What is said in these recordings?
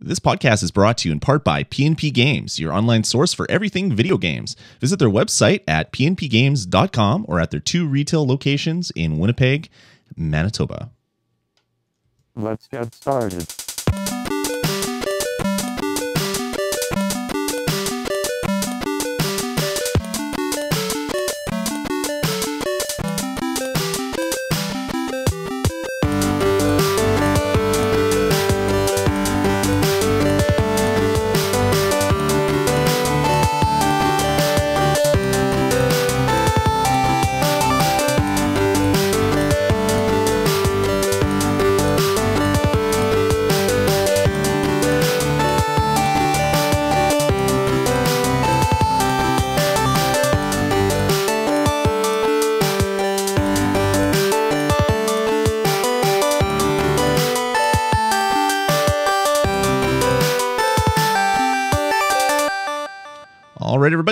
This podcast is brought to you in part by PNP Games, your online source for everything video games. Visit their website at pnpgames.com or at their two retail locations in Winnipeg, Manitoba. Let's get started.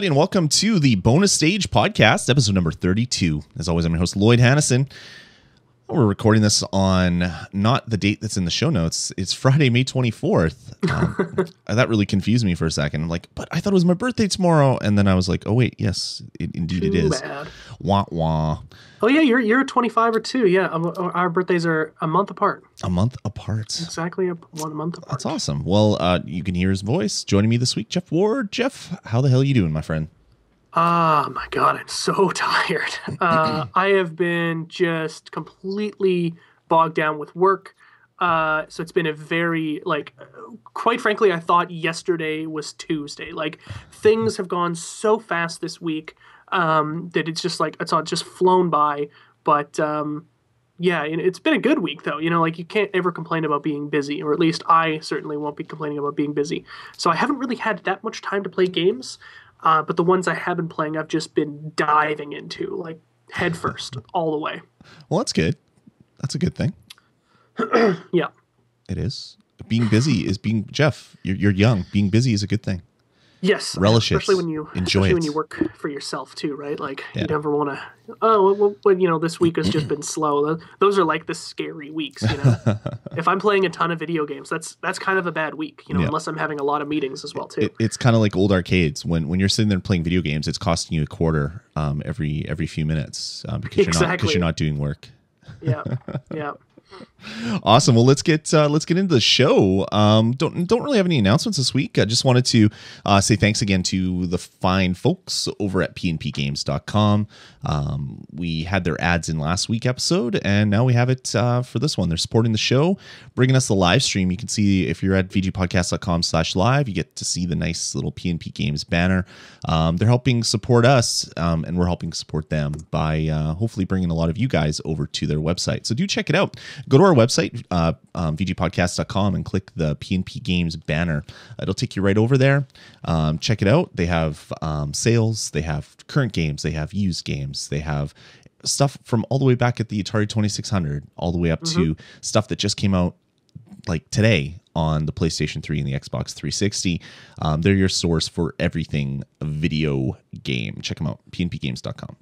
Everybody, and welcome to the bonus stage podcast, episode number 32. As always, I'm your host, Lloyd Hannison. We're recording this on not the date that's in the show notes. It's Friday, May 24th. Um, that really confused me for a second. I'm like, but I thought it was my birthday tomorrow. And then I was like, oh, wait, yes, it, indeed it Too is. bad. Wah, wah. Oh yeah, you're you're 25 or two. Yeah, um, our birthdays are a month apart. A month apart. Exactly a, one month apart. That's awesome. Well, uh, you can hear his voice. Joining me this week, Jeff Ward. Jeff, how the hell are you doing, my friend? Ah, my God, I'm so tired. Uh, I have been just completely bogged down with work. Uh, so it's been a very like, quite frankly, I thought yesterday was Tuesday. Like things have gone so fast this week um, that it's just like it's all just flown by. But um, yeah, it's been a good week though. You know, like you can't ever complain about being busy, or at least I certainly won't be complaining about being busy. So I haven't really had that much time to play games. Uh, but the ones I have been playing, I've just been diving into like headfirst all the way. Well, that's good. That's a good thing. Yeah. It is. Being busy is being Jeff. You're, you're young. Being busy is a good thing. Yes, Relish it. especially when you Enjoy especially when you work for yourself too, right? Like Yeah. you never want to. Oh, well, well, you know, this week has just been slow. Those are like the scary weeks. You know, if I'm playing a ton of video games, that's that's kind of a bad week. You know, Yeah. unless I'm having a lot of meetings as well too. It, it's kind of like old arcades. When when you're sitting there playing video games, it's costing you a quarter um, every every few minutes um, because you're not because you're not doing work. yeah, yeah. Awesome. Well, let's get uh, let's get into the show. Um, don't don't really have any announcements this week. I just wanted to uh, say thanks again to the fine folks over at pnpgames.com. Um, we had their ads in last week episode, and now we have it uh, for this one. They're supporting the show, bringing us the live stream. You can see if you're at vgpodcast.com slash live, you get to see the nice little PNP Games banner. Um, they're helping support us, um, and we're helping support them by uh, hopefully bringing a lot of you guys over to their website. So do check it out. Go to our website, uh, um, vgpodcast.com, and click the PNP Games banner. It'll take you right over there. Um, check it out. They have um, sales, they have current games, they have used games, they have stuff from all the way back at the Atari 2600, all the way up to stuff that just came out like today on the PlayStation 3 and the Xbox 360. Um, they're your source for everything video game. Check them out, pnpgames.com.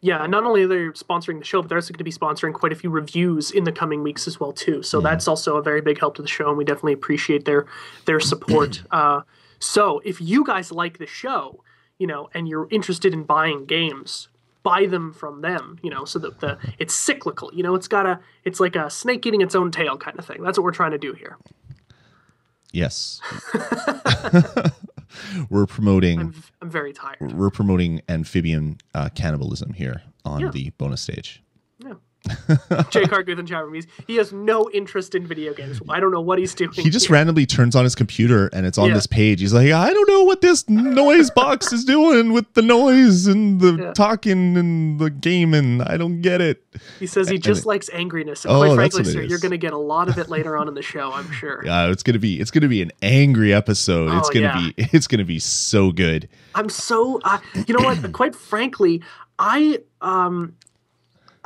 Yeah, not only are they sponsoring the show, but they're also going to be sponsoring quite a few reviews in the coming weeks as well too. So that's also a very big help to the show, and we definitely appreciate their their support. uh, so if you guys like the show, you know, and you're interested in buying games, buy them from them. You know, so that the it's cyclical. You know, it's got a it's like a snake eating its own tail kind of thing. That's what we're trying to do here. Yes. we're promoting I'm, I'm very tired. we're promoting amphibian uh, cannibalism here on Yeah. the bonus stage. Yeah. Jake Harguth and Mees. He has no interest in video games. I don't know what he's doing. He just here. randomly turns on his computer and it's on Yeah. this page. He's like, I don't know what this noise box is doing with the noise and the Yeah. talking and the gaming. I don't get it. He says he And just it- likes angriness. And Oh, quite frankly, sir, you're going to get a lot of it later on in the show, I'm sure. Yeah, it's gonna be it's gonna be an angry episode. it's Oh, gonna yeah. be it's gonna be so good. I'm so, uh, you know what? quite frankly, I um,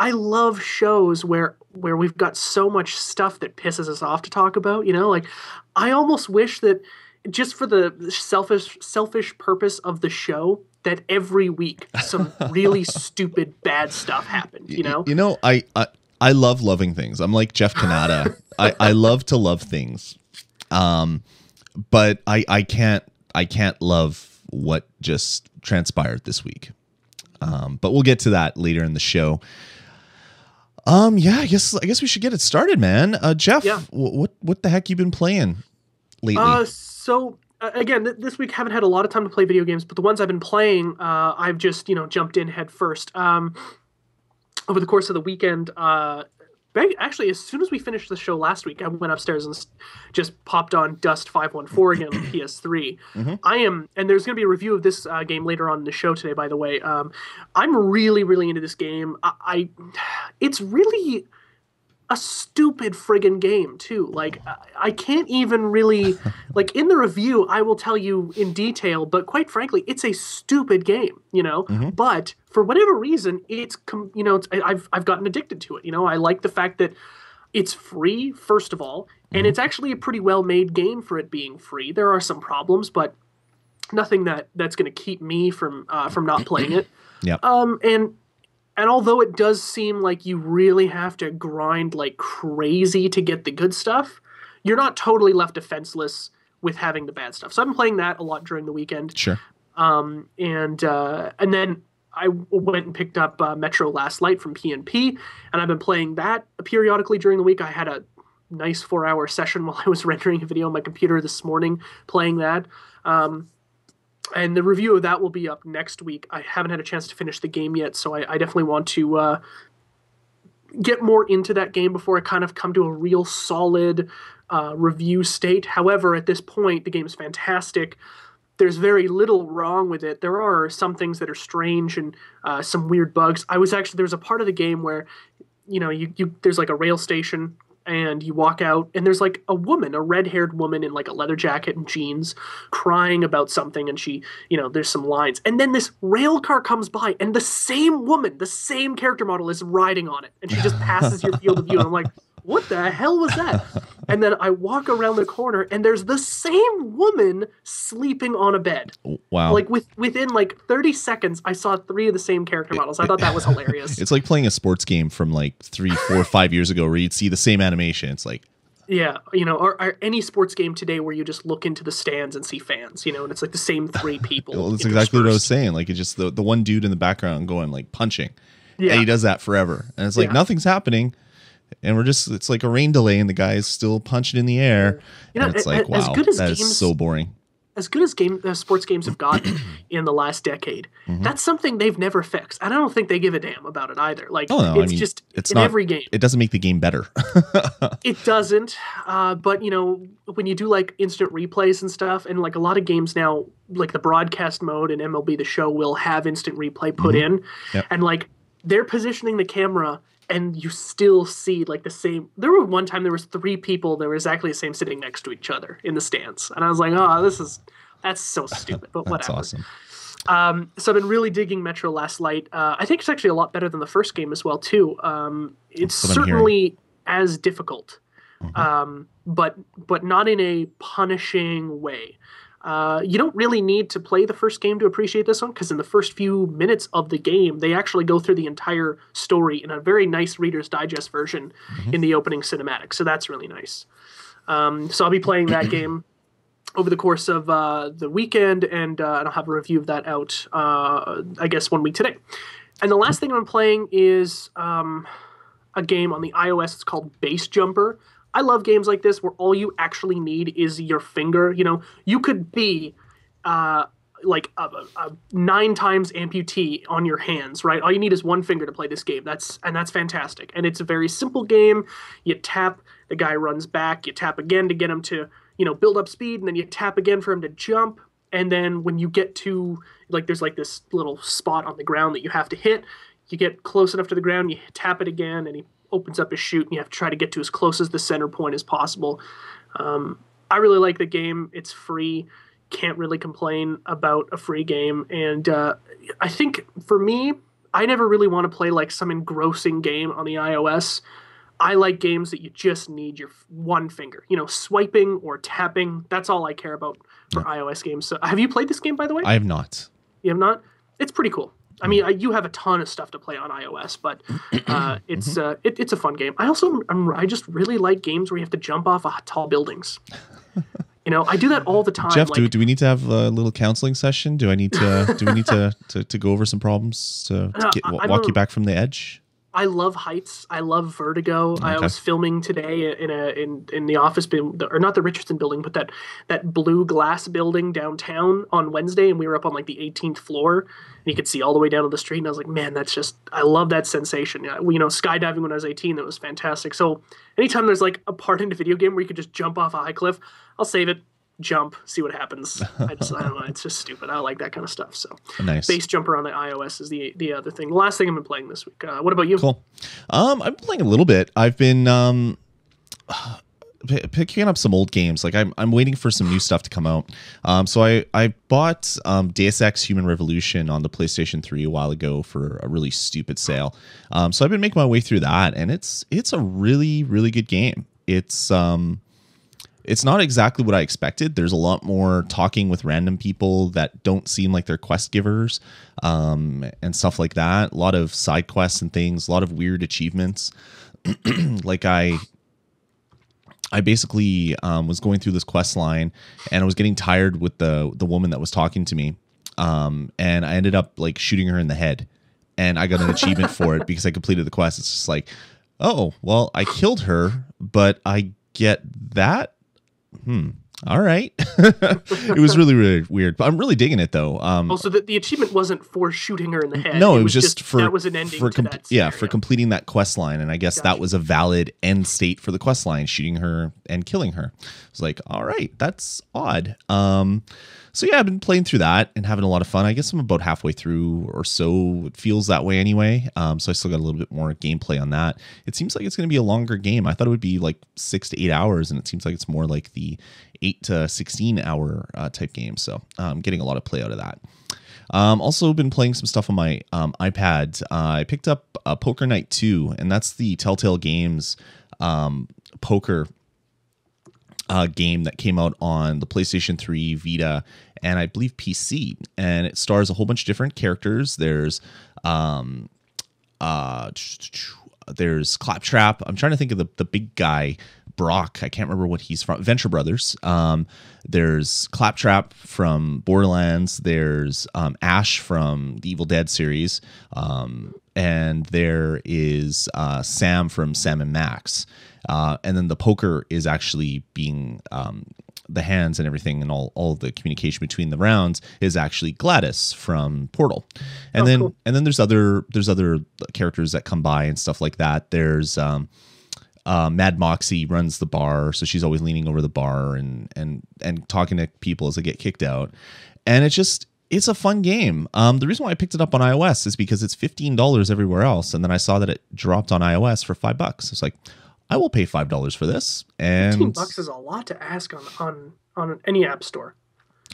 I love shows where where we've got so much stuff that pisses us off to talk about. You know, like I almost wish that just for the selfish selfish purpose of the show that every week some really stupid bad stuff happened. You know, You know, I I, I love loving things. I'm like Jeff Canada. I, I love to love things. Um but I I can't I can't love what just transpired this week. Um, but we'll get to that later in the show. Um, yeah, I guess I guess we should get it started, man. Uh, Jeff, Yeah. wh- what what the heck you been playing lately? Uh, so uh, again, th- this week haven't had a lot of time to play video games, but the ones I've been playing, uh, I've just you know jumped in head first. Um, over the course of the weekend, uh, actually, as soon as we finished the show last week, I went upstairs and just popped on Dust Five One Four again on PS3. Mhm. I am, and there's going to be a review of this uh, game later on in the show today. By the way, um, I'm really, really into this game. I, I it's really a stupid friggin' game too. Like I, can't even really like in the review I will tell you in detail, but quite frankly, it's a stupid game, you know. Mhm. But for whatever reason, it's com- you know it's, I- I've I've gotten addicted to it. You know, I like the fact that it's free first of all, and it's actually a pretty well made game for it being free. There are some problems, but nothing that that's going to keep me from uh, from not playing it. yeah. Um, and and although it does seem like you really have to grind like crazy to get the good stuff, you're not totally left defenseless with having the bad stuff. So I've been playing that a lot during the weekend. sure. Um, and uh, and then I went and picked up uh, Metro Last Light from PNP, and I've been playing that periodically during the week. I had a nice four hour session while I was rendering a video on my computer this morning playing that. Um, and the review of that will be up next week. I haven't had a chance to finish the game yet, so I, I definitely want to uh, get more into that game before I kind of come to a real solid uh, review state. However, at this point, the game is fantastic. There's very little wrong with it. There are some things that are strange and uh, some weird bugs. I was actually there was a part of the game where, you know, you, you there's like a rail station and you walk out and there's like a woman, a red-haired woman in like a leather jacket and jeans, crying about something, and she, you know, there's some lines, and then this rail car comes by and the same woman, the same character model is riding on it, and she just passes your field of view, and I'm like. What the hell was that? And then I walk around the corner and there's the same woman sleeping on a bed. Wow. Like with within like 30 seconds, I saw three of the same character models. I thought that was hilarious. it's like playing a sports game from like three, four, five years ago where you'd see the same animation. It's like, Yeah, you know, or, or any sports game today where you just look into the stands and see fans, you know, and it's like the same three people. well, that's exactly what I was saying. Like, it's just the, the one dude in the background going like punching. Yeah, And he does that forever. And it's like Yeah. nothing's happening. And we're just, it's like a rain delay and the guy is still punching in the air. You know, and it's like, as wow, good as that is games- so boring. as good as game uh, sports games have gotten in the last decade, Mm-hmm. that's something they've never fixed, and I don't think they give a damn about it either. Like, Oh, no, I it's mean, just it's in not- every game. It doesn't make the game better. It doesn't, uh, but you know, when you do like instant replays and stuff, and like a lot of games now, like the broadcast mode and MLB The Show will have instant replay put in, Mm-hmm. Yep. and like they're positioning the camera, and you still see like the same. There were one time there was three people that were exactly the same sitting next to each other in the stands, and I was like, oh, this is that's so stupid, but That's whatever. awesome. Um, so I've been really digging Metro Last Light. Uh, I think it's actually a lot better than the first game as well too. Um, it's That's what I'm hearing. certainly as difficult, Mhm. um, but but not in a punishing way. Uh, you don't really need to play the first game to appreciate this one because in the first few minutes of the game, they actually go through the entire story in a very nice Reader's Digest version Mhm. in the opening cinematic. So that's really nice. Um, so I'll be playing that game over the course of uh, the weekend, and, uh, and I'll have a review of that out, uh, I guess, one week today. And the last thing I'm playing is um, a game on the iOS. It's called Base Jumper. I love games like this where all you actually need is your finger. You know, you could be uh, like a, a nine times amputee on your hands, right? All you need is one finger to play this game. That's and that's fantastic. And it's a very simple game. You tap, the guy runs back. You tap again to get him to you know build up speed, and then you tap again for him to jump. And then when you get to like there's like this little spot on the ground that you have to hit. You get close enough to the ground, you tap it again, and he opens up his chute, and you have to try to get to as close as the center point as possible. Um, I really like the game. It's free. Can't really complain about a free game. And uh, I think for me, I never really want to play like some engrossing game on the iOS. I like games that you just need your one finger, you know, swiping or tapping. That's all I care about for iOS games. So, have you played this game by the way? I have not. You have not? It's pretty cool. I mean, I, you have a ton of stuff to play on iOS, but uh, it's uh, it, it's a fun game. I also I'm, I just really like games where you have to jump off of tall buildings. You know, I do that all the time. Jeff, like, do, do we need to have a little counseling session? Do I need to do we need to, to, to go over some problems to, to get, I- I walk you back from the edge? I love heights. I love vertigo. I was filming today in a in in the office building, or not the Richardson building, but that that blue glass building downtown on Wednesday, and we were up on like the 18th floor, and you could see all the way down to the street. And I was like, man, that's just I love that sensation. Yeah, you know, skydiving when I was 18, that was fantastic. So anytime there's like a part in a video game where you could just jump off a high cliff, I'll save it, jump, see what happens. I just I don't know, it's just stupid. I like that kind of stuff. So Nice. base jumper on the iOS is the the other thing. The last thing I've been playing this week. Uh, what about you? Cool. Um, I've been playing a little bit. I've been um p- picking up some old games. Like I'm I'm waiting for some new stuff to come out. Um, so I I bought um Deus Ex Human Revolution on the PlayStation 3 a while ago for a really stupid sale. Um, so I've been making my way through that, and it's it's a really really good game. It's um it's not exactly what I expected. There's a lot more talking with random people that don't seem like they're quest givers um, and stuff like that. A lot of side quests and things, a lot of weird achievements. like I I basically um, was going through this quest line and I was getting tired with the the woman that was talking to me. Um, and I ended up like shooting her in the head. And I got an achievement for it because I completed the quest. It's just like, oh, well, I killed her, but I get that hmm. All right. It was really really weird. But i'm really digging it though. Um Also, the, the achievement wasn't for shooting her in the head. no it was just, for that was an ending for to com- that. yeah for completing that quest line and i guess that was a valid end state for the quest line shooting her and killing her. It's like all right that's odd. Um so yeah i've been playing through that and having a lot of fun. I guess i'm about halfway through or so. It feels that way anyway. Um so i still got a little bit more gameplay on that. It seems like it's going to be a longer game. I thought it would be like six to eight hours and it seems like it's more like the eight to 16 hour uh, type game. So i'm getting a lot of play out of that. Um, also been playing some stuff on my um, iPad. Uh, I picked up uh, Poker Night 2, and that's the Telltale Games um, poker uh, game that came out on the PlayStation 3, Vita, and I believe PC. And it stars a whole bunch of different characters. There's um, uh, there's Claptrap. I'm trying to think of the the big guy. Brock, I can't remember what he's from. Venture Brothers. Um, there's Claptrap from Borderlands. There's um, Ash from the Evil Dead series, um, and there is uh, Sam from Sam and Max. Uh, and then the poker is actually being um, the hands and everything and all all the communication between the rounds is actually GLaDOS from Portal. And Oh, then cool. and then there's other there's other characters that come by and stuff like that. There's um uh, Mad Moxxi runs the bar, so she's always leaning over the bar and and and talking to people as they get kicked out. And it's just it's a fun game. Um, the reason why I picked it up on iOS is because it's fifteen dollars everywhere else, and then I saw that it dropped on iOS for five bucks. It's like I will pay five dollars for this, And Fifteen bucks is a lot to ask on on on any app store.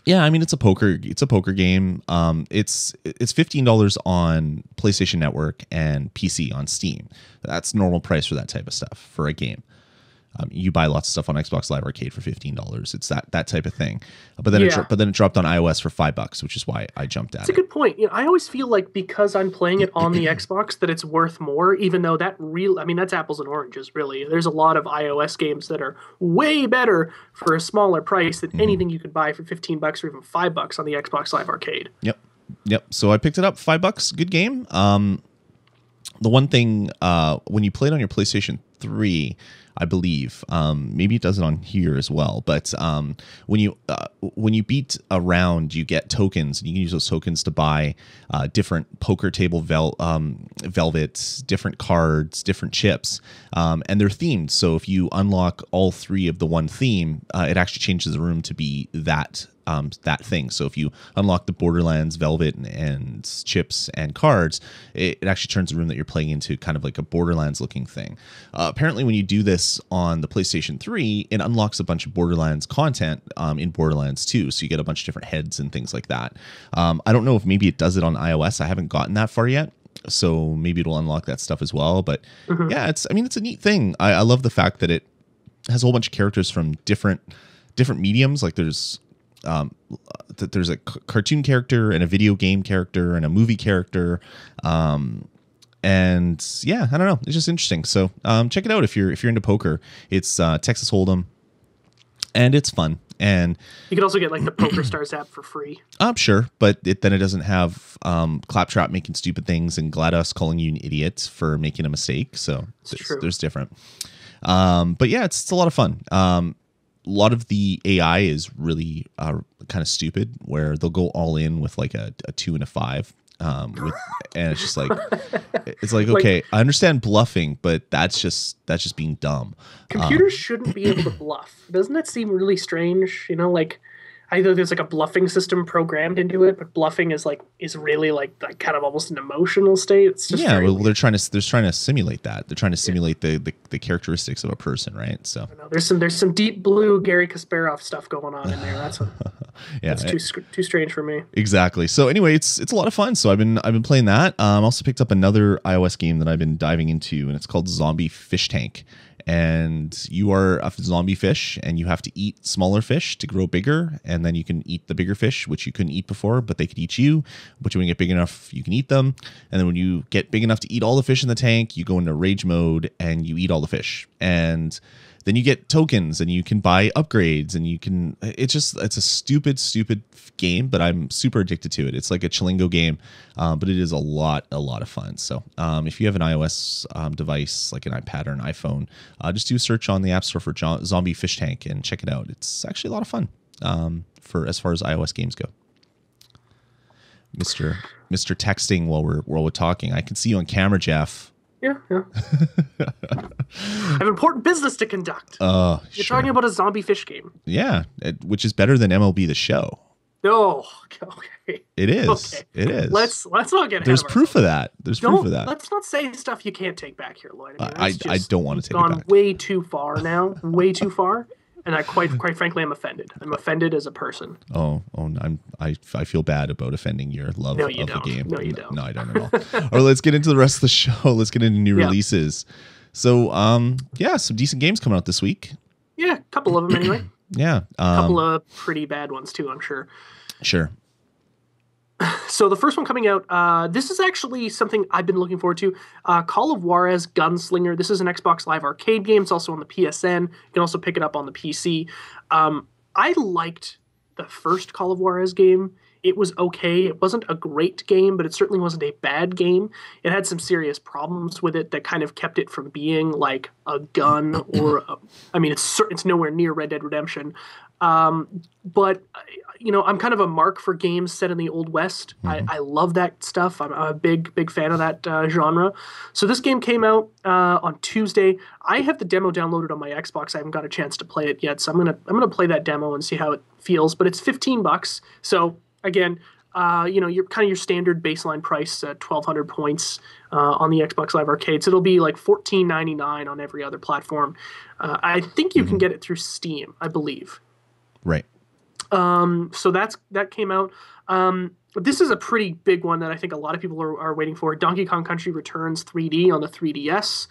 yeah, I mean it's a poker it's a poker game. Um, it's it's fifteen dollars on PlayStation Network and PC on Steam. That's normal price for that type of stuff for a game. Um, you buy lots of stuff on Xbox Live Arcade for fifteen dollars. It's that that type of thing. But then it Yeah. dro- but then it dropped on iOS for five bucks, which is why I jumped at It's a it. good point. You know, I always feel like because I'm playing it on the Xbox that it's worth more, even though that real I mean that's apples and oranges really. There's a lot of iOS games that are way better for a smaller price Mm-hmm. than anything you could buy for 15 bucks or even 5 bucks on the Xbox Live Arcade. Yep. Yep. So I picked it up, five bucks. Good game. Um, the one thing uh, when you play it on your PlayStation 3, I believe um, maybe it does it on here as well. But um, when you uh, when you beat a round, you get tokens, and you can use those tokens to buy uh, different poker table vel- um, velvets, different cards, different chips, um, and they're themed. So if you unlock all three of the one theme, uh, it actually changes the room to be that um, that thing. So if you unlock the Borderlands Velvet and, and chips and cards, it, it actually turns the room that you're playing into kind of like a Borderlands looking thing. Uh, apparently, when you do this on the PlayStation 3, it unlocks a bunch of Borderlands content um, in Borderlands 2. So you get a bunch of different heads and things like that. Um, I don't know if maybe it does it on iOS. I haven't gotten that far yet. So maybe it'll unlock that stuff as well. But yeah, it's I mean it's a neat thing. I, I love the fact that it has a whole bunch of characters from different different mediums. Like there's um, th- there's a c- cartoon character and a video game character and a movie character. Um, and yeah, I don't know. It's just interesting. So um, check it out if you're if you're into poker. It's uh, Texas Hold'em, and it's fun. And You can also get like the Poker Stars app for free. I'm sure, but it, then it doesn't have um, Claptrap making stupid things and GLaDOS calling you an idiot for making a mistake. So there's, true. there's different. Um, but yeah, it's, it's a lot of fun. Um, a lot of the AI is really uh, kind of stupid, where they'll go all in with like a, a two and a five. Um, with, and it's just like it's like Like- okay, I understand bluffing, but that's just that's just being dumb. Computers shouldn't be able to bluff. Doesn't that seem really strange? You know, like I know there's like a bluffing system programmed into it, but bluffing is like is really like, like kind of almost an emotional state. It's just yeah, well, they're trying to they're trying to simulate that. They're trying to simulate the, the the characteristics of a person, right? So I don't know. There's some there's some deep blue Garry Kasparov stuff going on in there. That's what, yeah, that's too sc- too strange for me. Exactly. So anyway, it's it's a lot of fun. So I've been I've been playing that. Um, also picked up another iOS game that I've been diving into, and it's called Zombie Fish Tank. And you are a zombie fish, and you have to eat smaller fish to grow bigger, and then you can eat the bigger fish, which you couldn't eat before, but they could eat you. But when you get big enough, you can eat them. And then when you get big enough to eat all the fish in the tank, you go into rage mode and you eat all the fish. And then you get tokens and you can buy upgrades and you can it's just it's a stupid stupid game but i'm super addicted to it. It's like a Chillingo game um, but it is a lot a lot of fun. So um, if you have an ios um, device like an ipad or an iphone uh, just do a search on the app store for jo- zombie fish tank and check it out. It's actually a lot of fun um, for as far as ios games go. Mr mr texting while we're while we're talking. I can see you on camera jeff Yeah, yeah. I have important business to conduct. uh You're sure. talking about a zombie fish game. yeah it, which is better than mlb the show No, okay. It is. Okay. It is. Let's let's not get. There's proof ourselves. of that. There's Don't proof of that. let's not say stuff you can't take back here, Lloyd. I- mean, I- I don't wanna take it gone back. way too far now, way too far, and I quite quite frankly I'm offended. I'm offended as a person. Oh, oh, I'm I, I feel bad about offending your love No, you of don't. the game. No, you don't. No, I don't at all. all right, let's get into the rest of the show. Let's get into new Yeah. releases. So, um, yeah, some decent games coming out this week. Yeah, a couple of them anyway. Yeah, A um, couple of pretty bad ones too, I'm sure. sure. So the first one coming out, uh, this is actually something I've been looking forward to. Uh, Call of Juarez Gunslinger. This is an Xbox Live Arcade game. It's also on the PSN. You can also pick it up on the PC. Um, I liked the first Call of Juarez game. It was okay. It wasn't a great game, but it certainly wasn't a bad game. It had some serious problems with it that kind of kept it from being like a gun or, a, I mean, it's it's nowhere near Red Dead Redemption. Um, but you know, I'm kind of a mark for games set in the old west. I, I love that stuff. I'm a big, big fan of that uh, genre. So this game came out uh, on Tuesday. I have the demo downloaded on my Xbox. I haven't got a chance to play it yet, so I'm gonna I'm gonna play that demo and see how it feels. But it's 15 bucks. So again. Uh, you know, your kind of your standard baseline price, uh, twelve hundred points uh, on the Xbox Live Arcade. So it'll be like fourteen ninety nine on every other platform. Uh, I think you can get it through Steam, I believe Right. so that's that came out. Um, this is a pretty big one that I think a lot of people are, are waiting for. Donkey Kong Country Returns 3D on the 3DS.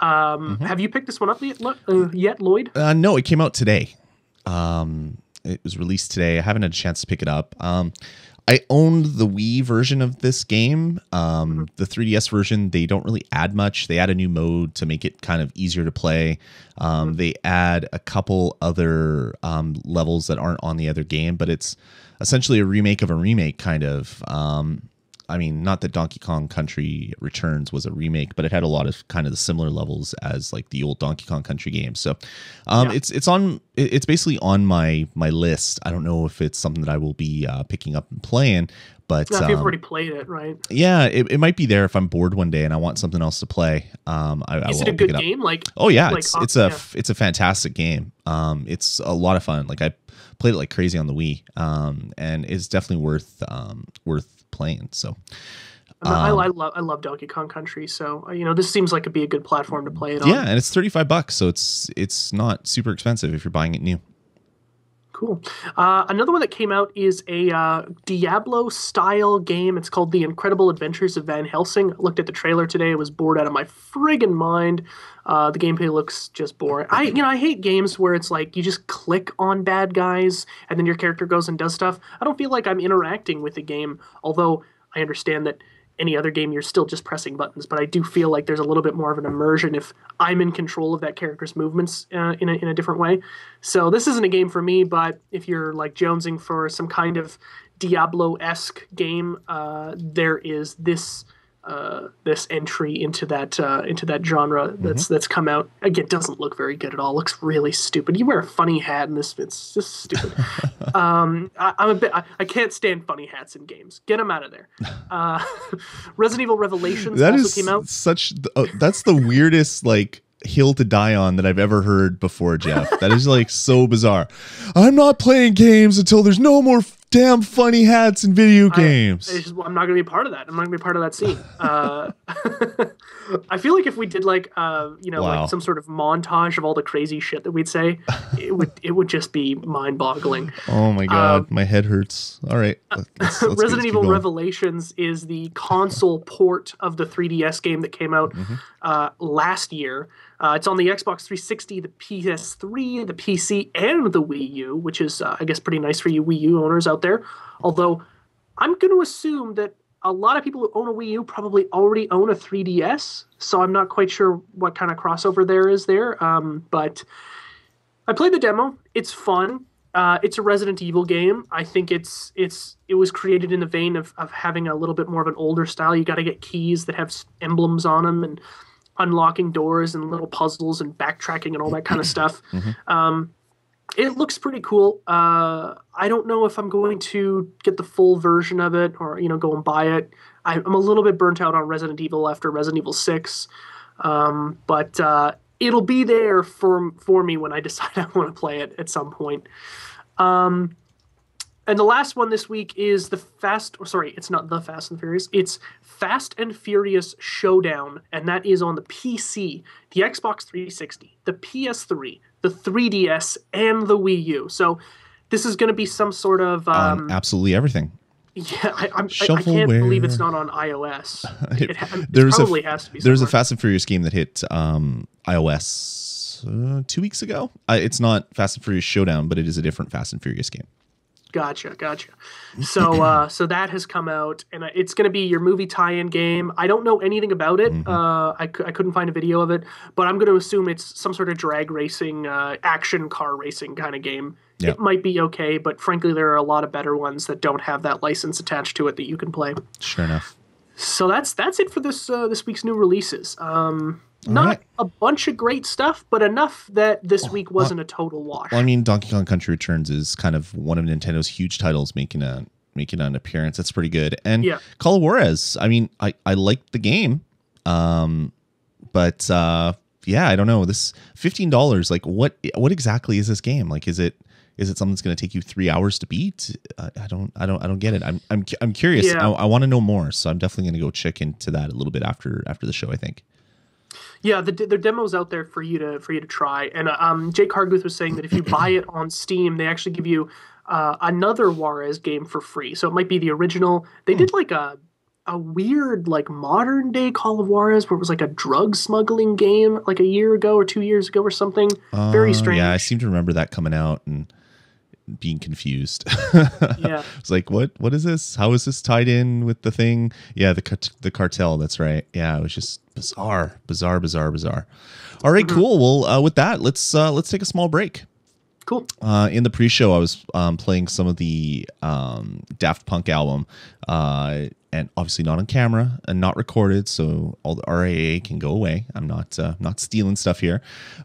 Um, Have you picked this one up yet, uh, yet Lloyd? Uh, no, it came out today. Um, it was released today. I haven't had a chance to pick it up. Um, I owned the Wii version of this game. Um, the 3DS version, they don't really add much. They add a new mode to make it kind of easier to play. Um, They add a couple other um, levels that aren't on the other game, but it's essentially a remake of a remake, kind of. Um, I mean, not that Donkey Kong Country Returns was a remake, but it had a lot of kind of the similar levels as like the old Donkey Kong Country games. So, um, Yeah. it's it's on it's basically on my my list. I don't know if it's something that I will be uh, picking up and playing, but you've um, already played it, right? yeah, it, it might be there if I'm bored one day and I want something else to play. Um, I, I Is will it a good it game? Like, Oh yeah, Like, it's uh, it's a yeah. it's a fantastic game. Um, it's a lot of fun. Like I played it like crazy on the Wii. Um, and it's definitely worth um worth playing. So I, Um, I love I love Donkey Kong Country, so uh, you know this seems like it'd be a good platform to play it on. yeah, and it's thirty five bucks, so it's it's not super expensive if you're buying it new. Cool. Uh, another one that came out is a uh, Diablo style game. It's called The Incredible Adventures of Van Helsing. I looked at the trailer today. I was bored out of my friggin' mind. Uh, the gameplay looks just boring. I you know I hate games where it's like you just click on bad guys and then your character goes and does stuff. I don't feel like I'm interacting with the game. Although I understand that any other game, you're still just pressing buttons. But I do feel like there's a little bit more of an immersion if I'm in control of that character's movements uh, in, a, in a different way. So this isn't a game for me, but if you're like jonesing for some kind of Diablo esque game, uh, there is this uh, this entry into that uh, into that genre that's that's come out. Again, doesn't look very good at all. Looks really stupid. You wear a funny hat in this. It's just stupid. um, I, I'm a bit. I, I can't stand funny hats in games. Get them out of there. Uh, Resident Evil Revelations That also is came out. such. Uh, that's the weirdest like hill to die on that I've ever heard before, Jeff. That is like so bizarre. I'm not playing games until there's no more damn funny hats in video games. I, just- I'm not going to be part of that. I'm not going to be part of that scene. Uh, I feel like if we did like uh, you know Wow. like some sort of montage of all the crazy shit that we'd say, it would it would just be mind-boggling. oh my god, my head hurts. All right, let's, let's Resident Evil. Revelations is the console port of the 3DS game that came out Mm-hmm. uh, last year. Uh, it's on the Xbox 360, the PS3, the PC, and the Wii U, which is, uh, I guess, pretty nice for you Wii U owners out there. Although, I'm going to assume that a lot of people who own a Wii U probably already own a 3DS, so I'm not quite sure what kind of crossover there is there. Um, but I played the demo. It's fun. Uh, it's a Resident Evil game. I think it's it's it was created in the vein of, of having a little bit more of an older style. You got to get keys that have emblems on them and unlocking doors and little puzzles and backtracking and all that kind of stuff. Um, it looks pretty cool. Uh, I don't know if I'm going to get the full version of it or you know go and buy it. I, I'm a little bit burnt out on Resident Evil after Resident Evil Six, um, but uh, it'll be there for for me when I decide I want to play it at some point. Um, and the last one this week is the Fast. Or sorry, it's not the Fast and Furious. It's Fast and Furious Showdown, and that is on the PC, the Xbox 360, the PS3, the 3DS, and the Wii U. So this is going to be some sort of on um, absolutely everything. yeah. I, I'm, I, I can't believe it's not on iOS. It- It, there's a probably has to be. There's a. Fast and Furious game that hit um, iOS uh, two weeks ago. Uh, it's not Fast and Furious Showdown, but it is a different Fast and Furious game. Gotcha, gotcha. So, uh, so that has come out, and it's going to be your movie tie-in game. I don't know anything about it. Mm-hmm. Uh, I, I couldn't find a video of it, but I'm going to assume it's some sort of drag racing, uh, action car racing kind of game. Yeah. It might be okay, but frankly, there are a lot of better ones that don't have that license attached to it that you can play. Sure enough. So that's that's it for this uh, this week's new releases. Um, not right. a bunch of great stuff, but enough that this week wasn't a total wash. Well, I mean, Donkey Kong Country Returns is kind of one of Nintendo's huge titles making a making an appearance. That's pretty good. And Yeah. Call of Juarez. I mean, I I liked the game, um, but uh, yeah, I don't know. This fifteen dollars. Like, what what exactly is this game? Like, is it is it something that's going to take you three hours to beat? I, I don't I don't I don't get it. I'm I'm I'm curious. Yeah. I, I want to know more. So I'm definitely going to go check into that a little bit after after the show. I think. Yeah, the the demo's out there for you to for you to try. And uh, um, Jake Harguth was saying that if you buy it on Steam, they actually give you uh, another Juarez game for free. So it might be the original. They did like a a weird like modern day Call of Juarez where it was like a drug smuggling game like a year ago or two years ago or something. Very Uh, strange. Yeah, I seem to remember that coming out and being confused. Yeah. It's like, what? What is this? How is this tied in with the thing? Yeah, the the cartel. That's right. Yeah, it was just bizarre, bizarre, bizarre, bizarre. All right, cool. Well, uh, with that, let's uh, let's take a small break. Cool. Uh, in the pre-show, I was um, playing some of the um, Daft Punk album, uh, and obviously not on camera and not recorded, so all the RIAA can go away. I'm not uh, not stealing stuff here,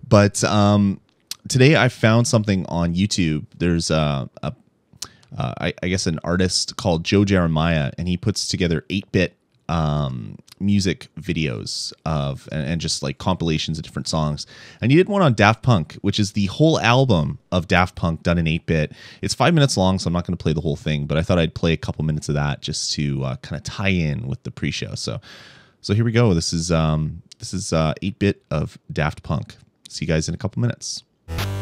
but um, today I found something on YouTube. There's a, a uh, I, I guess an artist called Joe Jeremiah, and he puts together eight bit um, music videos of and, and just like compilations of different songs. And he did one on Daft Punk, which is the whole album of Daft Punk done in eight bit. It's five minutes long, so I'm not going to play the whole thing, but I thought I'd play a couple minutes of that just to uh, kind of tie in with the pre-show. So, so here we go. This is um, this is uh, eight bit of Daft Punk. See you guys in a couple minutes. Right,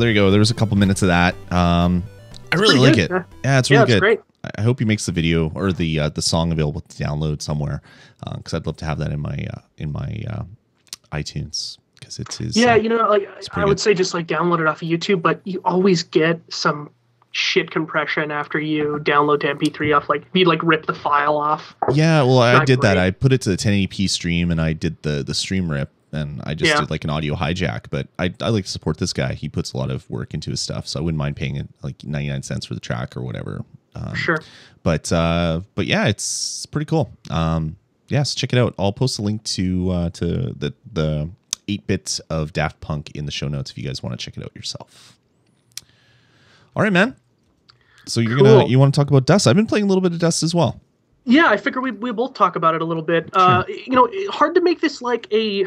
there you go. There was a couple minutes of that. Um, I really like good. it. Yeah. Yeah, it's yeah, really it's good. great. I- hope he makes the video or the uh, the song available to download somewhere because I'd love to have that in my uh, in my uh, iTunes because it's his. Yeah, uh, you know, like I would good. say just like download it off of YouTube, but you always get some shit compression after you download to MP3 off. Like you like rip the file off. yeah. Well, I did that. I put it to the 1080p stream and I did the the stream rip and I just Yeah. did like an audio hijack. But I I like to support this guy. He puts a lot of work into his stuff, so I wouldn't mind paying it like 99 cents for the track or whatever. Um, Sure. but uh but yeah it's pretty cool um yes check it out i'll post a link to uh to the the 8 bits of daft punk in the show notes if you guys want to check it out yourself all right man so you're gonna you want to talk about dust i've been playing a little bit of dust as well Yeah, I figure we we both talk about it a little bit. Uh, you know, hard to make this like a.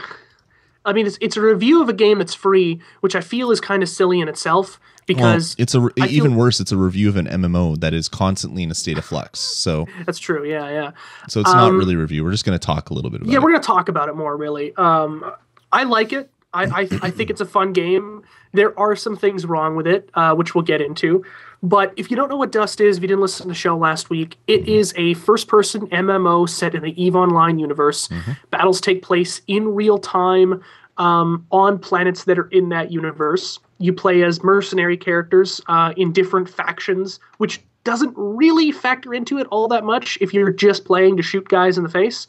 I mean, it's it's a review of a game that's free, which I feel is kind of silly in itself because well, it's a I feel- even worse it's a review of an mmo that is constantly in a state of flux so that's true. Yeah, yeah. so it's not Um, really a review we're just going to talk a little bit about yeah, it we're gonna talk about it more. Really, um, I like it. I, I I think it's a fun game. There are some things wrong with it, uh, which we'll get into. But if you don't know what Dust is, if you didn't listen to the show last week, it is a first-person MMO set in the Eve Online universe. Battles take place in real time um, on planets that are in that universe. You play as mercenary characters uh, in different factions, which doesn't really factor into it all that much if you're just playing to shoot guys in the face.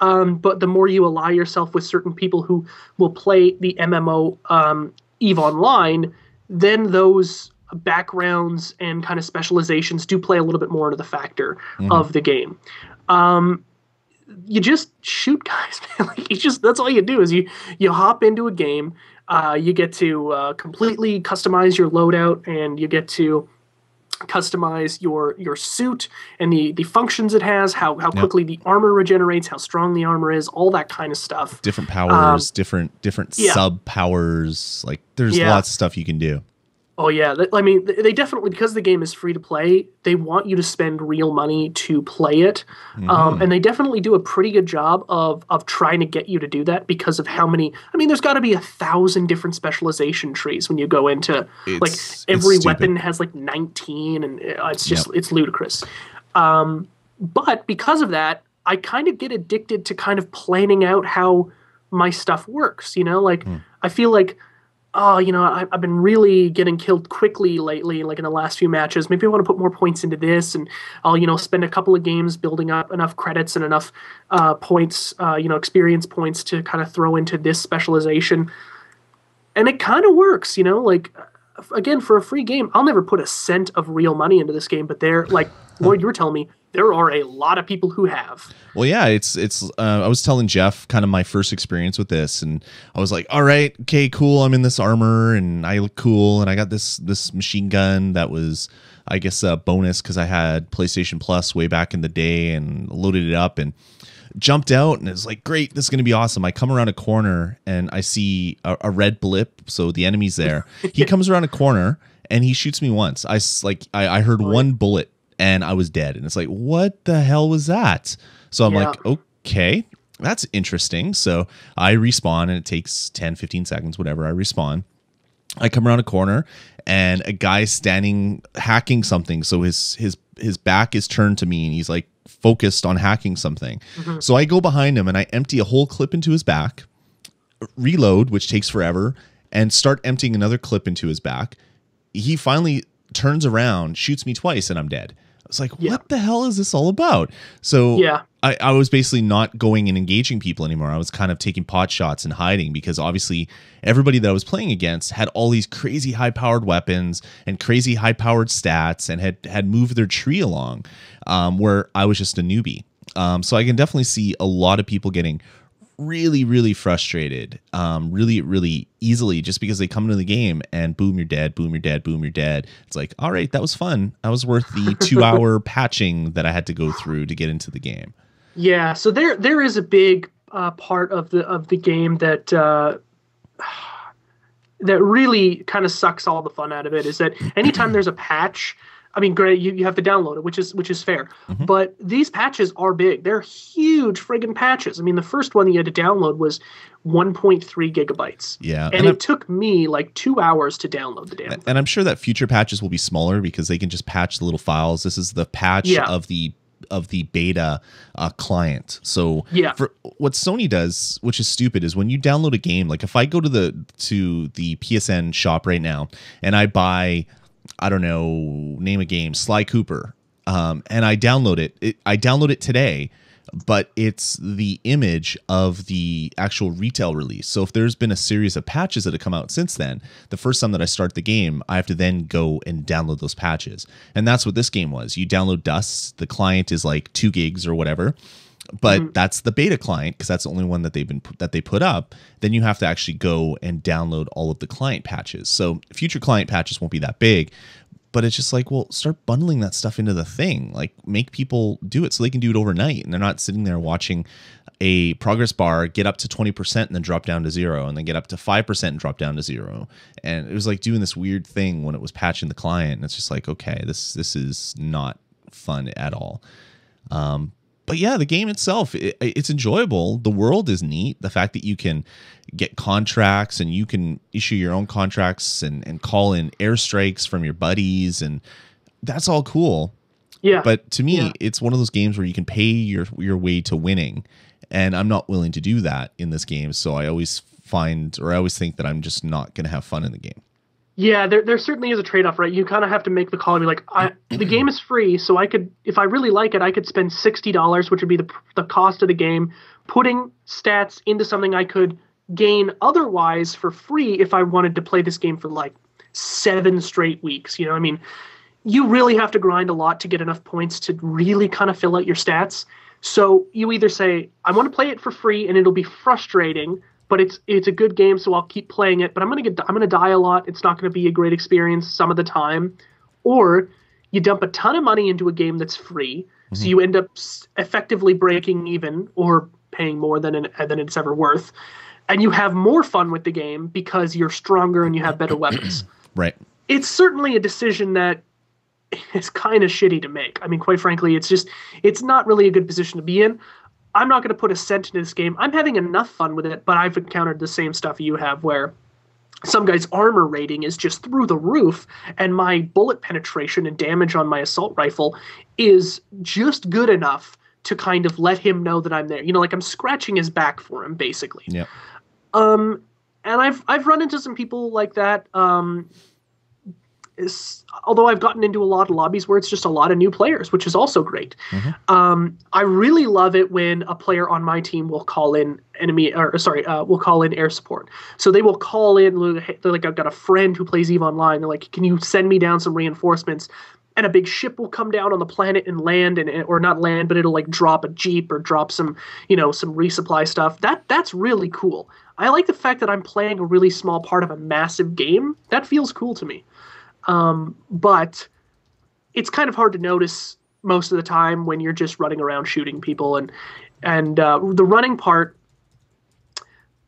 Um, but the more you ally yourself with certain people who will play the MMO um, Eve Online, then those backgrounds and kind of specializations do play a little bit more into the factor of the game. Um, you just shoot guys, man. Like you just that's all you do is you you hop into a game. Uh, you get to uh, completely customize your loadout, and you get to customize your your suit and the the functions it has, how how quickly the armor regenerates, how strong the armor is, all that kind of stuff. different powers different different Um, yeah. sub powers like there's Yeah. lots of stuff you can do Oh yeah, I mean they definitely because the game is free to play, they want you to spend real money to play it, Mm-hmm. um, and they definitely do a pretty good job of of trying to get you to do that because of how many. I mean, there's got to be a thousand different specialization trees when you go into like It's- it's every weapon has like 19, and uh, it's just it's ludicrous. Um, but because of that, I kind of get addicted to kind of planning out how my stuff works. You know, like Hmm. I feel like oh, you know, I, I've been really getting killed quickly lately, like in the last few matches. Maybe I want to put more points into this, and I'll, you know, spend a couple of games building up enough credits and enough uh, points, uh, you know, experience points to kind of throw into this specialization. And it kind of works, you know, like again for a free game, I'll never put a cent of real money into this game, but they're like Lloyd, you were telling me, there are a lot of people who have. Well, yeah, it's it's. Uh, I was telling Jeff kind of my first experience with this, and I was like, "All right, okay, cool. I'm in this armor, and I look cool, and I got this this machine gun that was, I guess, a bonus because I had PlayStation Plus way back in the day, and loaded it up and jumped out, and it's like, great, this is gonna be awesome. I come around a corner and I see a, a red blip, so the enemy's there. He comes around a corner and he shoots me once. I like I, I heard one bullet and I was dead. And it's like, what the hell was that? So I'm Yeah. like, okay, that's interesting. So I respawn and it takes 10, 15 seconds, whatever. I respawn. I come around a corner and a guy's standing hacking something. So his his his back is turned to me and he's like focused on hacking something. Mm-hmm. So I go behind him and I empty a whole clip into his back, reload, which takes forever, and start emptying another clip into his back. He finally turns around, shoots me twice, and I'm dead. Was like, Yeah. what the hell is this all about? So Yeah. I, I was basically not going and engaging people anymore. I was kind of taking pot shots and hiding because obviously everybody that I was playing against had all these crazy high powered weapons and crazy high powered stats and had had moved their tree along, um, where I was just a newbie. Um, so I can definitely see a lot of people getting really, really frustrated, um, really, really easily just because they come into the game and boom, you're dead, boom, you're dead, boom, you're dead. It's like, all right, that was fun. That was worth the two hour patching that I had to go through to get into the game. Yeah, so there there is a big uh, part of the of the game that uh, that really kind of sucks all the fun out of it. Is that anytime there's a patch, I mean, great, you, you have to download it, which is which is fair. Mhm. But these patches are big. They're huge friggin' patches. I mean, the first one that you had to download was 1.3 gigabytes. Yeah, And, and it I'm- took me like two hours to download the damn thing. and I'm sure that future patches will be smaller because they can just patch the little files. This is the patch Yeah. of the of the beta uh, client. So Yeah. for what Sony does, which is stupid, is when you download a game. Like if I go to the to the PSN shop right now and I buy, I don't know, name a game, Sly Cooper, um, and I download it, it, I download it today. But it's the image of the actual retail release. So if there's been a series of patches that have come out since then, the first time that I start the game, I have to then go and download those patches. And that's what this game was. You download Dust, the client is like two gigs or whatever but that's the beta client because that's the only one that they've been that they put up then you have to actually go and download all of the client patches. So future client patches won't be that big but it's just like well start bundling that stuff into the thing. Like make people do it so they can do it overnight and they're not sitting there watching a progress bar get up to 20% and then drop down to zero and then get up to 5% and drop down to zero. And it was like doing this weird thing when it was patching the client and it's just like okay this this is not fun at all. Um, but yeah, the game itself, it, it's enjoyable. The world is neat. The fact that you can get contracts and you can issue your own contracts and, and call in airstrikes from your buddies, and that's all cool. Yeah. But to me, Yeah. it's one of those games where you can pay your your way to winning, and I'm not willing to do that in this game. So I always find, or I always think that I'm just not going to have fun in the game. Yeah, there, there certainly is a trade off, right? You kind of have to make the call and be like, I, the game is free, so I could, if I really like it, I could spend sixty dollars, which would be the the cost of the game, putting stats into something I could gain otherwise for free if I wanted to play this game for like seven straight weeks. You know, I mean, you really have to grind a lot to get enough points to really kind of fill out your stats. So you either say, I want to play it for free, and it'll be frustrating, but it's it's a good game, so I'll keep playing it. But I'm gonna get I'm gonna die a lot. It's not gonna be a great experience some of the time, or you dump a ton of money into a game that's free, so mm-hmm. you end up effectively breaking even or paying more than an, than it's ever worth, and you have more fun with the game because you're stronger and you have better weapons. Right. It's certainly a decision that is kind of shitty to make. I mean, quite frankly, it's just it's not really a good position to be in. I'm not going to put a cent into this game. I'm having enough fun with it, but I've encountered the same stuff you have where some guy's armor rating is just through the roof and my bullet penetration and damage on my assault rifle is just good enough to kind of let him know that I'm there. You know, like I'm scratching his back for him basically. Yeah. Um, and I've I've run into some people like that. Um, is, although I've gotten into a lot of lobbies where it's just a lot of new players, which is also great. Um, I really love it when a player on my team will call in enemy or sorry, uh, will call in air support. So they will call in. They're like, I've got a friend who plays Eve Online. They're like, can you send me down some reinforcements? And a big ship will come down on the planet and land, and or not land, but it'll like drop a jeep or drop some, you know, some resupply stuff. That that's really cool. I like the fact that I'm playing a really small part of a massive game. That feels cool to me. Um, but it's kind of hard to notice most of the time when you're just running around shooting people. And and uh, the running part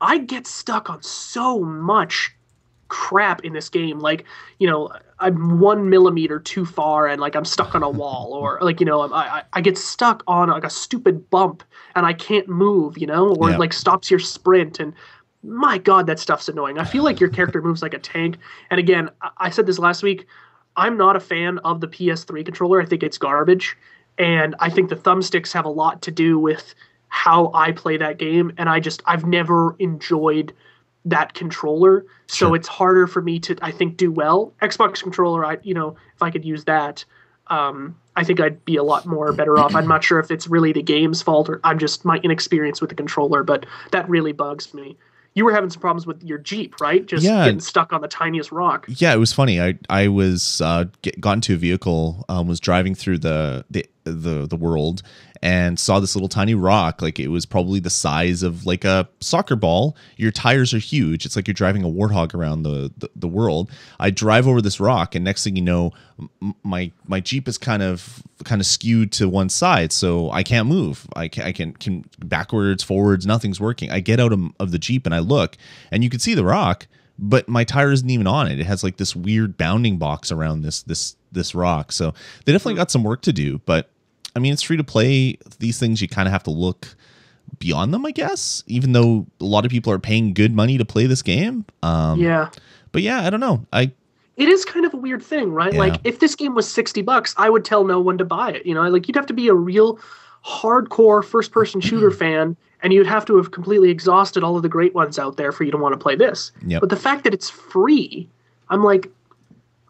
i get stuck on so much crap in this game. Like you know i'm one millimeter too far and like i'm stuck on a wall or like you know i, I get stuck on like a stupid bump and i can't move you know or Yeah. like stops your sprint. And my god that stuff's annoying. I feel like your character moves like a tank. And again I- i said this last week i'm not a fan of the ps3 controller. I think it's garbage. And i think the thumbsticks have a lot to do with how i play that game. And i just i've never enjoyed that controller. So Sure. it's harder for me to i think do well. Xbox controller i you know if i could use that um, I think I'd be a lot more better off. I'm not sure if it's really the game's fault or I'm just my inexperience with the controller, but that really bugs me. You were having some problems with your Jeep, right? Just Yeah. getting stuck on the tiniest rock. Yeah, it was funny. I I was uh, get, got into a vehicle, um, was driving through the, the the the world, and saw this little tiny rock. Like it was probably the size of like a soccer ball. Your tires are huge. It's like you're driving a warthog around the the, the world. I drive over this rock, and next thing you know, my my Jeep is kind of kind of skewed to one side, so I can't move. I can I can can backwards, forwards, nothing's working. I get out of, of the Jeep and I look, and you can see the rock but my tire isn't even on it. It has like this weird bounding box around this this this rock. So they definitely hmm. got some work to do. But I mean, it's free to play. These things you kind of have to look beyond them, I guess. Even though a lot of people are paying good money to play this game. Um, yeah. But yeah, I don't know. I it is kind of a weird thing, right? Yeah. Like if this game was 60 bucks, I would tell no one to buy it. You know, like you'd have to be a real hardcore first person shooter fan and you'd have to have completely exhausted all of the great ones out there for you to want to play this. Yep. But the fact that it's free, I'm like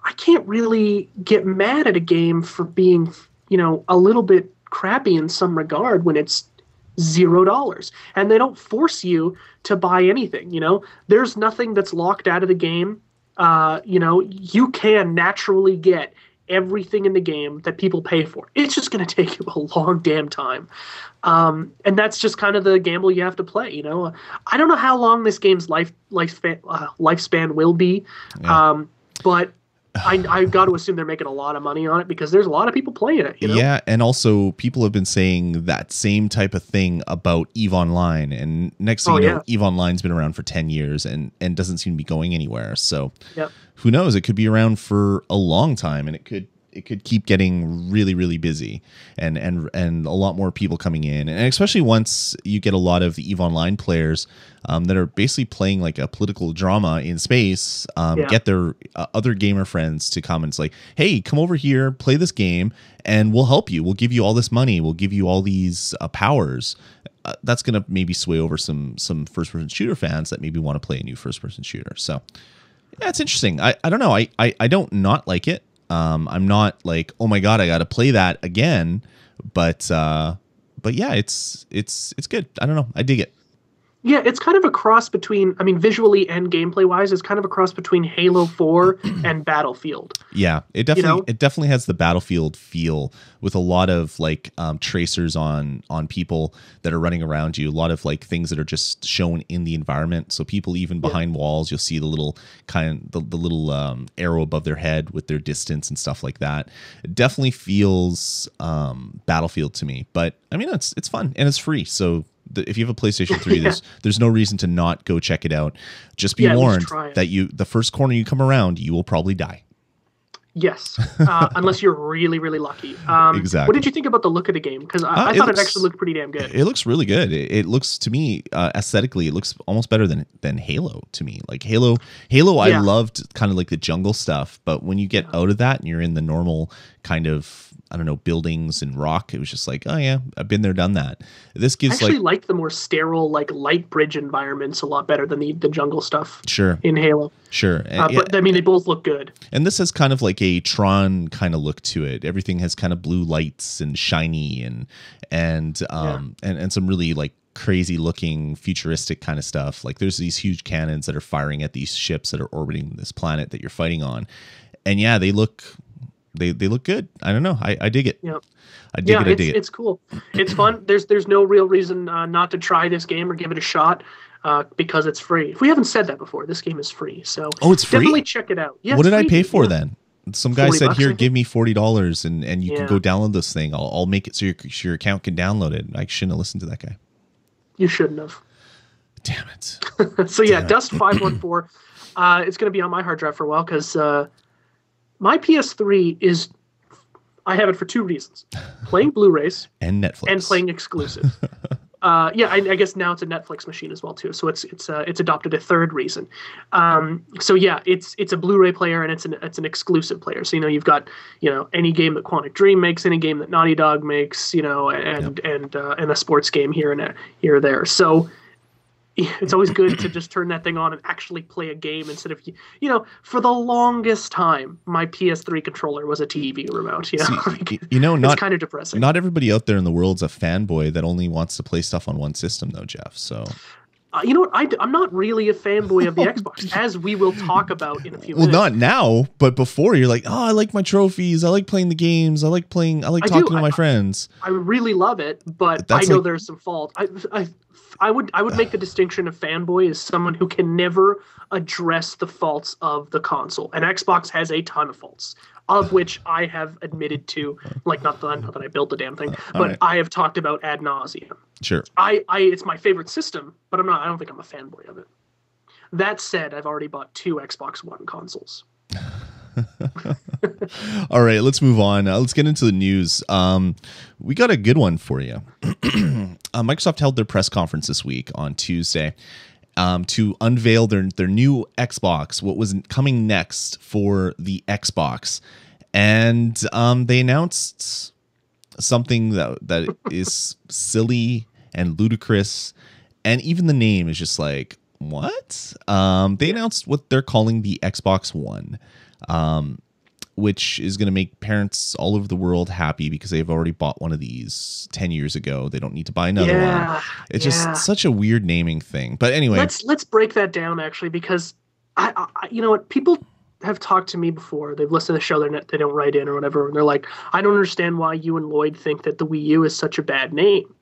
I can't really get mad at a game for being, you know, a little bit crappy in some regard when it's zero dollars. And they don't force you to buy anything you know? There's nothing that's locked out of the game. Uh, you know you can naturally get everything in the game that people pay for. It's just going to take you a long damn time. Um, and that's just kind of the gamble you have to play you know? I don't know how long this game's life lifespan uh, lifespan will be Yeah. um, but I, I got to assume they're making a lot of money on it because there's a lot of people playing it. You know? Yeah, and also people have been saying that same type of thing about Eve Online, and next thing Oh, you know, yeah. Eve Online's been around for ten years and and doesn't seem to be going anywhere. So Yep. who knows? It could be around for a long time, and it could it could keep getting really really busy, and and and a lot more people coming in, and especially once you get a lot of the Eve Online players um, that are basically playing like a political drama in space, um, Yeah. get their uh, other gamer friends to come and it's like, hey, come over here, play this game, and we'll help you. We'll give you all this money. We'll give you all these uh, powers. Uh, that's gonna maybe sway over some some first person shooter fans that maybe want to play a new first person shooter. So yeah, it's interesting. I, I don't know. I, I I don't not like it. Um, I'm not like, oh my god, I got to play that again. But uh, but yeah, it's it's it's good. I don't know. I dig it. Yeah, it's kind of a cross between, I mean, visually and gameplay wise, it's kind of a cross between Halo 4 and Battlefield. Yeah, it definitely know? it definitely has the battlefield feel with a lot of like um, tracers on on people that are running around you. A lot of like things that are just shown in the environment. So people even behind walls, you'll see the little kind the, the little um, arrow above their head with their distance and stuff like that. It definitely feels um, battlefield to me. But I mean, it's it's fun and it's free. So the, if you have a PlayStation 3, Yeah. there's there's no reason to not go check it out. Just be Yeah, warned that you the first corner you come around, you will probably die. Yes, uh, unless you're really, really lucky. Um, Exactly. What did you think about the look of the game? Because I, Uh, I it thought looks- it actually looked pretty damn good. It looks really good. It, it looks to me uh, aesthetically, it looks almost better than than Halo to me. Like Halo, Halo, I loved kind of like the jungle stuff, but when you get out of that and you're in the normal kind of I don't know buildings and rock, it was just like, oh yeah, I've been there, done that. This gives I actually like like the more sterile, like light bridge environments a lot better than the, the jungle stuff sure, in Halo. sure, Uh, yeah, But I mean, they both look good. and this has kind of like a Tron kind of look to it. Everything has kind of blue lights and shiny and and um and and some really like crazy looking futuristic kind of stuff. Like there's these huge cannons that are firing at these ships that are orbiting this planet that you're fighting on. And yeah, they look they they look good. I don't know. I I dig it. Yeah. I dig yeah, it. I it's, it. it's cool. It's fun. There's there's no real reason uh, not to try this game or give it a shot uh, because it's free. If we haven't said that before, this game is free. So Oh, it's free? Definitely check it out. Yeah, what did I pay for yeah. then? Some guy said, bucks, "Here, give me forty dollars, and and you can go download this thing. I'll, I'll make it so your so your account can download it." I shouldn't have listened to that guy. You shouldn't have. Damn it. so yeah, it. Dust five one four. Uh, it's going to be on my hard drive for a while because uh, my PS3 is. I have it for two reasons: playing Blu-rays and Netflix and playing exclusive. uh, yeah, I, I guess now it's a Netflix machine as well too. So it's it's uh, it's adopted a third reason. Um, so yeah, it's it's a Blu-ray player and it's an it's an exclusive player. So you know you've got you know any game that Quantic Dream makes, any game that Naughty Dog makes, you know, and and uh, and a sports game here and a, here or there. So it's always good to just turn that thing on and actually play a game instead of you know for the longest time my PS3 controller was a TV remote. You know, See, Like, you know, not it's kind of depressing. not everybody out there in the world's a fanboy that only wants to play stuff on one system, though, Jeff. So, Uh, you know what? I, am not really a fanboy of the Xbox, as we will talk about in a few well, minutes. not now, but before you're like, oh, I like my trophies, I like playing the games, I like playing, I like I do. talking to I- my friends. I really love it, but I know like- there's some fault. I, I, I would I would make the distinction of fanboy as someone who can never address the faults of the console. And Xbox has a ton of faults, of which I have admitted to. Like not that, not that I built the damn thing, but Alright. I have talked about ad nauseum. Sure. I, I it's my favorite system, but I'm not. I don't think I'm a fanboy of it. That said, I've already bought two Xbox One consoles. All right, let's move on. Uh, let's get into the news. Um, we got a good one for you. uh, Microsoft held their press conference this week on Tuesday um, to unveil their their new Xbox, what was coming next for the Xbox, and um, they announced something that that is silly and ludicrous, and even the name is just like what? Um, they announced what they're calling the Xbox One. Um, which is going to make parents all over the world happy because they've already bought one of these 10 years ago. They don't need to buy another yeah, one. It's yeah. just such a weird naming thing. But anyway, let's let's break that down actually because I, I you know what people have talked to me before. They've listened to the show. They're not, they don't write in or whatever. And they're like, I don't understand why you and Lloyd think that the Wii U is such a bad name.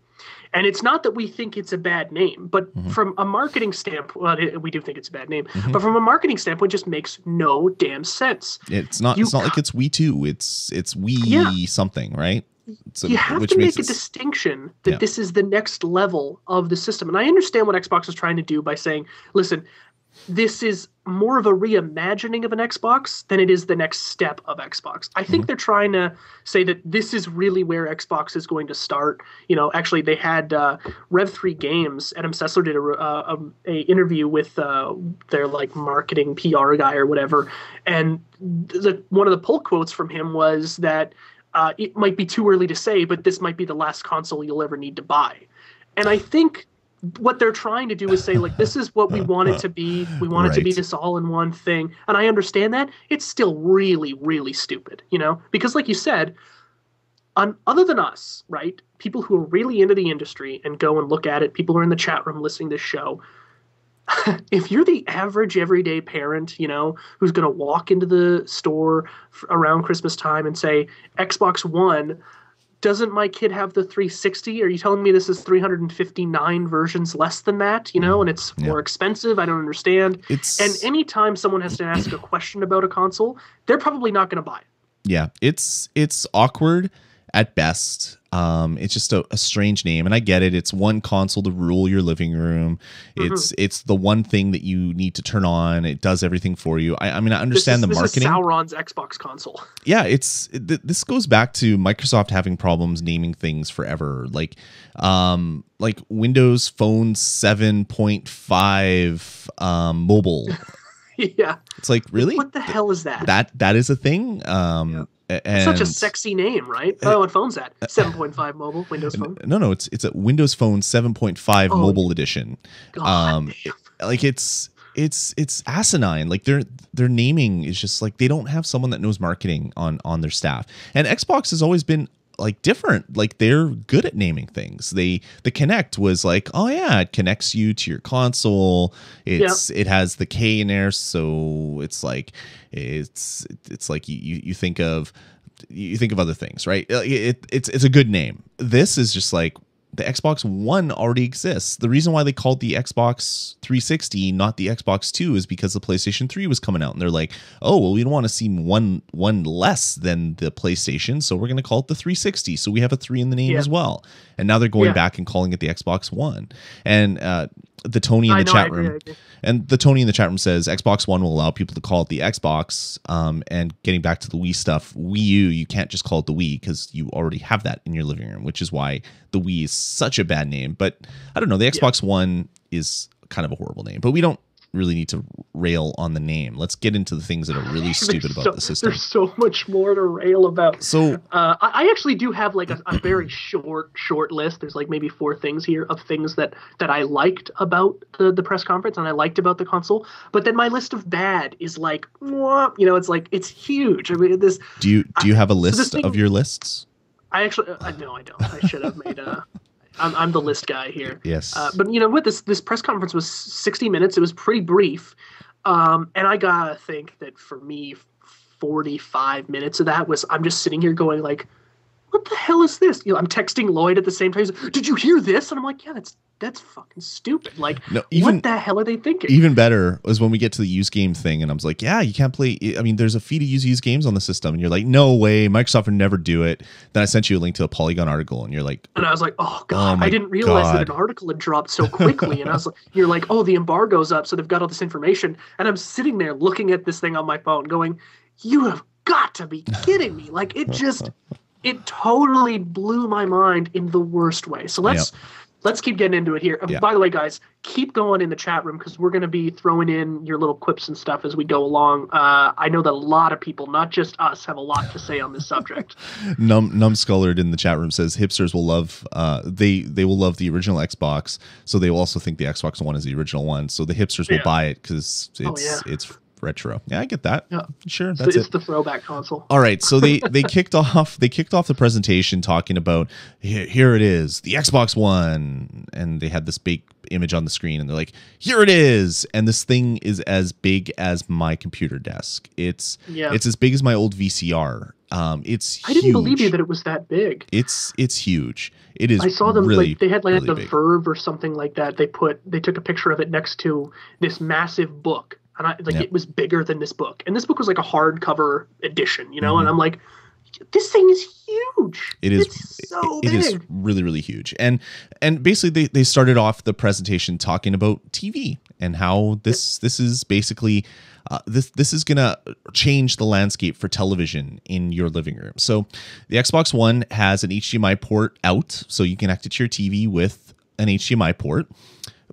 And it's not that we think it's a bad name, but Mhm. from a marketing standpoint, well, we do think it's a bad name. Mhm. But from a marketing standpoint, it just makes no damn sense. it's not you it's not like it's we too. It's it's we Yeah. something, right? So, you have which to make a distinction that Yeah. this is the next level of the system. And I understand what Xbox is trying to do by saying, listen, this is more of a reimagining of an Xbox than it is the next step of Xbox. I Mm-hmm. think they're trying to say that this is really where Xbox is going to start. You know, actually, they had uh, Rev3 Games. Adam Sessler did a, uh, a, a interview with uh, their like marketing PR guy or whatever, and the one of the pull quotes from him was that uh, it might be too early to say, but this might be the last console you'll ever need to buy. And I think what they're trying to do is say like this is what we want it to be. We want it to be this all-in-one thing. And i understand that. It's still really really stupid you know? Because like you said on other than us right people who are really into the industry and go and look at it people who are in the chat room listening to this show if you're the average everyday parent you know who's going to walk into the store f- around christmas time and say xbox one doesn't my kid have the 360 are you telling me this is 359 versions less than that you know and it's mm, Yeah. more expensive? I don't understand. It's and anytime someone has to ask a question about a console they're probably not going to buy it. Yeah it's it's awkward at best. Um it's just a, a strange name and i get it. It's one console to rule your living room. Mm-hmm. it's it's the one thing that you need to turn on. It does everything for you. I, I mean i understand is- the this marketing. Is sauron's xbox console. Yeah it's th- this goes back to microsoft having problems naming things forever. Like um like windows phone 7.5 um mobile. Yeah. It's like really? What the hell is that? That that is a thing? Um a- and such a sexy name right? Oh what phone's that? 7.5 mobile windows phone? no no it's it's a windows phone 7.5 Oh, mobile edition. God um damn. like it's it's it's asinine. Like their their naming is just like they don't have someone that knows marketing on on their staff. And xbox has always been like different. Like they're good at naming things. They the Kinect was like oh yeah it connects you to your console. It's it has the k in there so it's like it's it's like you you you think of you think of other things right? It, it's it's a good name. This is just like the Xbox One already exists. The reason why they called the Xbox 360 not the Xbox 2 is because the PlayStation 3 was coming out and they're like, "Oh, well we don't want to seem one one less than the PlayStation, so we're going to call it the 360." So we have a 3 in the name Yeah. as well. And now they're going Yeah. back and calling it the Xbox One. And uh the Tony in the know, chat room I agree. and the Tony in the chat room says Xbox One will allow people to call it the Xbox. Um, and getting back to the Wii stuff, Wii U, you can't just call it the Wii because you already have that in your living room, which is why the Wii is such a bad name. But I don't know, the Xbox One is kind of a horrible name, but we don't really need to rail on the name. Let's get into the things that are really stupid about so, the system. There's so much more to rail about. So Uh, I, I actually do have like a, a very short, short list. There's like maybe four things here of things that that I liked about the the press conference and I liked about the console. But then my list of bad is like, mwah, you know, it's like it's huge. I mean, this do you do you have a list thing- of your lists? I actually, uh, no, I don't. I should have made a. I'm, I'm the list guy here. Yes. Uh, but you know what? This this press conference was 60 minutes. It was pretty brief, um, and I gotta think that for me, 45 minutes of that was I'm just sitting here going like, "What the hell is this?" You know, I'm texting Lloyd at the same time. He's like, Did you hear this? And I'm like, "Yeah, that's that's fucking stupid. Like, no, even what the hell are they thinking?" even better was when we get to the use game thing and i was like yeah you can't play i mean there's a fee to use used games on the system and you're like no way microsoft would never do it then i sent you a link to a polygon article and you're like And I was like, oh god, oh my I didn't realize that an article had dropped so quickly. and I was like, you're like, oh, the embargo's up, so they've got all this information. And I'm sitting there looking at this thing on my phone, going, you have got to be kidding me. Like it just it totally blew my mind in the worst way. So let's let's keep getting into it here. Uh, Yeah. By the way, guys, keep going in the chat room because we're going to be throwing in your little quips and stuff as we go along. Uh, I know that a lot of people, not just us, have a lot to say on this subject. Num Numbscolored in the chat room says hipsters will love uh they they will love the original Xbox, so they will also think the Xbox One is the original one. So the hipsters will Yeah. buy it because it's Oh, yeah. it's retro. Yeah, I get that. Yeah. Sure, So it's it. the throwback console. All right, so they they kicked off they kicked off the presentation talking about here, here it is, the Xbox One, and they had this big image on the screen, and they're like, here it is, and this thing is as big as my computer desk. It's Yeah. it's as big as my old VCR. Um, it's I didn't huge. believe you that it was that big. it's it's huge. It is. I saw them really, like they had like really the big. Verge or something like that. They put they took a picture of it next to this massive book, and I like Yeah. it was bigger than this book. And this book was like a hardcover edition, you know. Mhm. And I'm like, this thing is huge. It is It's so it big. is really really huge and and basically they, they started off the presentation talking about tv and how this this is basically uh, this this is gonna change the landscape for television in your living room so the xbox one has an hdmi port out so you can connect it to your tv with an hdmi port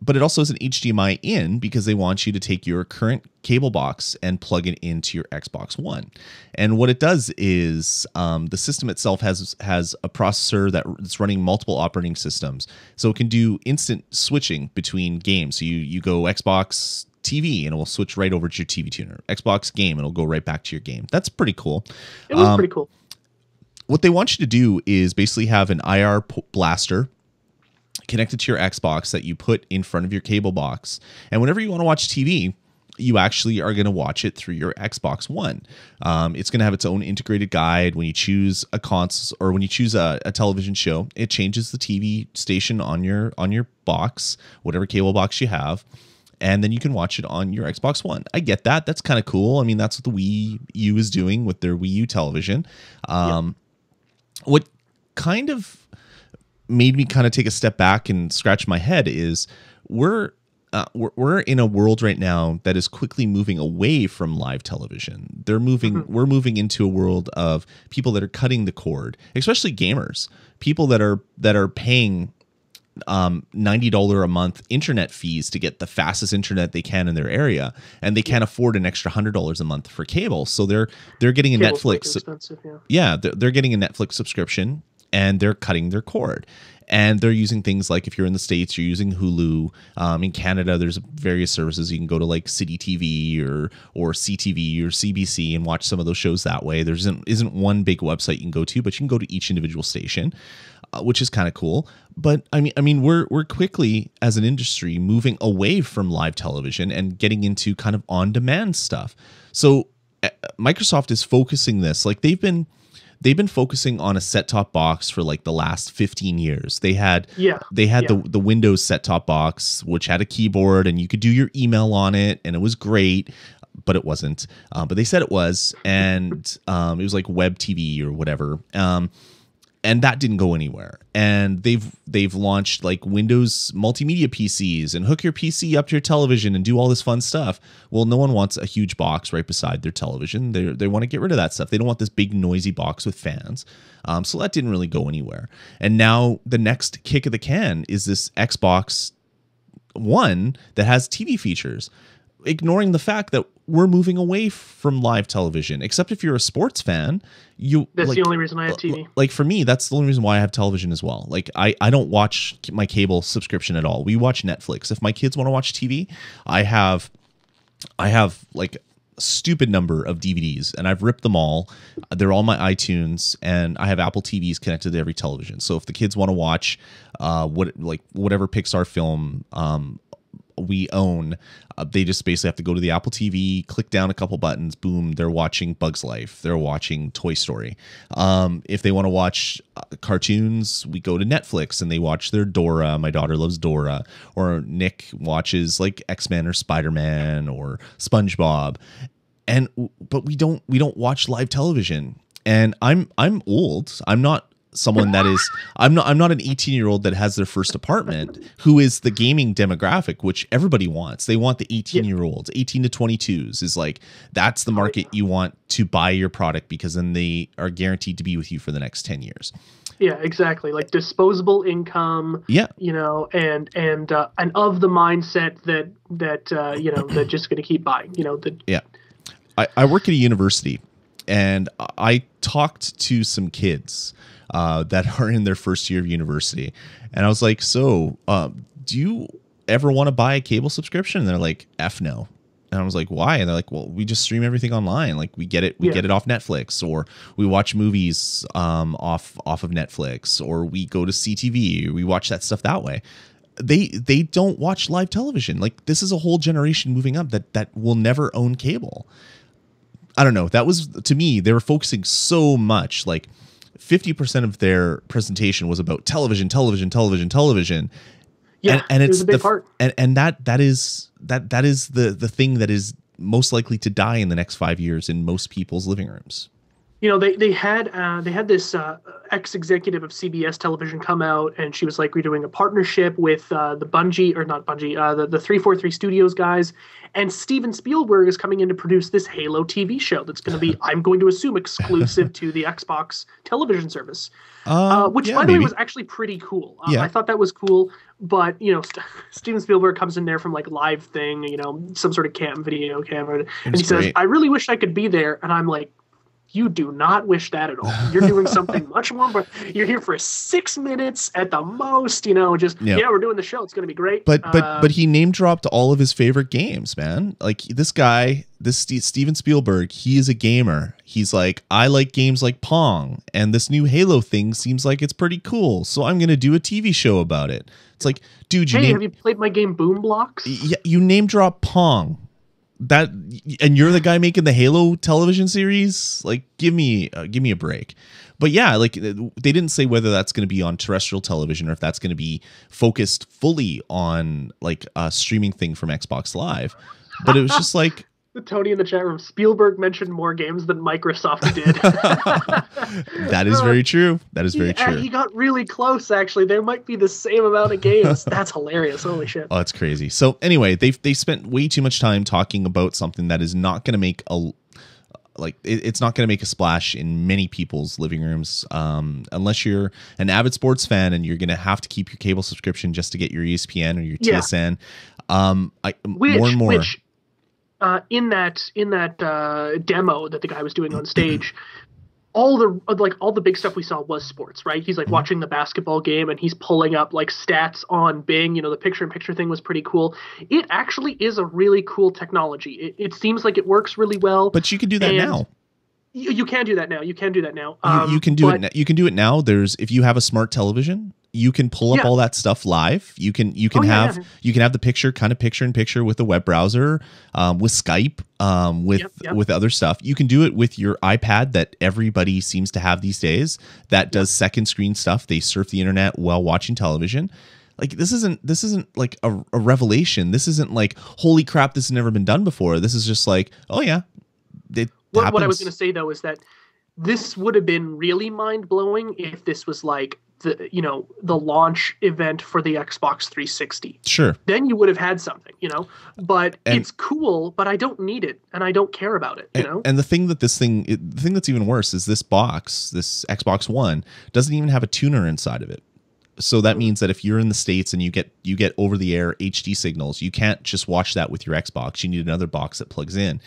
but it also has an HDMI in because they want you to take your current cable box and plug it into your Xbox One. And what it does is um, the system itself has has a processor that's running multiple operating systems, so it can do instant switching between games. So you you go Xbox TV and it will switch right over to your TV tuner. Xbox game and it'll go right back to your game. That's pretty cool it was um, pretty cool. what they want you to do is basically have an IR blaster connected to your Xbox that you put in front of your cable box. And whenever you want to watch TV, you actually are going to watch it through your Xbox One. Um, it's going to have its own integrated guide. When you choose a console or when you choose a, a television show, it changes the TV station on your on your box, whatever cable box you have. And then you can watch it on your Xbox One. I get that. That's kind of cool. I mean, that's what the Wii U is doing with their Wii U television. Um, What kind of made me kind of take a step back and scratch my head is we're uh, we're, we're in a world right now that is quickly moving away from live television. They're moving. We're moving into a world of people that are cutting the cord, especially gamers. People that are that are paying um, ninety dollar a month internet fees to get the fastest internet they can in their area, and they can't afford an extra hundred dollars a month for cable. So they're they're getting a Cable's Netflix yeah. yeah, they're, they're getting a Netflix subscription and they're cutting their cord. And they're using things like if you're in the States, you're using Hulu. Um, in Canada, there's various services. You can go to like City TV or or CTV or CBC and watch some of those shows that way. There isn't, isn't one big website you can go to, but you can go to each individual station, uh, which is kind of cool. But I mean, I mean, we're we're quickly as an industry moving away from live television and getting into kind of on demand stuff. So uh, Microsoft is focusing this like they've been they've been focusing on a set top box for like the last 15 years. They had Yeah, they had yeah. the the Windows set top box which had a keyboard and you could do your email on it and it was great, but it wasn't. Uh, but they said it was and um, it was like web TV or whatever. Um, and that didn't go anywhere. And they've they've launched like Windows multimedia PCs and hook your PC up to your television and do all this fun stuff. Well, no one wants a huge box right beside their television. They they want to get rid of that stuff. They don't want this big noisy box with fans. Um, so that didn't really go anywhere. And now the next kick of the can is this Xbox One that has TV features, ignoring the fact that we're moving away from live television. Except if you're a sports fan, you That's like, the only reason I have TV. like for me that's the only reason why i have television as well like i i don't watch my cable subscription at all we watch netflix if my kids want to watch tv i have i have like a stupid number of dvds and i've ripped them all they're all my itunes and i have apple tvs connected to every television so if the kids want to watch uh what like whatever pixar film um we own, uh, they just basically have to go to the Apple TV, click down a couple buttons, boom, they're watching Bugs Life, they're watching Toy Story. Um, if they want to watch uh, cartoons, we go to Netflix and they watch their Dora. My daughter loves Dora, or Nick watches like X Men or Spider Man or SpongeBob, and but we don't we don't watch live television. And I'm I'm old. I'm not someone that is I'm not I'm not an 18 year old that has their first apartment who is the gaming demographic which everybody wants. They want the 18 year olds, 18 to 22s is like that's the market you want to buy your product because then they are guaranteed to be with you for the next 10 years. Yeah, exactly. Like disposable income. Yeah. You know, and and uh, and of the mindset that that uh, you know they're just going to keep buying. You know, the Yeah. I, I work at a university and I talked to some kids uh, that are in their first year of university. And I was like, so um, do you ever want to buy a cable subscription? And they're like, F no. And I was like, why? And they're like, well, we just stream everything online. Like we get it, we Yeah. get it off Netflix, or we watch movies um, off off of Netflix, or we go to CTV, we watch that stuff that way. They they don't watch live television. Like this is a whole generation moving up that that will never own cable. I don't know. That was to me, they were focusing so much. Like 50% of their presentation was about television, television, television, television. yeah, and, and it it's big the, part. And, and that that is that that is the the thing that is most likely to die in the next five years in most people's living rooms. You know they they had uh, they had this uh, ex executive of CBS television come out and she was like we're doing a partnership with uh, the Bungie or not Bungie uh, the the three four three Studios guys and Steven Spielberg is coming in to produce this Halo TV show that's going to be I'm going to assume exclusive to the Xbox television service uh, which yeah, by the way was actually pretty cool. Um, Yeah. I thought that was cool, but you know, St- Steven Spielberg comes in there from like live thing, you know, some sort of cam video camera, and he was says, "I really wish I could be there," and I'm like. You do not wish that at all. You're doing something much more, but you're here for six minutes at the most. You know, just Yeah. yeah, we're doing the show. It's going to be great. But but Uh, but he name dropped all of his favorite games, man. Like this guy, this Ste Steven Spielberg, he is a gamer. He's like, I like games like Pong, and this new Halo thing seems like it's pretty cool. So I'm gonna do a TV show about it. It's like, dude, you hey, name have you played my game Boom Blox? yeah, you name drop Pong. That and you're the guy making the Halo television series. Like, give me uh, give me a break. But yeah, like they didn't say whether that's going to be on terrestrial television or if that's going to be focused fully on like a streaming thing from Xbox Live. But it was just like Tony in the chat room. Spielberg mentioned more games than Microsoft did. that is very true. That is very yeah, true. he got really close. Actually, there might be the same amount of games. That's hilarious. Holy shit! Oh, it's crazy. So anyway, they they spent way too much time talking about something that is not going to make a like it, it's not going to make a splash in many people's living rooms um, unless you're an avid sports fan and you're going to have to keep your cable subscription just to get your ESPN or your Yeah. TSN. Um, I, Which, more and more. which, uh, in that in that uh, demo that the guy was doing on stage, all the like all the big stuff we saw was sports, right? He's like watching the basketball game and he's pulling up like stats on Bing. You know, the picture-in-picture thing was pretty cool. It actually is a really cool technology. It, it seems like it works really well. but you can do that now. you, you can do that now. You can do that now. You, Um, you can do but- it. Now. You can do it now. There's if you have a smart television, you can pull up Yeah. all that stuff live. You can you can Oh, have yeah. you can have the picture kind of picture in picture with the web browser, um, with Skype, um, with Yep, yep. with other stuff. You can do it with your iPad that everybody seems to have these days. That does second screen stuff. They surf the internet while watching television. Like this isn't this isn't like a, a revelation. This isn't like holy crap. This has never been done before. This is just like oh yeah, it what, what I was going to say though is that this would have been really mind blowing if this was like the you know the launch event for the Xbox 360. Sure. Then you would have had something, you know. But And- it's cool, but I don't need it, and I don't care about it, you and, know. and the thing that this thing the thing that's even worse is this box this xbox one doesn't even have a tuner inside of it so that hmm. means that if you're in the states and you get you get over the air hd signals you can't just watch that with your xbox you need another box that plugs in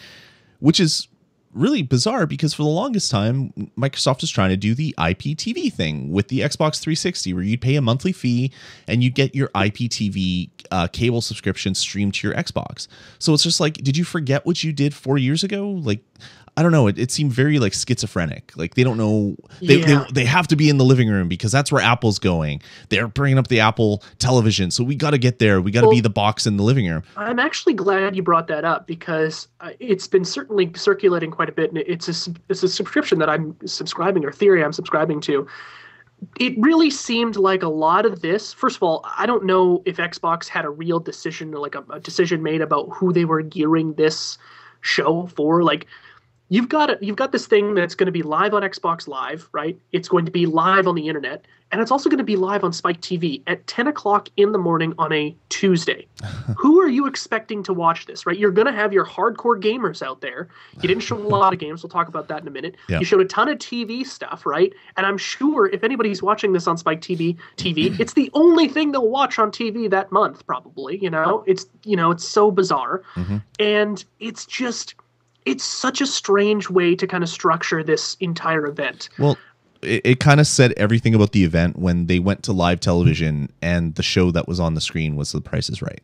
which is really bizarre because for the longest time microsoft was trying to do the iptv thing with the xbox 360 where you'd pay a monthly fee and you'd get your iptv uh, cable subscription streamed to your xbox. So it's just like did you forget what you did four years ago? Like I don't know. It, it seemed very like schizophrenic. Like they don't know. They, Yeah. they they have to be in the living room because that's where Apple's going. They're bringing up the Apple television, so we got to get there. We got to be the box in the living room. I'm actually glad you brought that up because uh, it's been certainly circulating quite a bit, and it's a it's a subscription that I'm subscribing or theory I'm subscribing to. It really seemed like a lot of this. First of all, I don't know if Xbox had a real decision, like a, a decision made about who they were gearing this show for. Like, you've got a, you've got this thing that's going to be live on Xbox Live, right? It's going to be live on the internet, and it's also going to be live on Spike TV at 10 o'clock in the morning on a Tuesday. Who are you expecting to watch this, right? You're going to have your hardcore gamers out there. You didn't show a lot of games. We'll talk about that in a minute. Yeah. You showed a ton of TV stuff, right? And I'm sure if anybody's watching this on Spike TV, TV, it's the only thing they'll watch on TV that month, probably. You know, it's you know, it's so bizarre, Mhm. and it's just it's such a strange way to kind of structure this entire event. Well, it, it kind of said everything about the event when they went to live television and the show that was on the screen was The Price is Right.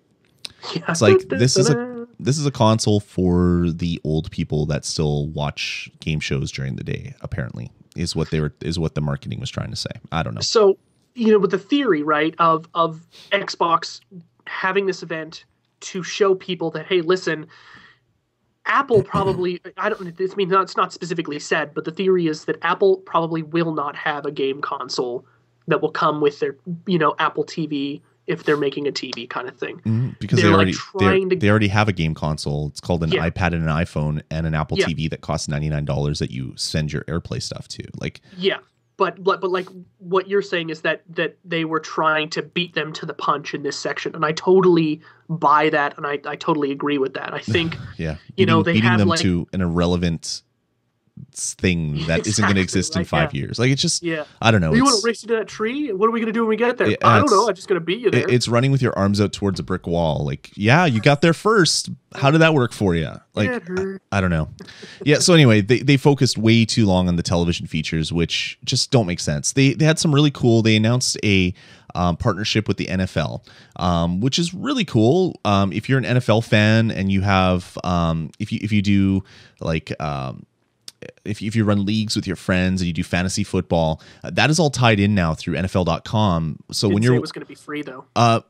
Yeah. It's like this is a this is a console for the old people that still watch game shows during the day. Apparently, is what they were is what the marketing was trying to say. I don't know. so you know with the theory right of of xbox having this event to show people that hey listen apple probably i don't this means not it's not specifically said but the theory is that apple probably will not have a game console that will come with their you know apple tv if they're making a tv kind of thing Mhm, Because They're, they like, already trying to- they already have a game console. It's called an Yeah. iPad and an iPhone and an Apple Yeah. TV that costs ninety nine dollars that you send your AirPlay stuff to. Like yeah but, but but like what you're saying is that that they were trying to beat them to the punch in this section and i totally buy that and i, I totally agree with that. I think yeah, You know, they beating have, them like- to an irrelevant thing that isn't going to Exactly, exist in five years. Like it's just yeah I don't know. you want to race you to that tree? What are we gonna do when we get there? Yeah, I don't know. I'm just gonna beat you there. It- It's running with your arms out towards a brick wall. Like, yeah, you got there first. How did that work for you? Like, hurt. I don't know. Yeah. So anyway, they, they focused way too long on the television features, which just don't make sense. They they had some really cool. They announced a um, partnership with the NFL, um, which is really cool. Um, if you're an NFL fan and you have, um, if you if you do like. If, if you run leagues with your friends and you do fantasy football, uh, that is all tied in now through NFL.com. So when you're it was gonna be free though. uh,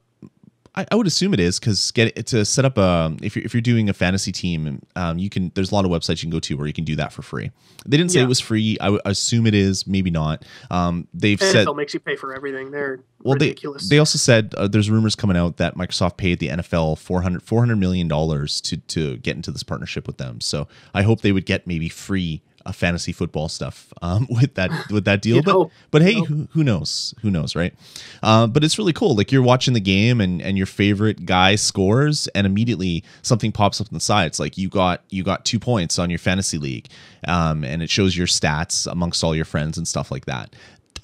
I, I would assume it is because get it to set up a if you're if you're doing a fantasy team, um, you can there's a lot of websites you can go to where you can do that for free. They didn't say Yeah. it was free. I assume it is, maybe not. Um, they've said. NFL said makes you pay for everything. They're well they ridiculous. they also said uh, there's rumors coming out that Microsoft paid the NFL 400 400 million dollars to to get into this partnership with them. So I hope they would get maybe free uh, fantasy football stuff um, with that with that deal. But hope. but hey, who, who knows? Who knows, right? Uh, but it's really cool. Like you're watching the game and and your favorite guy scores, and immediately something pops up on the side. It's like you got you got two points on your fantasy league, um, and it shows your stats amongst all your friends and stuff like that.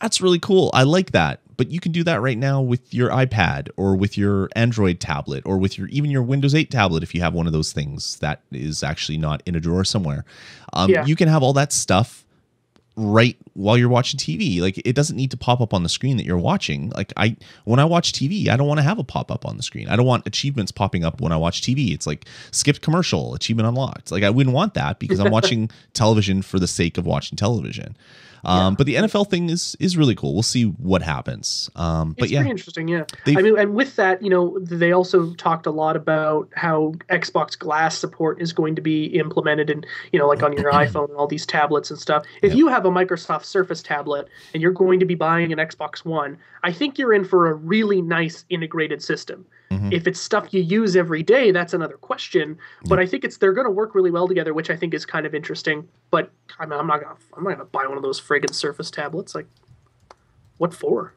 That's really cool. I like that. But you can do that right now with your iPad or with your Android tablet or with your even your Windows 8 tablet if you have one of those things that is actually not in a drawer somewhere. Um, Yeah. You can have all that stuff right while you're watching TV. Like it doesn't need to pop up on the screen that you're watching. Like I when I watch TV, I don't want to have a pop up on the screen. I don't want achievements popping up when I watch TV. It's like skipped commercial, achievement unlocked. Like I wouldn't want that because I'm watching television for the sake of watching television. Um, but the NFL thing is is really cool. We'll see what happens. Um, but it's yeah, interesting, yeah. They've- I mean, and with that, you know, they also talked a lot about how Xbox Glass support is going to be implemented, and you know, like on your iPhone and all these tablets and stuff. If Yep. you have a Microsoft Surface tablet and you're going to be buying an Xbox One, I think you're in for a really nice integrated system. Mhm. If it's stuff you use every day, that's another question. But I think it's they're going to work really well together, which I think is kind of interesting. But I mean, I'm not gonna I'm not gonna buy one of those friggin' Surface tablets. Like, what for?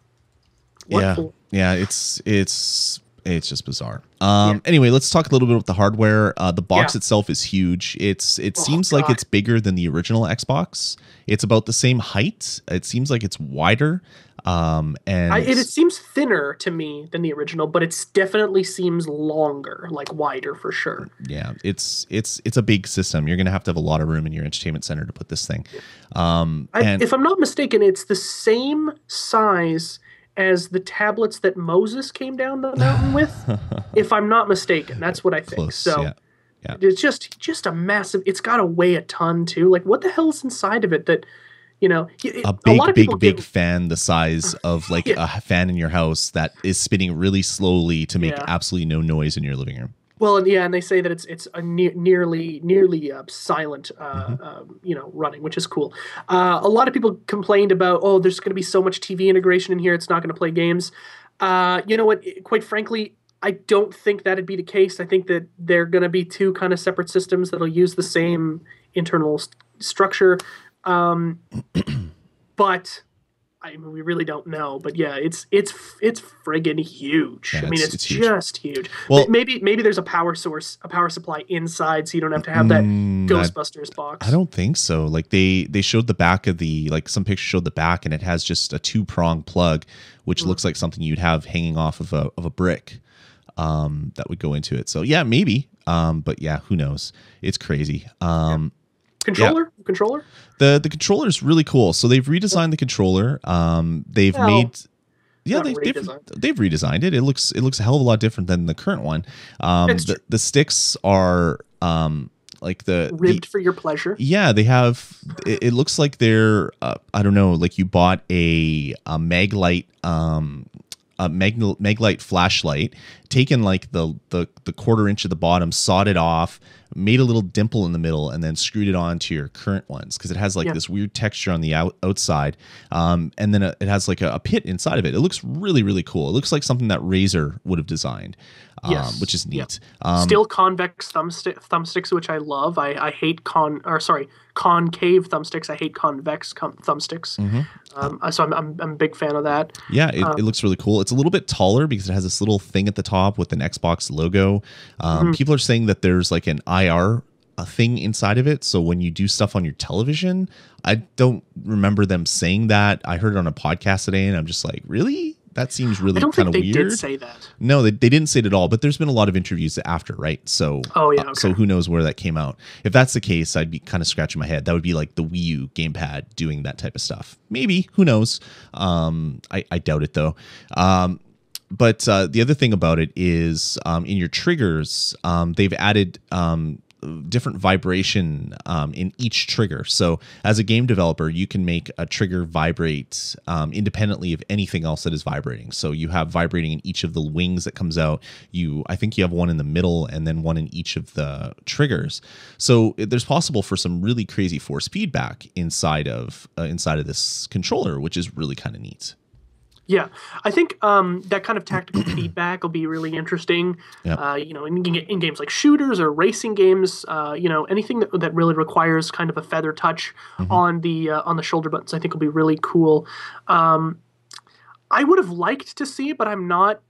What yeah, for? yeah. It's it's it's just bizarre. Um. Anyway, let's talk a little bit about the hardware. Uh, the box Yeah. itself is huge. It's it Oh, seems like it's bigger than the original Xbox. It's about the same height. It seems like it's wider. Um. And I, it, it seems thinner to me than the original, but it definitely seems longer, like wider for sure. yeah, it's it's it's a big system. You're gonna have to have a lot of room in your entertainment center to put this thing. Um. I, and if I'm not mistaken, it's the same size as the tablets that Moses came down the mountain with. if I'm not mistaken, that's what I think. close. so yeah. Yeah. it's just just a massive. It's got to weigh a ton too. Like what the hell's inside of it that, you know, a big, lot of big, big get- fan the size of like Yeah. a fan in your house that is spinning really slowly to make Yeah. absolutely no noise in your living room. Well, yeah, and they say that it's it's a ne- nearly nearly uh, silent, uh, Mm-hmm. um, you know, running, which is cool. Uh, a lot of people complained about, oh, there's going to be so much TV integration in here, it's not going to play games. Uh, you know what? Quite frankly, I don't think that'd be the case. I think that they're going to be two kind of separate systems that'll use the same internal st- structure. Um, but I mean, we really don't know. But yeah, it's it's it's friggin' huge. Yeah, I mean, it's- it's, it's huge. just huge. Well- maybe maybe there's a power source, a power supply inside, so you don't have to have that Mm, I- Ghostbusters box. I don't think so. Like they they showed the back of the like some pictures showed the back and it has just a two prong plug, which Mm. looks like something you'd have hanging off of a of a brick. Um, that would go into it. So yeah, maybe. Um, but yeah, who knows? It's crazy. Um, controller, controller. the the controller is really cool. So they've redesigned the controller. Um, they've Well, made yeah they've redesigned. they've redesigned it. It looks it looks a hell of a lot different than the current one. Um, the, the sticks are um like the the- ribbed for your pleasure. yeah, they have. It, it looks like they're. Uh, I don't know. Like you bought a a Maglite, um, a Mag, Maglite flashlight, taken like the the the quarter inch of the bottom, sawed it off, made a little dimple in the middle, and then screwed it on to your current ones because it has like Yeah. this weird texture on the out, outside, um, and then it it has like a, a pit inside of it. It looks really really cool. It looks like something that Razer would have designed, um, Yes. which is neat. Um, Still convex thumbstick thumbsticks, which I love. I, I hate con or sorry concave thumbsticks. I hate convex com- thumbsticks. Mhm. Um, so I'm, I'm I'm a big fan of that. Yeah, it, Um, it looks really cool. It's a little bit taller because it has this little thing at the top with an Xbox logo. Um, Mhm. People are saying that there's like an IR a thing inside of it. So when you do stuff on your television, I don't remember them saying that. I heard it on a podcast today, and I'm just like, really? That seems really kind of weird. did say that. No, they, they didn't say it at all, but there's been a lot of interviews after, right? So, Oh, yeah, uh, so who knows where that came out? If that's the case, I'd be kind of scratching my head. That would be like the Wii U gamepad doing that type of stuff. Maybe, who knows? Um, I, I doubt it though. Um, but uh, the other thing about it is um, in your triggers, um, they've added um, different vibration um, in each trigger. So, as a game developer, you can make a trigger vibrate um, independently of anything else that is vibrating. So, you have vibrating in each of the wings that comes out. You, I think, you have one in the middle and then one in each of the triggers. So, there's possible for some really crazy force feedback inside of uh, inside of this controller, which is really kind of neat. Yeah, I think um, that kind of tactical feedback will be really interesting. Yep. Uh, you know, in, in games like shooters or racing games, uh, you know, anything that, that really requires kind of a feather touch on the uh, on the shoulder buttons, I think will be really cool. Um, I would have liked to see, but I'm not.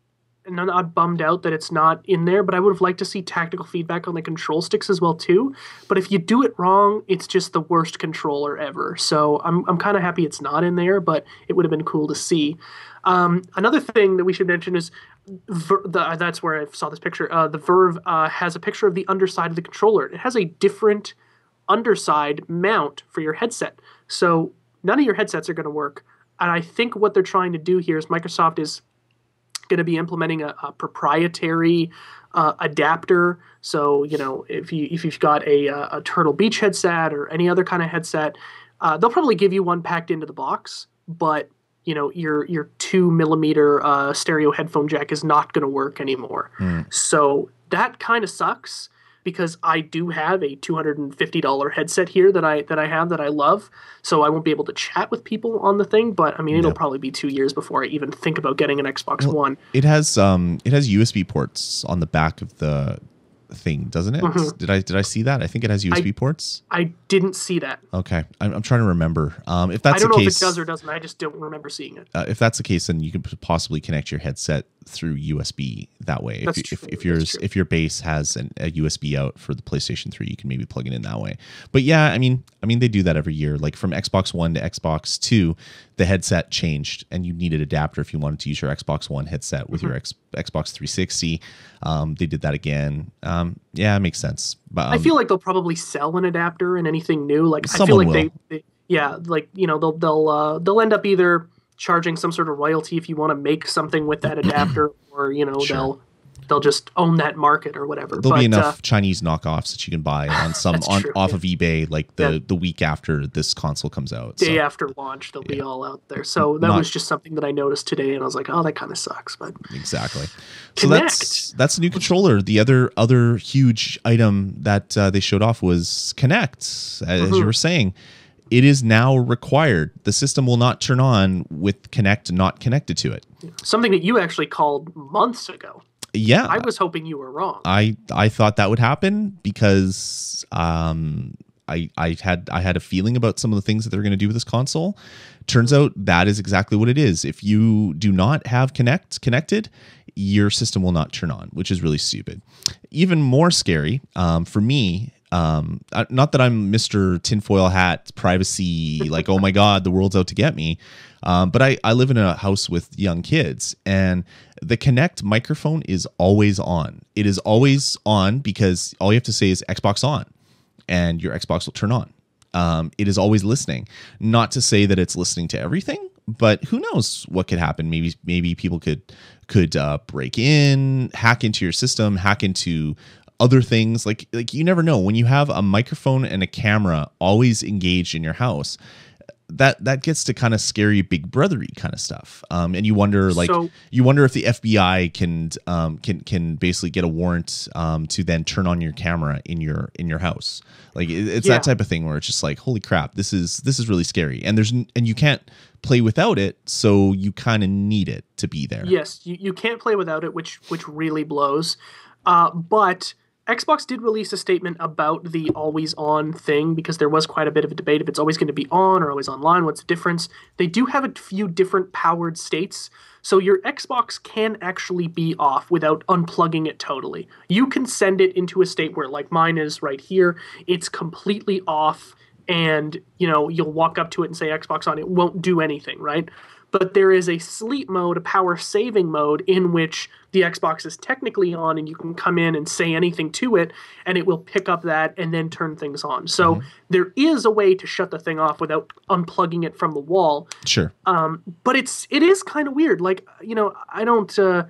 And I'm not bummed out that it's not in there, but I would have liked to see tactical feedback on the control sticks as well too. But if you do it wrong, it's just the worst controller ever. So I'm I'm kind of happy it's not in there, but it would have been cool to see. Um, another thing that we should mention is Ver- the, that's where I saw this picture. Uh, the Verge uh, has a picture of the underside of the controller. It has a different underside mount for your headset. So none of your headsets are going to work. And I think what they're trying to do here is Microsoft is going to be implementing a, a proprietary uh, adapter. So you know, if you if you've got a uh, a Turtle Beach headset or any other kind of headset, uh, they'll probably give you one packed into the box. But you know, your your two millimeter uh, stereo headphone jack is not going to work anymore. Hmm. So that kind of sucks because I do have a two hundred and fifty dollar headset here that I that I have that I love. So I won't be able to chat with people on the thing. But I mean, it'll probably be two years before I even think about getting an Xbox Well, One. It has um it has USB ports on the back of the thing, doesn't it? Mhm. Did I did I see that? I think it has USB ports. I didn't see that. Okay, I'm, I'm trying to remember. Um, if that's I don't know case, if it does or doesn't. I just don't remember seeing it. uh, if that's the case, then you could possibly connect your headset through USB that way. That's if, true, if, if yours if your base has an, a USB out for the PlayStation 3, you can maybe plug it in that way. But yeah, I mean, I mean they do that every year. Like from Xbox One to Xbox Two, the headset changed, and you needed adapter if you wanted to use your Xbox One headset with Mm-hmm. your X, Xbox 360. Um, they did that again. Um, yeah, it makes sense. But um, I feel like they'll probably sell an adapter in anything new. Like I feel like they, they, yeah, like you know, they'll they'll uh, they'll end up either charging some sort of royalty if you want to make something with that adapter, or you know, Sure. they'll they'll just own that market or whatever. there'll but, be uh, enough Chinese knockoffs that you can buy on some on true, off yeah. of eBay like the Yeah. the week after this console comes out. day so. after launch, they'll be all out there. So that Not- was just something that I noticed today, and I was like, oh, that kind of sucks. But exactly so that's Kinect. that's a new controller the other other huge item that uh, they showed off was Kinect as you Mhm. were saying it is now required the system will not turn on with Kinect not connected to it something that you actually called months ago. yeah I was hoping you were wrong. I I thought that would happen because um I I had I had a feeling about some of the things that they're going to do with this console. Turns out that is exactly what it is. If you do not have Kinect connected, your system will not turn on, which is really stupid. Even more scary um, for me. Um, not that I'm Mr. Tinfoil Hat privacy, like oh my god, the world's out to get me. Um, but I, I live in a house with young kids, and the Kinect microphone is always on. It is always on because all you have to say is Xbox on, and your Xbox will turn on. Um, it is always listening. Not to say that it's listening to everything, but who knows what could happen? Maybe maybe people could could uh, break in, hack into your system, hack into other things. Like like you never know when you have a microphone and a camera always engaged in your house that that gets to kind of scary big brothery kind of stuff um, and you wonder like So- you wonder if the fbi can um, can can basically get a warrant um, to then turn on your camera in your in your house like it- it's Yeah. that type of thing where it's just like holy crap this is this is really scary and there's and you can't play without it so you kind of need it to be there Yes, you, you can't play without it, which which really blows. Uh, but Xbox did release a statement about the always on thing because there was quite a bit of a debate if it's always going to be on or always online. What's the difference? They do have a few different powered states. So your Xbox can actually be off without unplugging it totally. You can send it into a state where, like mine is right here, it's completely off, and you know you'll walk up to it and say Xbox on. It won't do anything, right? But there is a sleep mode, a power saving mode, in which the Xbox is technically on and you can come in and say anything to it and it will pick up that and then turn things on. So there is a way to shut the thing off without unplugging it from the wall. sure Um, but it's it is kind of weird. Like, you know, I don't uh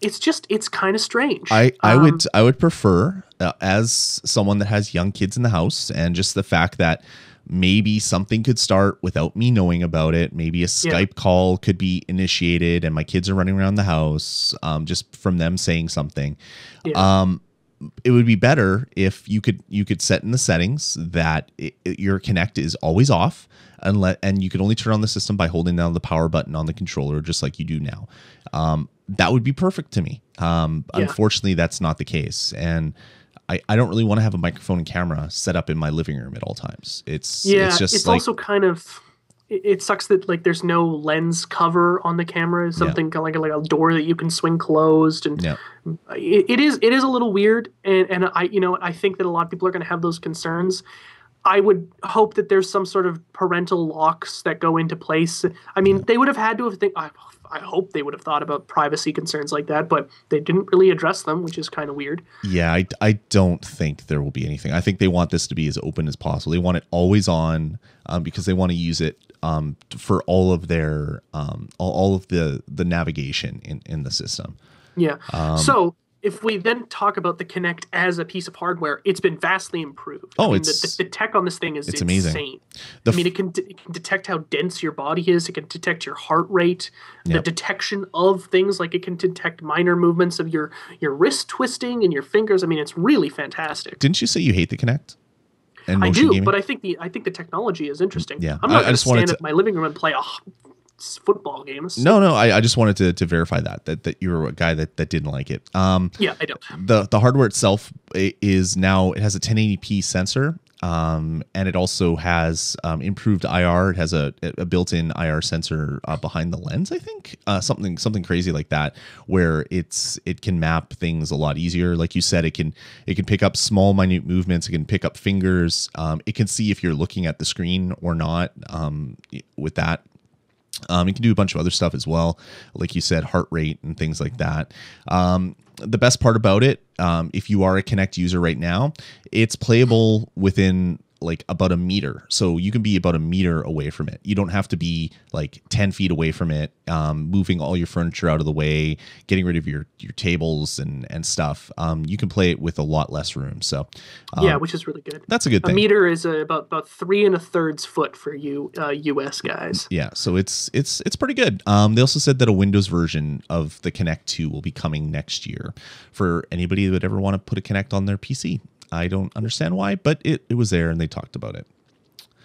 it's just it's kind of strange. I, I Um, would I would prefer uh, as someone that has young kids in the house and just the fact that maybe something could start without me knowing about it. Maybe a Skype call could be initiated and my kids are running around the house um, just from them saying something. Yeah. Um, it would be better if you could you could set in the settings that it, it- your Kinect is always off and let and you can only turn on the system by holding down the power button on the controller just like you do now. Um, that would be perfect to me. Um, Yeah. Unfortunately, that's not the case, and I, I don't really want to have a microphone and camera set up in my living room at all times. It's yeah, it's just it's like also kind of it, sucks that like there's no lens cover on the camera. Something of like like a door that you can swing closed, and yeah it, it is it is a little weird. And and I you know I think that a lot of people are going to have those concerns. I would hope that there's some sort of parental locks that go into place. I mean, they would have had to have think. I, I hope they would have thought about privacy concerns like that, but they didn't really address them, which is kind of weird. Yeah, I, I don't think there will be anything. I think they want this to be as open as possible. They want it always on um, because they want to use it um, for all of their um, all, all of the the navigation in in the system. Yeah. Um, so if we then talk about the Kinect as a piece of hardware, it's been vastly improved. Oh, I mean, it's- the, the, tech on this thing is it's insane. amazing. The I mean, it can, it can detect how dense your body is. It can detect your heart rate, the detection of things like it can detect minor movements of your your wrist twisting and your fingers. I mean, it's really fantastic. Didn't you say you hate the Kinect? And I do, gaming? but I think the I think the technology is interesting. Yeah, I'm not I going to stand at my living room and play a football games. No, no. I, I just wanted to, to verify that that that you were a guy that, that didn't like it. Um, Yeah, I don't. the the hardware itself is now it has a 1080p sensor um, and it also has um, improved IR. It has a, a built-in IR sensor uh, behind the lens. I think uh, something something crazy like that, where it's it can map things a lot easier. Like you said, it can it can pick up small, minute movements. It can pick up fingers. Um, it can see if you're looking at the screen or not. Um, with that, um, you can do a bunch of other stuff as well, like you said, heart rate and things like that. Um, the best part about it, um, if you are a Kinect user right now, it's playable within like about a meter. So you can be about a meter away from it. You don't have to be like 10 feet away from it, um, moving all your furniture out of the way, getting rid of your, your tables and, and stuff. Um, you can play it with a lot less room. So um, yeah, which is really good. that's a good A thing. meter is uh, about about three and a thirds foot for you uh, U.S. guys. Yeah, so it's it's it's pretty good. Um, they also said that a Windows version of the Kinect 2 will be coming next year for anybody that would ever want to put a Kinect on their PC. I don't understand why, but it, it was there and they talked about it.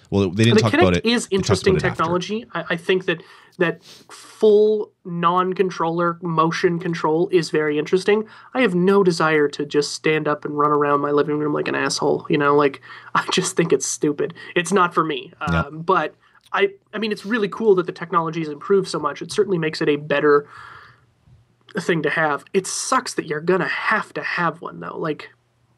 Well, they didn't the talk Kinect about it. is interesting about it after. technology. I, I think that that full non-controller motion control is very interesting. I have no desire to just stand up and run around my living room like an asshole. You know, like I just think it's stupid. It's not for me. Yeah. Um, but I, I mean, it's really cool that the technology has improved so much. It certainly makes it a better thing to have. It sucks that you're gonna have to have one though. Like,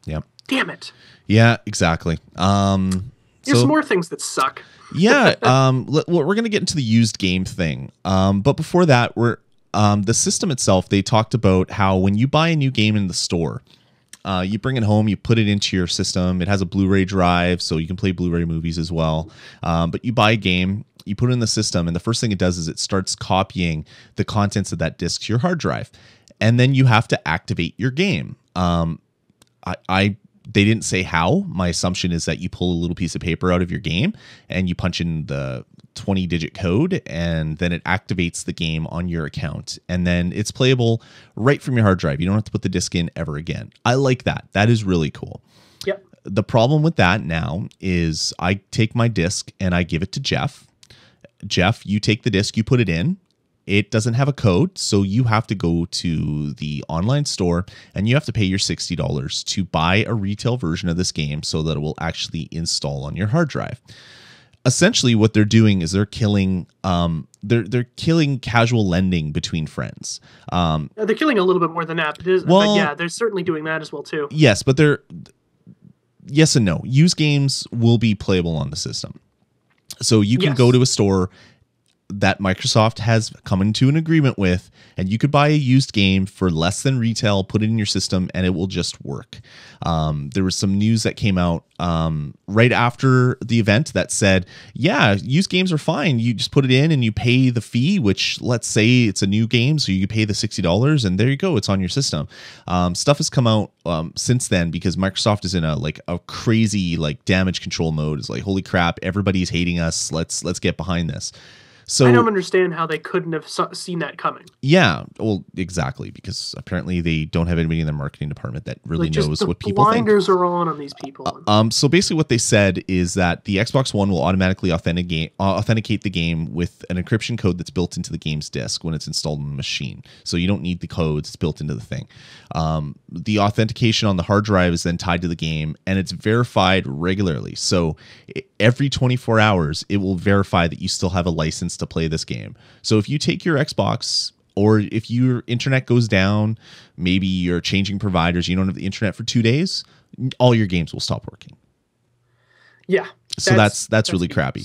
Yep. Damn it. Yeah, exactly. Um, There's so- more things that suck. yeah um well, we're gonna get into the used game thing um but before that we're um the system itself they talked about how when you buy a new game in the store uh, you bring it home you put it into your system it has a blu-ray drive so you can play blu-ray movies as well um, but you buy a game you put it in the system and the first thing it does is it starts copying the contents of that disk to your hard drive and then you have to activate your game um, I, I they didn't say how. My assumption is that you pull a little piece of paper out of your game and you punch in the 20 digit code and then it activates the game on your account and then it's playable right from your hard drive. You don't have to put the disc in ever again. I like that. That is really cool. Yep. The problem with that now is I take my disc and I give it to Jeff. Jeff, you take the disc, you put it in. It doesn't have a code, so you have to go to the online store and you have to pay your $60 to buy a retail version of this game so that it will actually install on your hard drive. Essentially, what they're doing is they're killing um, they're they're killing casual lending between friends. Um, They're killing a little bit more than that, but, Well- but yeah, they're certainly doing that as well too. yes, but they're yes and no. Use games will be playable on the system. So you can Yes. go to a store that Microsoft has come into an agreement with, and you could buy a used game for less than retail, put it in your system, and it will just work. Um, there was some news that came out um, right after the event that said, yeah, used games are fine. You just put it in and you pay the fee, which let's say it's a new game, so you pay the $60, and there you go, it's on your system. Um, stuff has come out um, since then because Microsoft is in a like a crazy like damage control mode. It's like, holy crap, everybody's hating us. Let's let's get behind this. So I don't understand how they couldn't have seen that coming. yeah, well, exactly, because apparently they don't have anybody in their marketing department that really Like, knows what people think. blinders are on on these people. Um, so basically, what they said is that the Xbox One will automatically authenticate uh, authenticate the game with an encryption code that's built into the game's disk when it's installed on the machine. So you don't need the code; it's built into the thing. Um, the authentication on the hard drive is then tied to the game, and it's verified regularly. So every 24 hours, it will verify that you still have a license to play this game. So if you take your Xbox or if your internet goes down, maybe you're changing providers, you don't have the internet for two days, all your games will stop working. yeah. So that's that's, really crappy.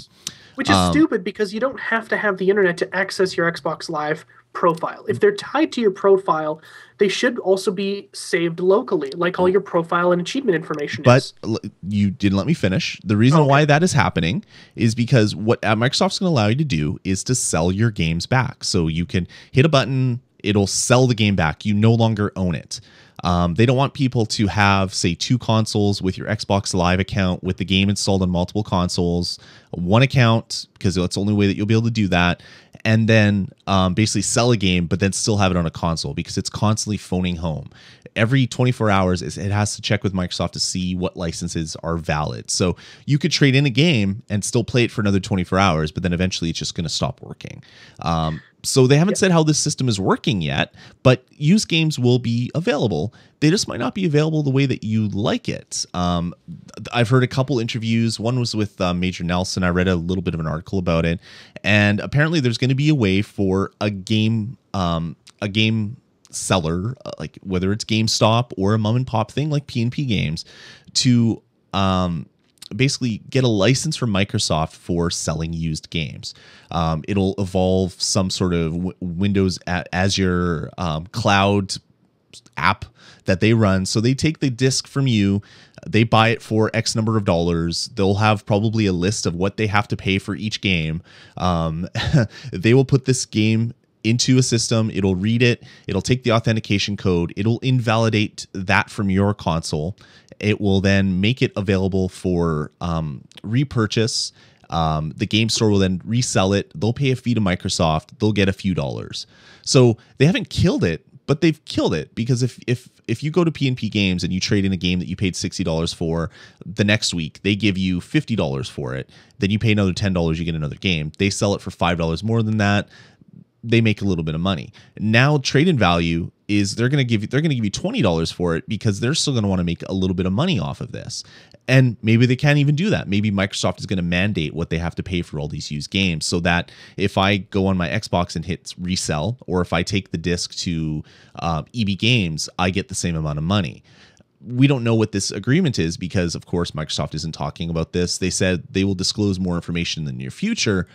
Which is Um, stupid because you don't have to have the internet to access your Xbox Live profile. If they're tied to your profile, they should also be saved locally, like all your profile and achievement information But is. you didn't let me finish. The reason Okay. why that is happening is because what uh, Microsoft's going to allow you to do is to sell your games back. So you can hit a button, it'll sell the game back. You no longer own it. Um, they don't want people to have, say, two consoles with your Xbox Live account with the game installed on multiple consoles, one account, because that's the only way that you'll be able to do that, and then um, basically sell a game, but then still have it on a console because it's constantly phoning home. Every 24 hours, it has to check with Microsoft to see what licenses are valid. So you could trade in a game and still play it for another 24 hours, but then eventually it's just going to stop working. Um, so they haven't said how this system is working yet, but used games will be available. They just might not be available the way that you like it. Um, I've heard a couple interviews. One was with uh, Major Nelson. I read a little bit of an article about it, and apparently there's going to be a way for a game, um, a game seller, uh, like whether it's GameStop or a mom and pop thing like PNP Games, to um, basically get a license from Microsoft for selling used games. Um, it'll evolve some sort of w- Windows a- Azure um, cloud app that they run. So they take the disc from you, they buy it for X number of dollars. They'll have probably a list of what they have to pay for each game. Um, they will put this game into a system, it'll read it, it'll take the authentication code, it'll invalidate that from your console. It will then make it available for um, repurchase. Um, the game store will then resell it. They'll pay a fee to Microsoft. They'll get a few dollars. So they haven't killed it, but they've killed it because if if if you go to PNP Games and you trade in a game that you paid sixty dollars for, the next week they give you fifty dollars for it. Then you pay another ten dollars, you get another game. They sell it for five dollars more than that. They make a little bit of money. Now trade in value is they're going to give you they're going to give you twenty dollars for it because they're still going to want to make a little bit of money off of this. And maybe they can't even do that. Maybe Microsoft is going to mandate what they have to pay for all these used games so that if I go on my Xbox and hit resell, or if I take the disc to uh, EB Games, I get the same amount of money we don't know what this agreement is because of course Microsoft isn't talking about this. They said they will disclose more information in the near future,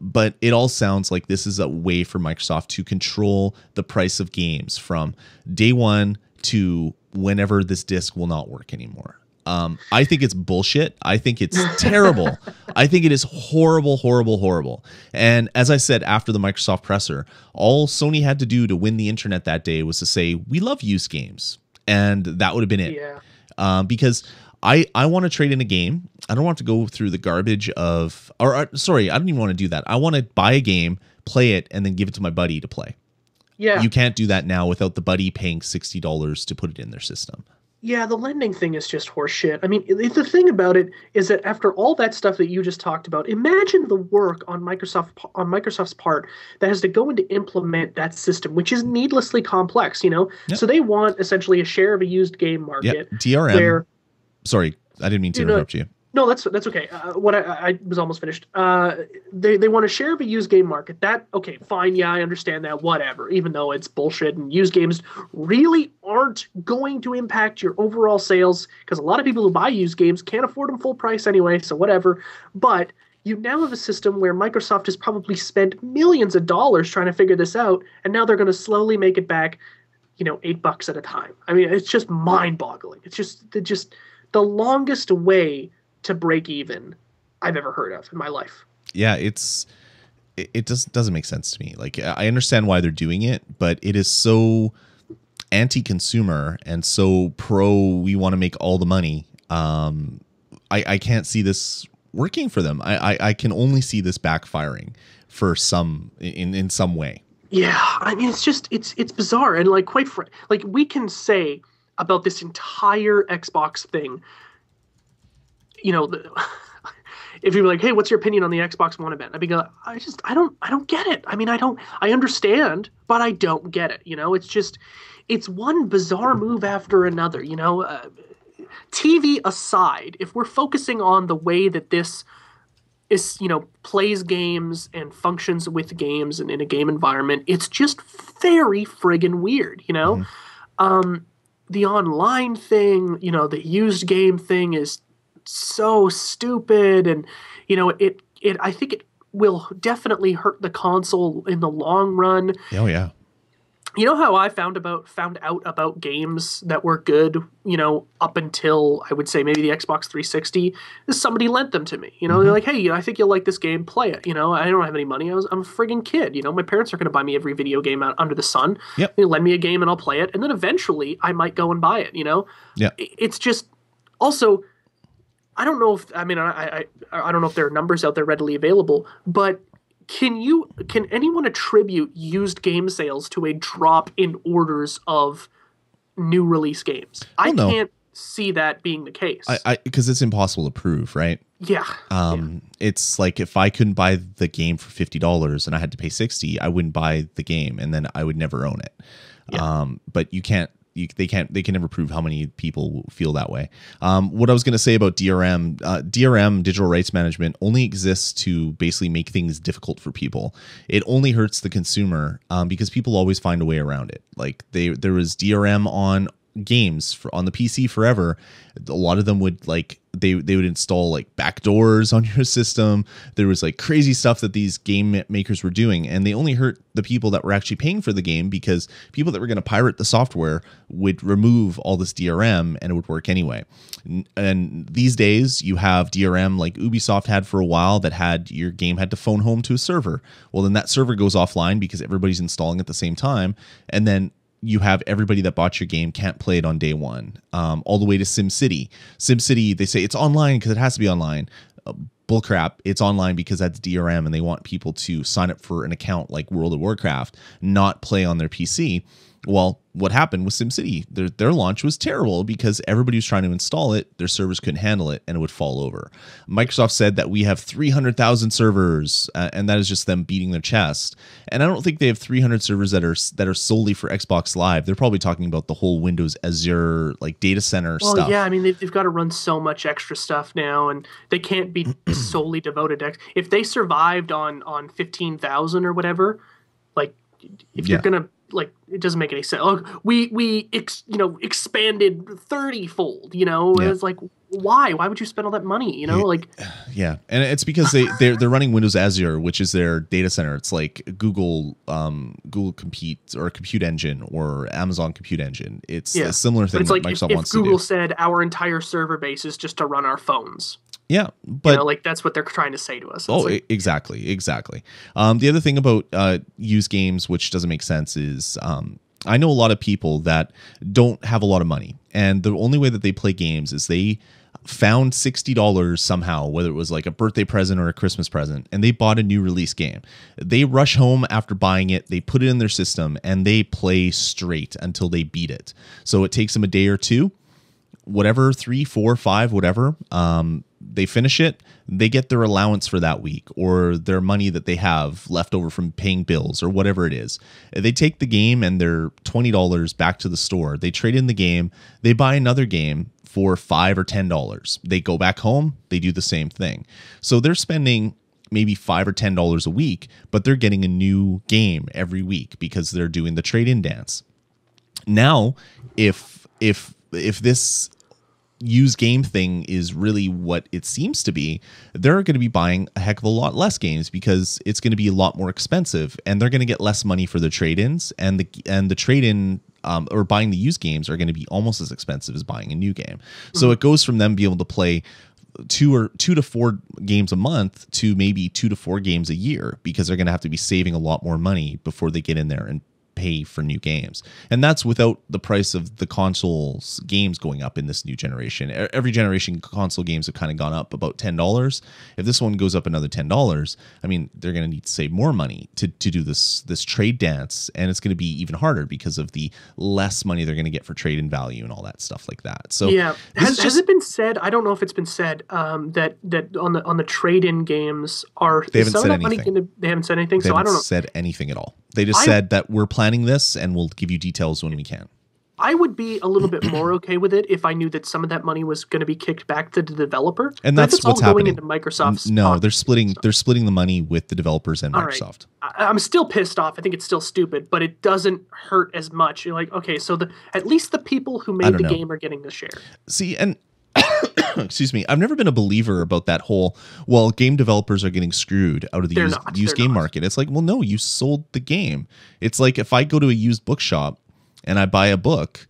but it all sounds like this is a way for Microsoft to control the price of games from day 1 to whenever this disc will not work anymore. Um, I think it's bullshit. I think it's terrible. I think it is horrible, horrible, horrible. And as I said after the Microsoft presser, all Sony had to do to win the internet that day was to say, "We love used games," and that would have been it. Yeah. Um, because I I want to trade in a game. I don't want to go through the garbage of, or, or sorry, I don't even want to do that. I want to buy a game, play it, and then give it to my buddy to play. Yeah. You can't do that now without the buddy paying sixty dollars to put it in their system. Yeah, the lending thing is just horseshit. I mean, the thing about it is that after all that stuff that you just talked about, imagine the work on Microsoft on Microsoft's part that has to go into implement that system, which is needlessly complex. You know, Yep. so they want essentially a share of a used game Yeah, market DRM. where sorry, I didn't mean to You know- interrupt you. No, that's that's okay. Uh, what I, I was almost finished. Uh, they they want to share of a used game market. That okay, fine. Yeah, I understand that. Whatever. Even though it's bullshit and used games really aren't going to impact your overall sales because a lot of people who buy used games can't afford them full price anyway. So whatever. But you now have a system where Microsoft has probably spent millions of dollars trying to figure this out, and now they're going to slowly make it back. You know, eight bucks at a time. I mean, it's just mind-boggling. It's just the just the longest way to break even I've ever heard of in my life. Yeah, it's it, it just doesn't make sense to me. Like I understand why they're doing it, but it is so anti-consumer and so pro we want to make all the money. Um I I can't see this working for them. I I, I can only see this backfiring for some in in some way. Yeah, I mean it's just it's it's bizarre and like quite fr- like we can say about this entire Xbox thing. You know, the, if you're like, "Hey, what's your opinion on the Xbox One event?" I'd be like, "I just I don't I don't get it. I mean, I don't I understand, but I don't get it. You know, it's just it's one bizarre move after another. You know, uh, TV aside, if we're focusing on the way that this is you know plays games and functions with games and in a game environment it's just very friggin weird you know um the online thing you know the used game thing is so stupid and you know it it i think it will definitely hurt the console in the long run Oh yeah. You know how I found about found out about games that were good, you know, up until I would say maybe the Xbox 360, is somebody lent them to me. You know, they're mm-hmm. like, "Hey, you know, I think you'll like this game, play it." You know, I don't have any money. I was I'm a friggin' kid, you know. My parents are going to buy me every video game out under the sun. Yep. They lend me a game and I'll play it, and then eventually I might go and buy it, you know. Yeah. It's just also I don't know if I mean I I I don't know if there are numbers out there readily available, but can you can anyone attribute used game sales to a drop in orders of new release games? I no. can't see that being the case. I I because it's impossible to prove, right? yeah. Um, it's like if I couldn't buy the game for fifty dollars and I had to pay sixty, I wouldn't buy the game, and then I would never own it. Yeah. Um, but you can't. You, they can't. They can never prove how many people feel that way. Um, what I was going to say about DRM, uh, DRM, digital rights management, only exists to basically make things difficult for people. It only hurts the consumer um, because people always find a way around it. Like they, there was DRM on games for, on the PC forever. A lot of them would like they they would install like backdoors on your system. There was like crazy stuff that these game makers were doing, and they only hurt the people that were actually paying for the game because people that were going to pirate the software would remove all this DRM and it would work anyway. And these days, you have DRM like Ubisoft had for a while that had your game had to phone home to a server. Well, then that server goes offline because everybody's installing at the same time, and then you have everybody that bought your game can't play it on day one, um, all the way to SimCity. SimCity, they say it's online because it has to be online. Uh, bullcrap. It's online because that's DRM and they want people to sign up for an account like World of Warcraft, not play on their PC. Well, what happened with SimCity? Their, their launch was terrible because everybody was trying to install it, their servers couldn't handle it, and it would fall over. Microsoft said that we have 300,000 servers, uh, and that is just them beating their chest. And I don't think they have 300 servers that are that are solely for Xbox Live. They're probably talking about the whole Windows Azure like data center Well, stuff. yeah, I mean they've, they've got to run so much extra stuff now, and they can't be solely devoted to. X- If they survived on on fifteen thousand or whatever, like if Yeah. you're gonna like, it doesn't make any sense. Oh, we we ex, you know expanded thirty fold. You know, Yeah. it's like why? Why would you spend all that money? You know, like Yeah, and it's because they they're they're running Windows Azure, which is their data center. It's like Google um Google Compute or Compute Engine or Amazon Compute Engine. It's Yeah. a similar but thing it's that like if, Microsoft if wants Google said our entire server base is just to run our phones. Yeah, but you know, like that's what they're trying to say to us. It's Oh, like, exactly, exactly. Um, the other thing about uh, used games, which doesn't make sense, is um, I know a lot of people that don't have a lot of money, and the only way that they play games is they found sixty dollars somehow, whether it was like a birthday present or a Christmas present, and they bought a new release game. They rush home after buying it, they put it in their system, and they play straight until they beat it. So it takes them a day or two whatever three four five whatever um they finish it they get their allowance for that week or their money that they have left over from paying bills or whatever it is they take the game and their $20 back to the store they trade in the game they buy another game for five or ten dollars. They go back home they do the same thing. So they're spending maybe five or ten dollars a week but they're getting a new game every week because they're doing the trade-in dance. Now if if if this used game thing is really what it seems to be they're going to be buying a heck of a lot less games because it's going to be a lot more expensive and they're going to get less money for the trade-ins and the and the trade-in um, or buying the used games are going to be almost as expensive as buying a new game. So it goes from them being able to play two or two to four games a month to maybe two to four games a year because they're going to have to be saving a lot more money before they get in there and pay for new games. And that's without the price of the consoles games going up in this new generation. Every generation console games have kind of gone up about $10. If this one goes up another $10, I mean, they're going to need to save more money to, to do this this trade dance and it's going to be even harder because of the less money they're going to get for trade in value and all that stuff like that. So yeah has, is has it been said i don't know if it's been said um, that that on the on the trade-in games are They haven't said anything. gonna, they haven't said anything they so i don't know said anything at all. They just I- said that we're planning this and we'll give you details when we can. i would be a little bit more okay with it if i knew that some of that money was going to be kicked back to the developer And But that's it's all what's going happening. into microsoft's no, pocket they're splitting stuff. they're splitting the money with the developers and All right. Microsoft. I, i'm still pissed off i think it's still stupid but it doesn't hurt as much you're like okay so the at least the people who made the know. game are getting the share See, and excuse me, I've never been a believer about that whole well, game developers are getting screwed out of the They're used, not, used game not. market. It's like, well, no, you sold the game. It's like if I go to a used bookshop and I buy a book,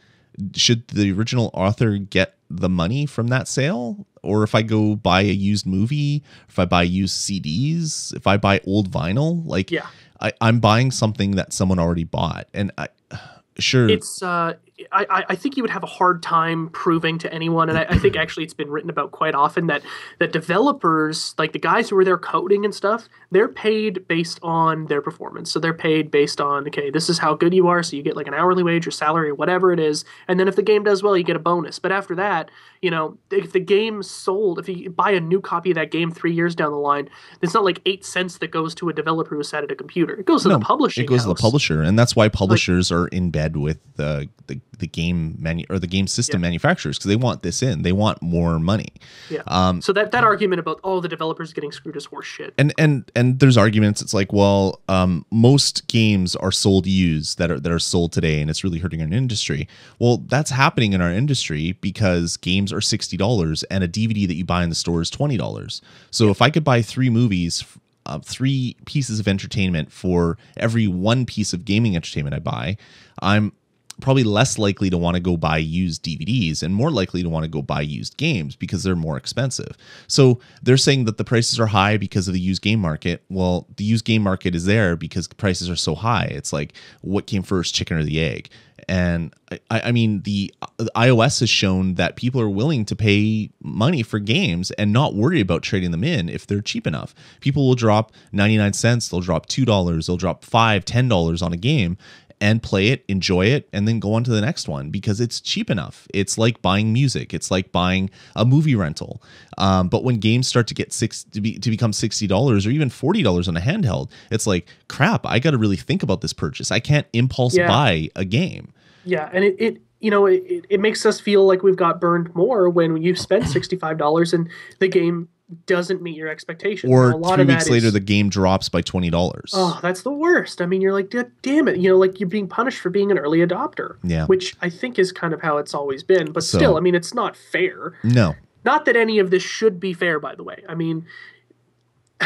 should the original author get the money from that sale? Or if I go buy a used movie, if I buy used CDs, if I buy old vinyl, like Yeah. I, I'm buying something that someone already bought. And I sure it's uh I, I- think you would have a hard time proving to anyone, and I, I think actually it's been written about quite often that that developers, like the guys who are there coding and stuff, they're paid based on their performance. So they're paid based on okay, this is how good you are, so you get like an hourly wage or salary or whatever it is, and then if the game does well, you get a bonus. But after that, you know, if the game's sold, if you buy a new copy of that game three years down the line, it's not like eight cents that goes to a developer who sat at a computer. It goes to No, the publishing. It goes to the publisher, and that's why publishers are in bed with the the, the game manu- or the game system Yeah. manufacturers because they want this in. They want more money. Yeah. Um, So that, that argument about oh the developers getting screwed is horseshit. and and and there's arguments. It's like, well, um, most games are sold used that are that are sold today, and it's really hurting our industry. Well, that's happening in our industry because games are sixty dollars, and a DVD that you buy in the store is twenty dollars. So if I could buy three movies. Uh, three pieces of entertainment for every one piece of gaming entertainment I buy, I'm probably less likely to want to go buy used DVDs and more likely to want to go buy used games because they're more expensive. So they're saying that the prices are high because of the used game market. Well, the used game market is there because the prices are so high. It's like what came first, chicken or the egg? And I, I mean, the, uh, the iOS has shown that people are willing to pay money for games and not worry about trading them in if they're cheap enough. People will drop 99 cents, they'll drop $2, they'll drop $5, $10 on a game and play it, enjoy it, and then go on to the next one because it's cheap enough. It's like buying music. It's like buying a movie rental. Um, but when games start to get six to be to become sixty dollars or even forty dollars on a handheld, it's like crap. I got to really think about this purchase. I can't impulse Yeah. buy a game. Yeah, and it, it you know it, it- makes us feel like we've got burned more when you spend sixty five dollars and the game doesn't meet your expectations. Or Now, a lot three of weeks later, is- the game drops by twenty dollars. oh, that's the worst. I mean, you're like, damn it, you know, like you're being punished for being an early adopter. Yeah. which I think is kind of how it's always been. But So- still, I mean, it's not fair. No, Not that any of this should be fair, by the way. I mean,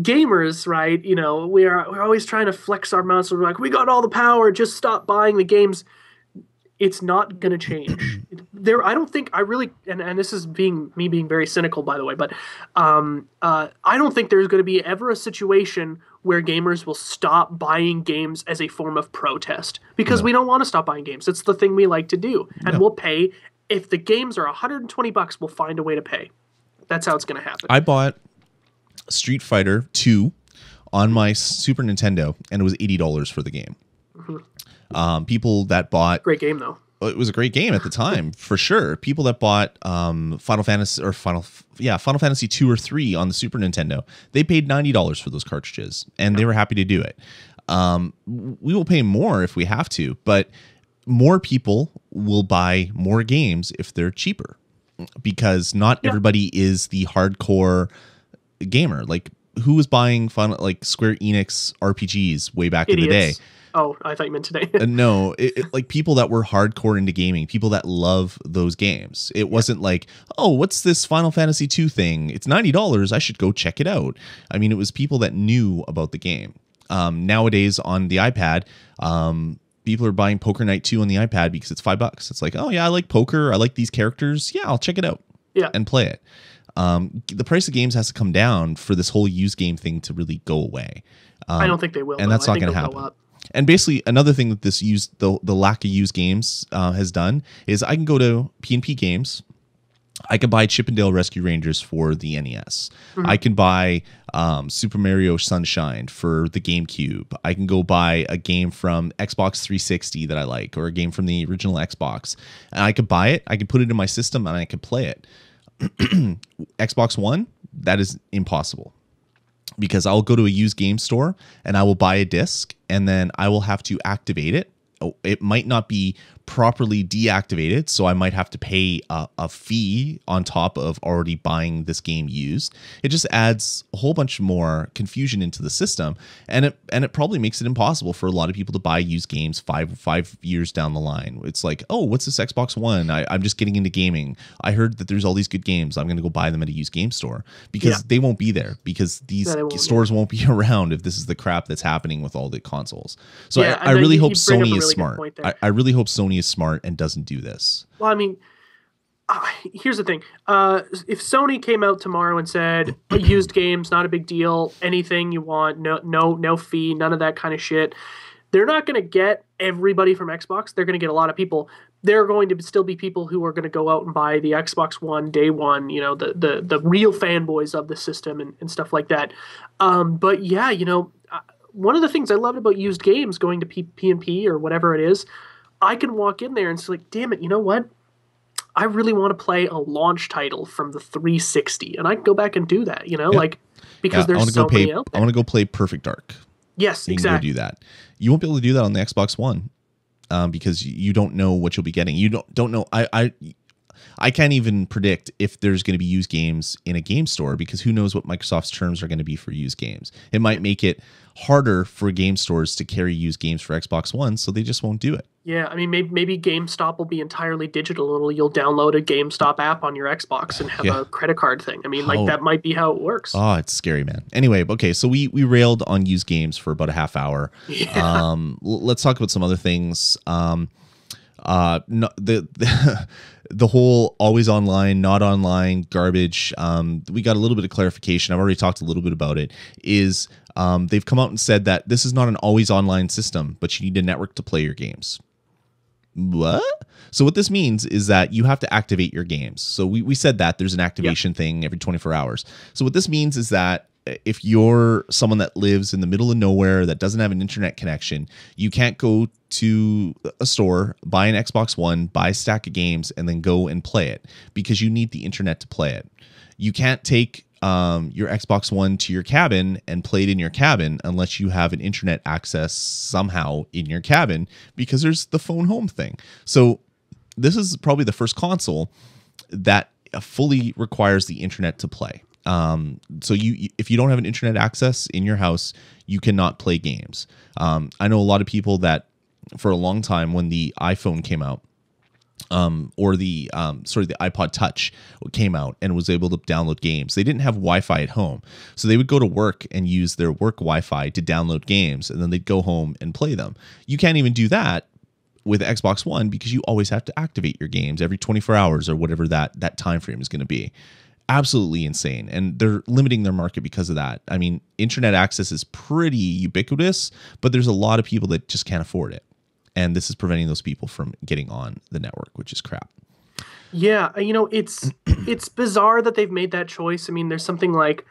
gamers, right? You know, we are we're always trying to flex our muscles. We're like, we got all the power. Just stop buying the games. It's not going to change. there, I don't think I really, and, and this is being me being very cynical, by the way, but um, uh, I don't think there's going to be ever a situation where gamers will stop buying games as a form of protest because we don't want to stop buying games. It's the thing we like to do, and we'll pay if the games are 120 bucks. We'll find a way to pay. That's how it's going to happen. I bought Street Fighter Two on my Super Nintendo, and it was eighty dollars for the game. Um, people that bought Great game though. it was a great game at the time for sure. People that bought um, Final Fantasy or Final yeah Final Fantasy two or three on the Super Nintendo, they paid ninety dollars for those cartridges, and they were happy to do it. Um, we will pay more if we have to, but more people will buy more games if they're cheaper because not Yeah. everybody is the hardcore gamer. Like who was buying fun like Square Enix RPGs way back in the day? Oh, I thought you meant today. Uh, no, it, it- like people that were hardcore into gaming, people that love those games. It wasn't like, oh, what's this Final Fantasy two thing? It's ninety dollars. I should go check it out. I mean, it was people that knew about the game. Um, nowadays on the iPad, um, people are buying Poker Night two on the iPad because it's five bucks. It's like, oh yeah, I like poker. I like these characters. Yeah, I'll check it out yeah. and play it. Um, the price of games has to come down for this whole used game thing to really go away. Um, I don't think they will. and that's not going to go happen. up. And basically, another thing that this use the the lack of used games uh, has done is I can go to PNP Games. I can buy Chip 'n Dale Rescue Rangers for the NES. I can buy um, Super Mario Sunshine for the GameCube. I can go buy a game from Xbox 360 that I like, or a game from the original Xbox, and I could buy it. I could put it in my system, and I could play it. Xbox One, that is impossible because I'll go to a used game store and I will buy a disc and then I will have to activate it. Oh, It might not be properly deactivated, so I might have to pay a, a fee on top of already buying this game used. It just adds a whole bunch more confusion into the system, and it and it probably makes it impossible for a lot of people to buy used games five five years down the line. It's like, oh, what's this Xbox One? I, I'm just getting into gaming. I heard that there's all these good games. I'm going to go buy them at a used game store because Yeah. they won't be there because these won't, stores won't be around if this is the crap that's happening with all the consoles. So Yeah, I, I really hope Sony is smart. I, I really hope Sony is smart and doesn't do this. Well, I mean, uh, here's the thing. Uh, if Sony came out tomorrow and said used games, not a big deal, anything you want, no, no, no fee, none of that kind of shit, they're not going to get everybody from Xbox. They're going to get a lot of people. There are going to still be people who are going to go out and buy the Xbox One day one. You know, the the the real fanboys of the system and, and stuff like that. Um, but yeah, you know, uh, one of the things I loved about used games going to P- P&P or whatever it is, I can walk in there and it's like, damn it, you know what? I really want to play a launch title from the 360, and I can go back and do that. You know, Yeah. like because Yeah, there's want so go play. many out I want to go play Perfect Dark. yes, You exactly. do that. You won't be able to do that on the Xbox One um, because you- you don't know what you'll be getting. You don't don't know. I I I can't even predict if there's going to be used games in a game store because who knows what Microsoft's terms are going to be for used games. It might make it harder for game stores to carry used games for Xbox One, so they just won't do it. Yeah, I mean, maybe, maybe GameStop will be entirely digital. and You'll download a GameStop app on your Xbox and have Yeah. a credit card thing. I mean, like How- that might be how it works. Oh, it's scary, man. Anyway, okay, so we we railed on used games for about a half hour. Yeah. Um, let's talk about some other things. Um, uh, no, the, the the whole always online, not online garbage. Um, we got a little bit of clarification. I've already talked a little bit about it. Is um, they've come out and said that this is not an always online system, but you need a network to play your games. What? So what this means is that you have to activate your games. So we, we said that there's an activation thing every 24 hours. So what this means is that if you're someone that lives in the middle of nowhere that doesn't have an internet connection, you can't go to a store, buy an Xbox One, buy a stack of games, and then go and play it because you need the internet to play it. You can't take um, your Xbox One to your cabin and play it in your cabin unless you have an internet access somehow in your cabin because there's the phone home thing. So this is probably the first console that fully requires the internet to play. Um, so you, if you don't have an internet access in your house, you cannot play games. Um, I know a lot of people that, for a long time, when the iPhone came out, um, or the um, sorry the iPod Touch came out and was able to download games. They didn't have Wi-Fi at home, so they would go to work and use their work Wi-Fi to download games, and then they'd go home and play them. You can't even do that with Xbox One because you always have to activate your games every 24 hours or whatever that that time frame is going to be. Absolutely insane, and they're limiting their market because of that. I mean, internet access is pretty ubiquitous, but there's a lot of people that just can't afford it and this is preventing those people from getting on the network, which is crap. Yeah, uh, you know, it's it's bizarre that they've made that choice. I mean, there's something like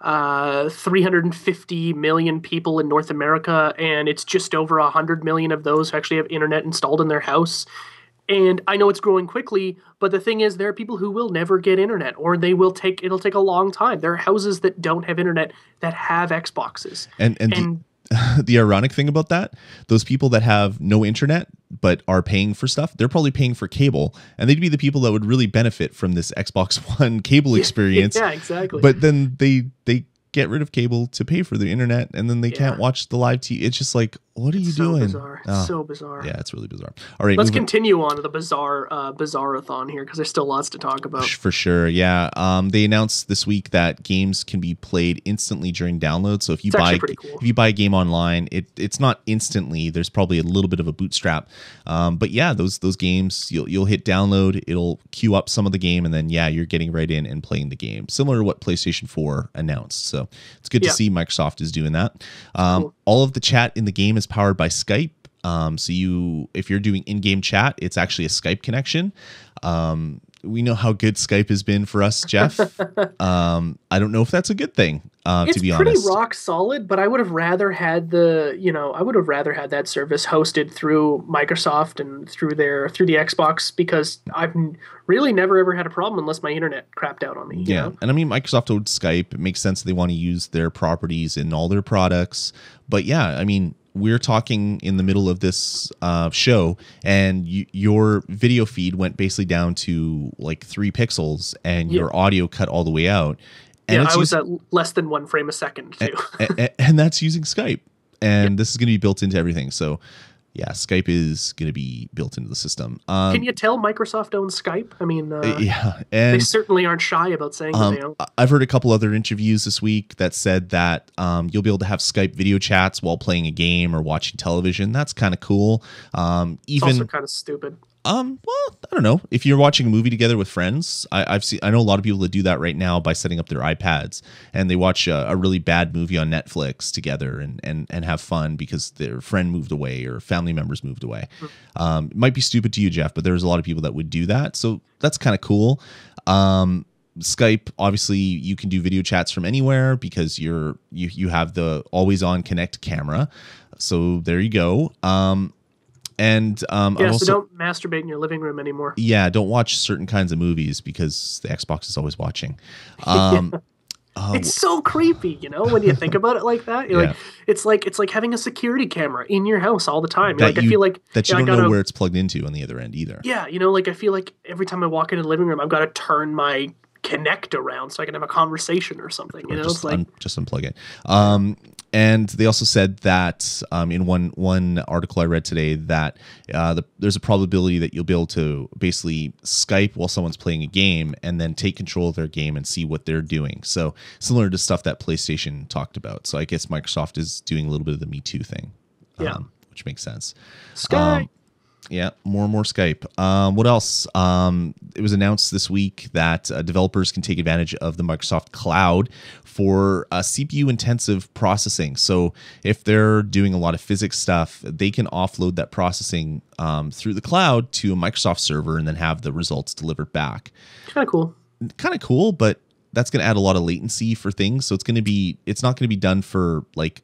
uh, 350 million people in North America, and it's just over 100 million of those who actually have internet installed in their house. And I know it's growing quickly, but the thing is, there are people who will never get internet, or they will take it'll take a long time. There are houses that don't have internet that have Xboxes, and and, and the ironic thing about that, those people that have no internet but are paying for stuff, they're probably paying for cable, and they'd be the people that would really benefit from this Xbox One cable experience. yeah, exactly. But then they they get rid of cable to pay for the internet, and then they yeah. can't watch the live TV. It's just like, what are it's you so doing? Bizarre. It's oh. so bizarre. Yeah, it's really bizarre. All right, let's continue on to the bizarre, uh, bizarre-a-thon here because there's still lots to talk about. For sure, yeah. Um, they announced this week that games can be played instantly during download. So if you it's buy cool. if you buy a game online, it it's not instantly. There's probably a little bit of a bootstrap, um, but yeah, those those games you'll you'll hit download, it'll queue up some of the game, and then yeah, you're getting right in and playing the game, similar to what PlayStation 4 announced. So it's good yeah. to see Microsoft is doing that. Um, cool. All of the chat in the game is powered by Skype. Um, so you, if you're doing in-game chat, it's actually a Skype connection. Um, we know how good Skype has been for us, Jeff. um, I don't know if that's a good thing. Uh, it's to be pretty honest, rock solid. But I would have rather had the, you know, I would have rather had that service hosted through Microsoft and through their through the Xbox because I've really never ever had a problem unless my internet crapped out on me. Yeah, know? and I mean Microsoft owed Skype. It makes sense they want to use their properties in all their products. But yeah, I mean we're talking in the middle of this uh, show and you, your video feed went basically down to like three pixels and yeah. your audio cut all the way out and yeah, I was at less than one frame a second too. and, and, and that's using Skype, and yeah. this is going to be built into everything. So, yeah, Skype is going to be built into the system. Um, Can you tell Microsoft owns Skype? I mean, uh, yeah, and they certainly aren't shy about saying um, they own. I've heard a couple other interviews this week that said that um, you'll be able to have Skype video chats while playing a game or watching television. That's kind of cool. Um, even kind of stupid. Um, well, I don't know. If you're watching a movie together with friends, I, have seen. I know a lot of people that do that right now by setting up their iPads and they watch a, a, really bad movie on Netflix together and and and have fun because their friend moved away or family members moved away. Mm. Um, it might be stupid to you, Jeff, but there's a lot of people that would do that. So that's kind of cool. Um, Skype, obviously, you can do video chats from anywhere because you're you you have the always on Kinect camera. So there you go. Um, and um, yeah, so don't masturbate in your living room anymore. Yeah, don't watch certain kinds of movies because the Xbox is always watching. Um, yeah. uh, it's so creepy, you know, when you think about it like that. You're yeah. like, it's like it's like having a security camera in your house all the time. like you, I feel like that you don't gotta, know where it's plugged into on the other end either. Yeah, you know, like I feel like every time I walk into the living room, I've got to turn my Kinect around so I can have a conversation or something. You know, just, it's like un- just unplug it. Um, and they also said that um, in one one article I read today that uh, the, there's a probability that you'll be able to basically Skype while someone's playing a game and then take control of their game and see what they're doing. So similar to stuff that PlayStation talked about. So I guess Microsoft is doing a little bit of the Me Too thing, yeah. Um, which makes sense. Skype. Um, yeah, more and more Skype. Um, what else? Um, it was announced this week that uh, developers can take advantage of the Microsoft Cloud for uh, CPU intensive processing. So if they're doing a lot of physics stuff, they can offload that processing um, through the cloud to a Microsoft server and then have the results delivered back. Kind of cool. Kind of cool, but that's going to add a lot of latency for things. So it's going to be it's not going to be done for like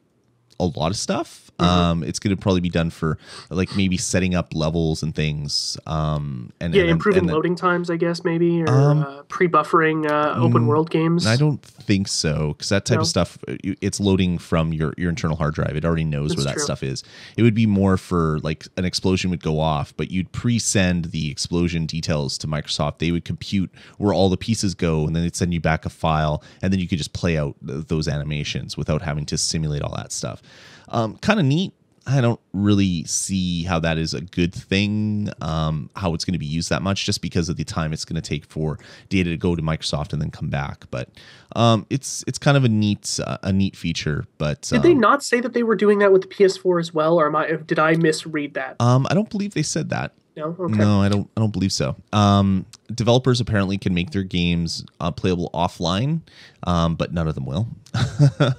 a lot of stuff. Mm-hmm. Um, it's going to probably be done for like maybe setting up levels and things. Um, and Yeah, and improving and then- loading times, I guess maybe, or Um, uh, pre-buffering uh, open world games. I don't think so because that type No? of stuff uh, it's loading from your your internal hard drive. It already knows That's where that true. stuff is. It would be more for like an explosion would go off, but you'd pre-send the explosion details to Microsoft. They would compute where all the pieces go, and then they'd send you back a file, and then you could just play out th- those animations without having to simulate all that stuff. Um, kind of neat. I don't really see how that is a good thing, um, how it's going to be used that much, just because of the time it's going to take for data to go to Microsoft and then come back. But um, it's it's kind of a neat uh, a neat feature. But Did they um, not say that they were doing that with the PS4 as well, or am I? Did I misread that? um, I don't believe they said that. No. Okay. No, I don't. I don't believe so. Um, developers apparently can make their games uh, playable offline, um, but none of them will. uh,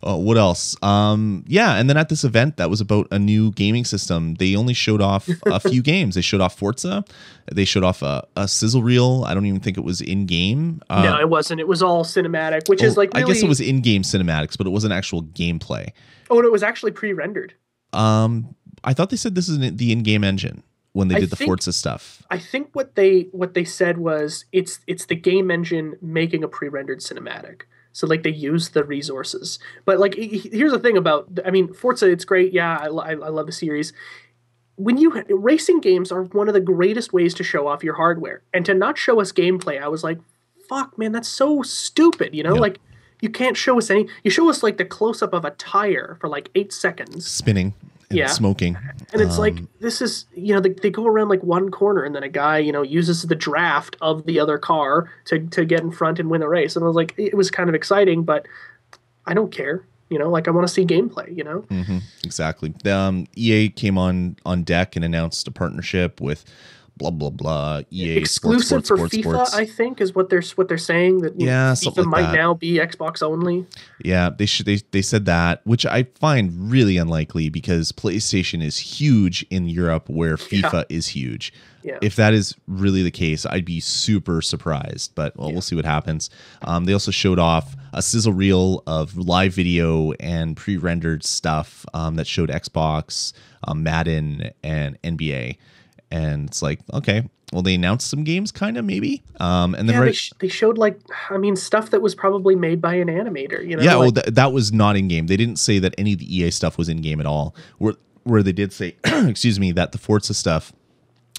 what else? Um, yeah, and then at this event that was about a new gaming system, they only showed off a few games. They showed off Forza. They showed off a, a sizzle reel. I don't even think it was in game. Uh, no, it wasn't. It was all cinematic, which is oh, like really, I guess it was in game cinematics, but it wasn't actual gameplay. Oh, and it was actually pre-rendered. Um, I thought they said this is in the in-game engine when they I did the think- Forza stuff. I think what they what they said was it's it's the game engine making a pre-rendered cinematic. So like they use the resources. But like he- he- here's the thing about I mean Forza it's great. Yeah, I, I, I love the series. When you racing games are one of the greatest ways to show off your hardware. And to not show us gameplay, I was like, fuck man, that's so stupid, you know? Like you can't show us any you show us like the close up of a tire for like 8 seconds. Spinning and Yeah. smoking. And it's like Um, this is you know they, they go around like one corner and then a guy you know uses the draft of the other car to to get in front and win the race and I was like it was kind of exciting but I don't care you know like I want to see gameplay you know hmm exactly. Um, EA came on on deck and announced a partnership with blah blah blah. EA exclusive sports, for sports, FIFA sports, I think is what they're what they're saying that Yeah, FIFA like might that. now be Xbox only Yeah, they should. They they said that, which I find really unlikely because PlayStation is huge in Europe, where FIFA is huge. Yeah. If that is really the case, I'd be super surprised. But well, Yeah. we'll see what happens. Um, they also showed off a sizzle reel of live video and pre-rendered stuff um, that showed Xbox, um, Madden, and NBA. And it's like, okay, well, they announced some games, kind of maybe. Um, and then yeah they, sh- they showed like I mean stuff that was probably made by an animator you know yeah, well, like, th- that was not in game. They didn't say that any of the EA stuff was in game at all. Where where they did say, excuse me, that the Forza stuff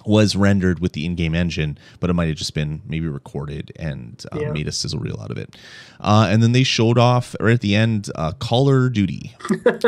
was rendered with the in-game engine, but it might have just been maybe recorded and uh, Yeah. made a sizzle reel out of it. Uh, and then they showed off right at the end uh, Caller Duty,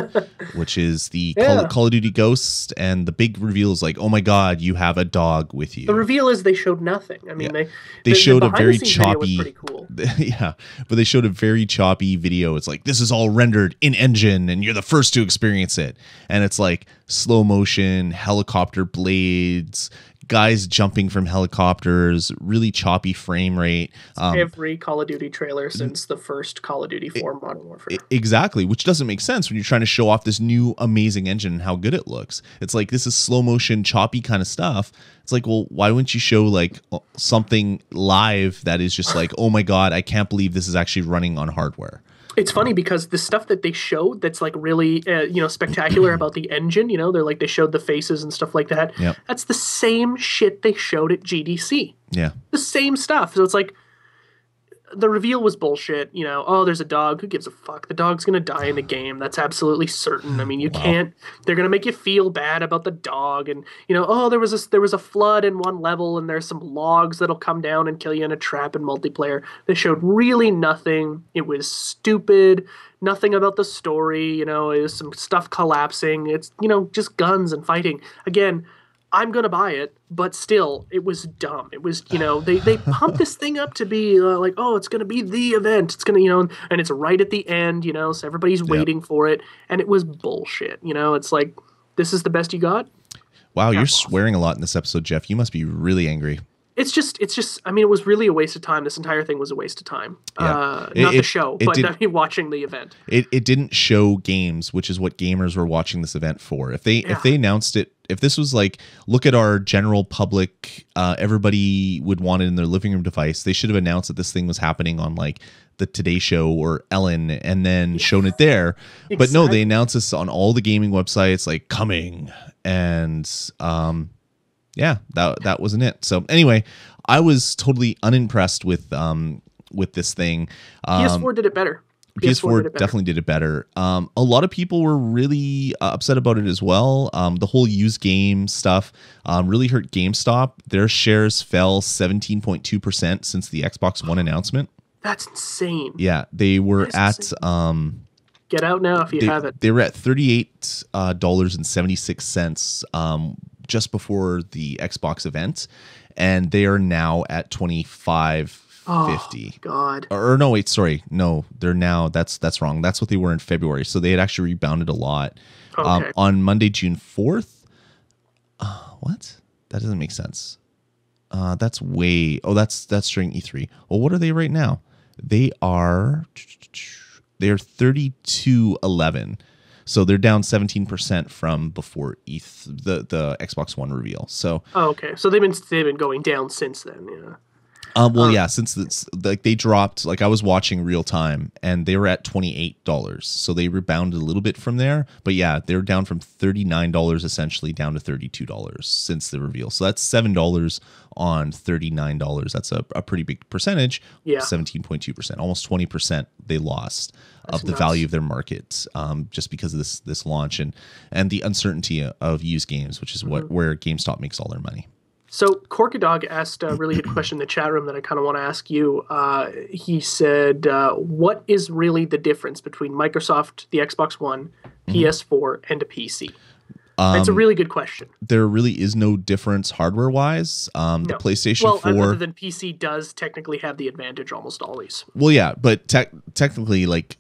which is the Call, Yeah. Call of Duty Ghost, and the big reveal is like, oh my god, you have a dog with you. the reveal is they showed nothing I mean Yeah. they They the- the showed a very choppy- cool yeah, but they showed a very choppy video. It's like this is all rendered in engine, and you're the first to experience it. And it's like slow motion, helicopter blades, guys jumping from helicopters, really choppy frame rate. Um, every Call of Duty trailer since the first Call of Duty 4 Modern Warfare. Exactly, which doesn't make sense when you're trying to show off this new amazing engine and how good it looks. It's like this is slow motion, choppy kind of stuff. It's like, well, why wouldn't you show like something live that is just like, oh my god, I can't believe this is actually running on hardware. It's funny because the stuff that they showed that's like really uh, you know spectacular about the engine, you know, they're like they showed the faces and stuff like that. Yep. That's the same shit they showed at GDC. Yeah, The same stuff. So it's like the reveal was bullshit, you know. Oh, there's a dog. Who gives a fuck? The dog's gonna die in the game. That's absolutely certain. I mean, you Wow. can't. They're gonna make you feel bad about the dog, and you know, oh, there was a there was a flood in one level, and there's some logs that'll come down and kill you in a trap in multiplayer. They showed really nothing. It was stupid. Nothing about the story. You know, it was some stuff collapsing. It's you know just guns and fighting. Again, I'm gonna buy it, but still, it was dumb. It was, you know, they they pumped this thing up to be uh, like, oh, it's gonna be the event. It's gonna, you know, and it's right at the end, you know, so everybody's waiting for it, and it was bullshit. You know, it's like, this is the best you got. wow, you're Yeah. swearing a lot in this episode, Jeff. You must be really angry. It's just it's just I mean it was really a waste of time. This entire thing was a waste of time. Yeah. Uh, It- not the show, it but did- I mean watching the event. it, it didn't show games which is what gamers were watching this event for if they Yeah. if they announced it if this was like look at our general public uh, everybody would want it in their living room device they should have announced that this thing was happening on like the today show or ellen and then shown it there but no they announced this on all the gaming websites like coming and um yeah that that wasn't it so anyway i was totally unimpressed with um with this thing um, PS4 did it better. PS4, did it definitely did it better. Um, a lot of people were really uh, upset about it as well. Um, the whole used game stuff um, really hurt GameStop. Their shares fell 17.2% since the Xbox One announcement. That's insane. Yeah, they were at um, Get out now if you they, have it. they were at thirty-eight uh, dollars and seventy-six cents um, just before the Xbox event, and they are now at twenty-five fifty. God. or no wait sorry. No they're now that's that's wrong. That's what they were in february. So they had actually rebounded a lot. Um, Okay. on monday june 4th uh, what? That doesn't make sense. Uh, that's way oh that's that's during e3 well what are they right now? They are they're 3211 so they're down 17% from before E3, the the Xbox One reveal. So Oh, okay. So they've been they've been going down since then. Yeah. Um, well, Um, yeah, since it's like they dropped, like I was watching real time, and they were at twenty eight dollars, so they rebounded a little bit from there. But yeah, they're down from thirty nine dollars essentially down to thirty two dollars since the reveal. So that's seven dollars on thirty nine dollars. That's a, a pretty big percentage. Yeah. seventeen point two percent, almost twenty percent they lost That's of the nuts. value of their market, um, just because of this this launch and and the uncertainty of used games, which is what Mm-hmm. where GameStop makes all their money. So Corky Dog asked a really good question in the chat room that I kind of want to ask you. Uh, he said, uh, "What is really the difference between Microsoft, the Xbox One, PS4, and a PC?" That's a Um, really good question. there really is no difference hardware wise. Um, No. The PlayStation Well, Four. other than PC does technically have the advantage almost always. Well, yeah, but tech technically, like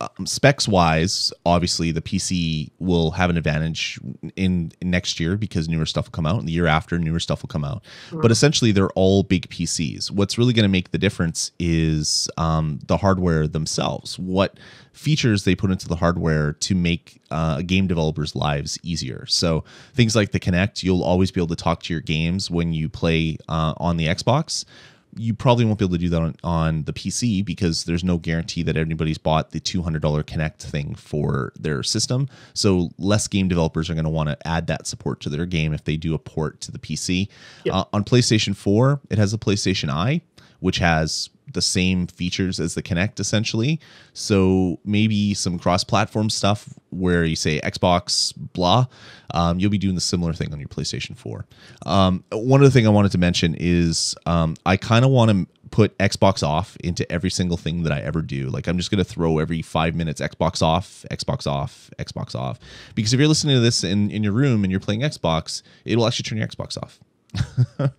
um, specs wise, obviously the PC will have an advantage in, in next year because newer stuff will come out, and the year after, newer stuff will come out. But essentially, they're all big PCs. What's really going to make the difference is um, the hardware themselves. What features they put into the hardware to make uh, game developers' lives easier. So things like the Kinect, you'll always be able to talk to your games when you play uh, on the Xbox you probably won't be able to do that on, on the PC because there's no guarantee that anybody's bought the $200 Kinect thing for their system. So less game developers are going to want to add that support to their game if they do a port to the PC. Yep. Uh, on PlayStation 4, it has a PlayStation Eye, which has the same features as the Kinect essentially. So maybe some cross-platform stuff where you say Xbox blah, um, you'll be doing the similar thing on your PlayStation 4. Um, one other thing I wanted to mention is um, I kind of want to put Xbox off into every single thing that I ever do. Like I'm just going to throw every five minutes Xbox off, Xbox off, Xbox off. Because if you're listening to this in, in your room and you're playing Xbox, it will actually turn your Xbox off. there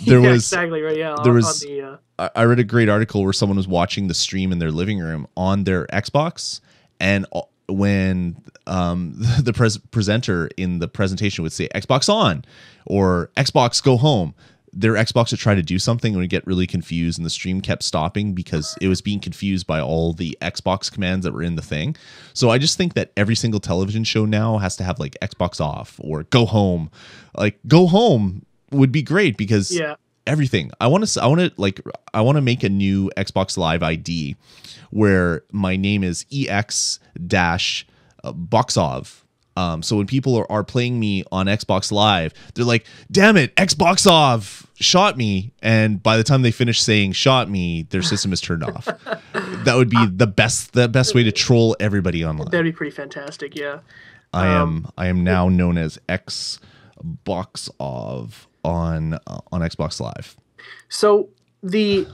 yeah, was exactly right. Yeah, there on, was- on the uh, I read a great article where someone was watching the stream in their living room on their Xbox, and when um, the pres- presenter in the presentation would say Xbox on or Xbox go home, their Xbox would try to do something and would get really confused, and the stream kept stopping because it was being confused by all the Xbox commands that were in the thing. So I just think that every single television show now has to have like Xbox off or go home. Like go home would be great because yeah. everything. I want to I want to like I want to make a new Xbox Live ID where my name is EX dash uh, Boxov. Um, so when people are, are playing me on Xbox Live, they're like, "Damn it, Xboxov shot me!" And by the time they finish saying "shot me," their system is turned off. that would be the best the best way to troll everybody online. That'd be pretty fantastic. Yeah. I Um, am I am now known as Xboxov on uh, on Xbox Live. So the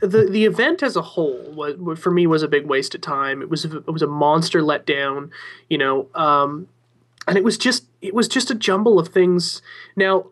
the the event as a whole was for me was a big waste of time. It was it was a monster letdown, you know, um, and it was just it was just a jumble of things. Now,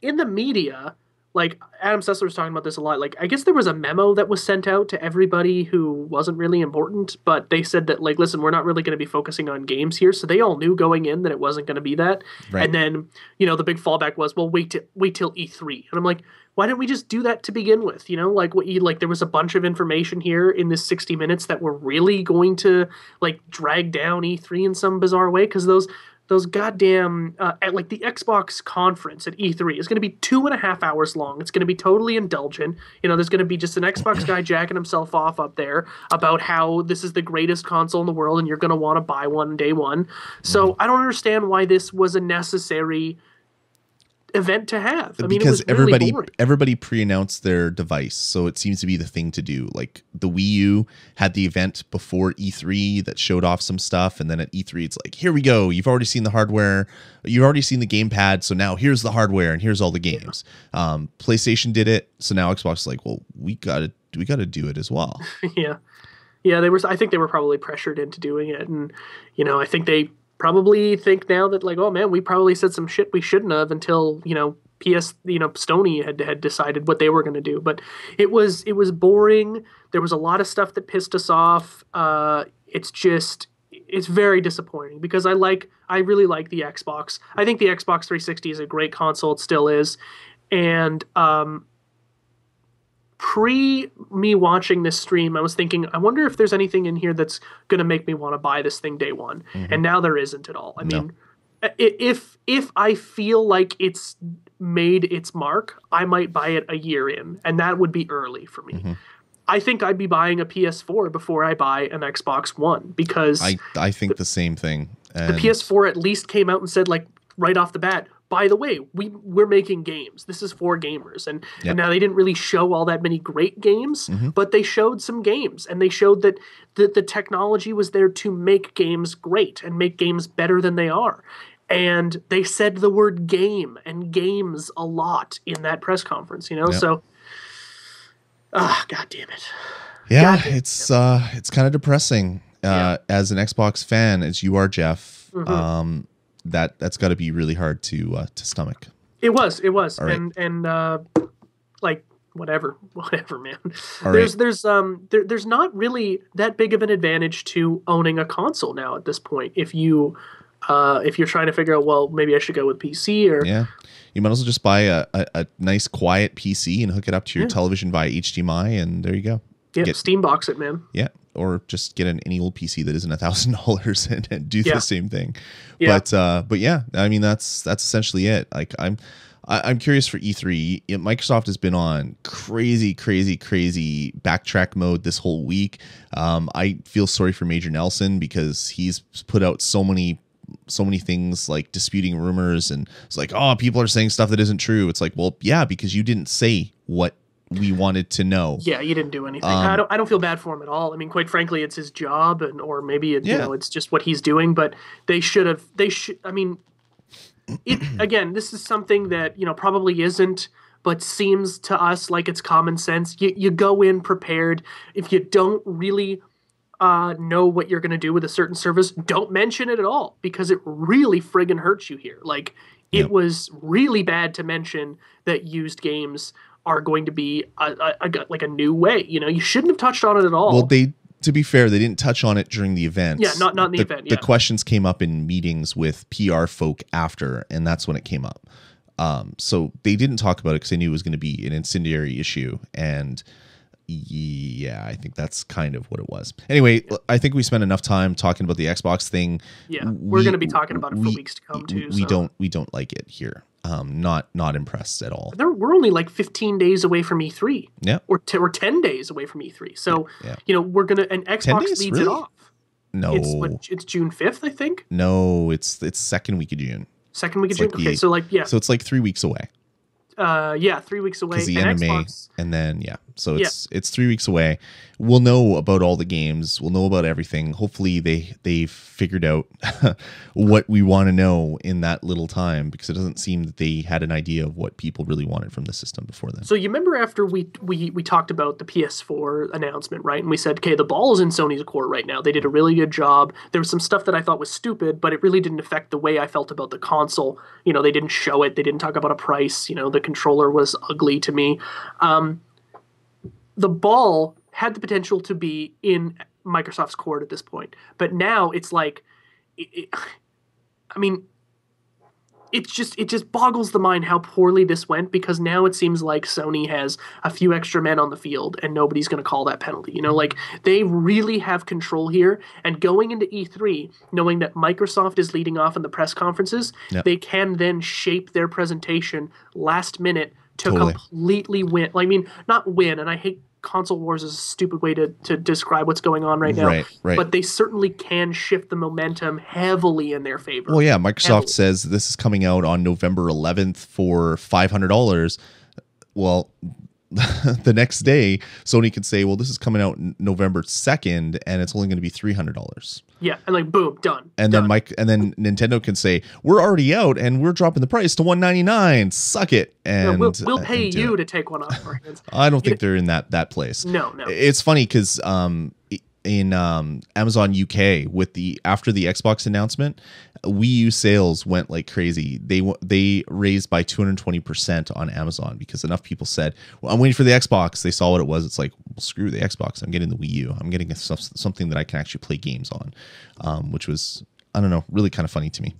in the media, like Adam Sessler was talking about this a lot. Like I guess there was a memo that was sent out to everybody who wasn't really important, but they said that like, listen, we're not really going to be focusing on games here, so they all knew going in that it wasn't going to be that. Right. And then you know the big fallback was, well, wait till wait till E3, and I'm like, why didn't we just do that to begin with? You know, like what you like there was a bunch of information here in this 60 minutes that were really going to like drag down E3 in some bizarre way because those those goddamn uh, at, like the Xbox conference at E3 is going to be two and a half hours long. It's going to be totally indulgent. You know, there's going to be just an Xbox guy jacking himself off up there about how this is the greatest console in the world and you're going to want to buy one day one. So I don't understand why this was a necessary event to have. I mean, because it was really everybody boring. everybody pre-announced their device, so it seems to be the thing to do. Like the Wii U had the event before E3 that showed off some stuff, and then at E3 it's like, here we go. You've already seen the hardware, you've already seen the gamepad, so now here's the hardware and here's all the games. Um, PlayStation did it, so now Xbox is like, well, we gotta we gotta do it as well. yeah yeah they were i think they were probably pressured into doing it and you know i think they probably think now that like oh man we probably said some shit we shouldn't have until you know ps you know Sony had had decided what they were going to do. But it was it was boring. There was a lot of stuff that pissed us off. Uh it's just it's very disappointing because i like i really like the xbox. I think the xbox 360 is a great console. It still is. And um pre me watching this stream, I was thinking, I wonder if there's anything in here that's going to make me want to buy this thing day one. And now there isn't at all. I No. mean, if if I feel like it's made its mark, I might buy it a year in, and that would be early for me. Mhm. I think I'd be buying a PS4 before I buy an Xbox One because I I think the same thing. the PS4 at least came out and said like right off the bat, by the way, we we're making games. This is for gamers, and, Yep. and now they didn't really show all that many great games, Mhm. but they showed some games, and they showed that that the technology was there to make games great and make games better than they are. And they said the word game and games a lot in that press conference, you know. Yep. So, ah, god damn it. Yeah, God. it's uh it's kind of depressing. Uh Yeah. as an Xbox fan as you are, Jeff, Mhm. um that that's got to be really hard to uh to stomach. It was, it was, right. and and uh, like whatever, whatever, man. All there's right. there's um there, there's not really that big of an advantage to owning a console now at this point. If you uh if you're trying to figure out, well, maybe I should go with PC or Yeah. You might as well just buy a, a, a nice quiet PC and hook it up to your Yeah. television via HDMI and there you go. yeah, get- Steam box it, man. Yeah. Or just get an any old PC that isn't a thousand dollars and do Yeah. the same thing. Yeah. But uh but yeah, I mean that's that's essentially it. Like I'm I, I'm curious for E3. Microsoft has been on crazy, crazy, crazy backtrack mode this whole week. Um, I feel sorry for Major Nelson because he's put out so many so many things like disputing rumors and it's like oh people are saying stuff that isn't true it's like well yeah because you didn't say what we wanted to know Yeah, you didn't do anything. Um, I don't I don't feel bad for him at all. I mean, quite frankly, it's his job and or maybe it, Yeah. you know, it's just what he's doing, but they should have they should I mean it again, this is something that, you know, probably isn't but seems to us like it's common sense. You you go in prepared. If you don't really uh, know what you're going to do with a certain service, don't mention it at all because it really friggin' hurts you here. Like, it Yep. was really bad to mention that used games are going to be a, a, a- like a new way. You know, you shouldn't have touched on it at all. Well, they to be fair, they didn't touch on it during the event. Yeah, not- not in the event, The questions came up in meetings with PR folk after, and that's when it came up. Um, so they didn't talk about it because they knew it was going to be an incendiary issue, and yeah, I think that's kind of what it was. Anyway, I think we spent enough time talking about the Xbox thing. yeah, we're we- going to be talking about it for we- weeks to come too. we so. don't we don't like it here. Um, not not impressed at all. There, we're only like 15 days away from E3. Yeah. Or, t- or 10 days away from E3. So, Yeah. you know, we're going to, and Xbox days? leads Really? it off. No, It's what, it's June 5th, I think. no, it's it's second week of June, Second week of It's June. like the okay, so like, yeah. so it's like three weeks away. uh, yeah, three weeks away. because the and end of May, Xbox, and then yeah, So it's it's three weeks away. We'll know about all the games. We'll know about everything. Hopefully they they've figured out what we want to know in that little time because it doesn't seem that they had an idea of what people really wanted from the system before then. So you remember after we we we talked about the PS4 announcement, right? And we said, okay, the ball is in Sony's court right now. They did a really good job. There was some stuff that I thought was stupid, but it really didn't affect the way I felt about the console. You know, they didn't show it. They didn't talk about a price. You know, the controller was ugly to me. Um, the ball had the potential to be in Microsoft's court at this point, but now it's like, it, it, I mean, it's just it just boggles the mind how poorly this went because now it seems like Sony has a few extra men on the field and nobody's going to call that penalty. You know, like they really have control here and going into E3 knowing that Microsoft is leading off in the press conferences, Yep. they can then shape their presentation last minute to Totally. completely win. I mean, not win and I hate console wars is a stupid way to, to describe what's going on right now. Right, right. But they certainly can shift the momentum heavily in their favor. Well, yeah, Microsoft Heavily. says this is coming out on November 11th for $500. Well, the next day, Sony can say, well, this is coming out November 2nd and it's only going to be $300. Yeah, and like boom, done. And done. then Mike and then Nintendo can say, we're already out and we're dropping the price to 199. Suck it. And we'll, we'll pay do you it. to take one off our hands. I don't think they're in that that place. No, no. It's funny because um, in um, Amazon UK with the after the Xbox announcement, Wii U sales went like crazy. They they raised by 220 percent on Amazon because enough people said, "Well, I'm waiting for the Xbox." They saw what it was. It's like, well, screw the Xbox. I'm getting the Wii U. I'm getting a, something that I can actually play games on, um, which was I don't know, really kind of funny to me.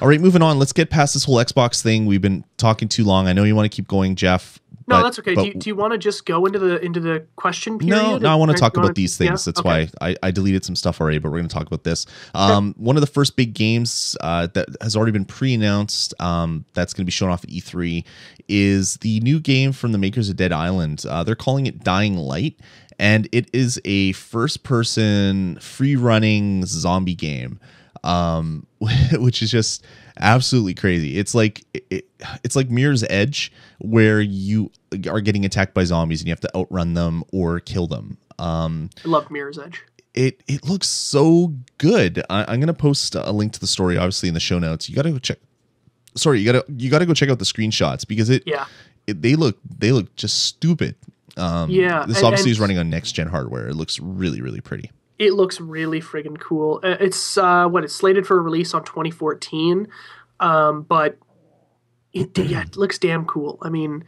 All right, moving on. Let's get past this whole Xbox thing. We've been talking too long. I know you want to keep going, Jeff. No, but- that's okay. but Do you, do you want to just go into the into the question period? no, no, I want to talk you wanna- about these things. yeah? That's Okay. why I, I deleted some stuff already, but we're going to talk about this. Um, One of the first big games uh, that has already been pre-announced um, that's going to be shown off at E3 is the new game from the makers of Dead Island. Uh, they're calling it Dying Light, and it is a first-person, free-running zombie game, um, which is just absolutely crazy. It's like it, it- it's like Mirror's Edge, where you are getting attacked by zombies and you have to outrun them or kill them. Um, I love Mirror's Edge. it it looks so good. I, I'm gonna post a link to the story, obviously, in the show notes. You gotta go check. Sorry, you gotta you gotta go check out the screenshots because it, Yeah. it they look they look just stupid. Um, Yeah, this and- obviously and- is running on next gen hardware. It looks really really pretty. It looks really friggin' cool. Uh, It's uh, what it's slated for a release on 2014, um, but it yeah, it looks damn cool. I mean,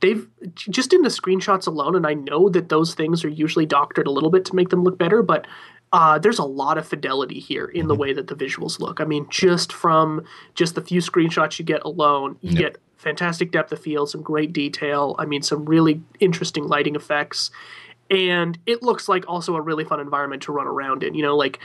they've just in the screenshots alone, and I know that those things are usually doctored a little bit to make them look better, but uh, there's a lot of fidelity here in the way that the visuals look. I mean, just from just the few screenshots you get alone, you Yep. get fantastic depth of field, some great detail. I mean, some really interesting lighting effects. And it looks like also a really fun environment to run around in. You know, like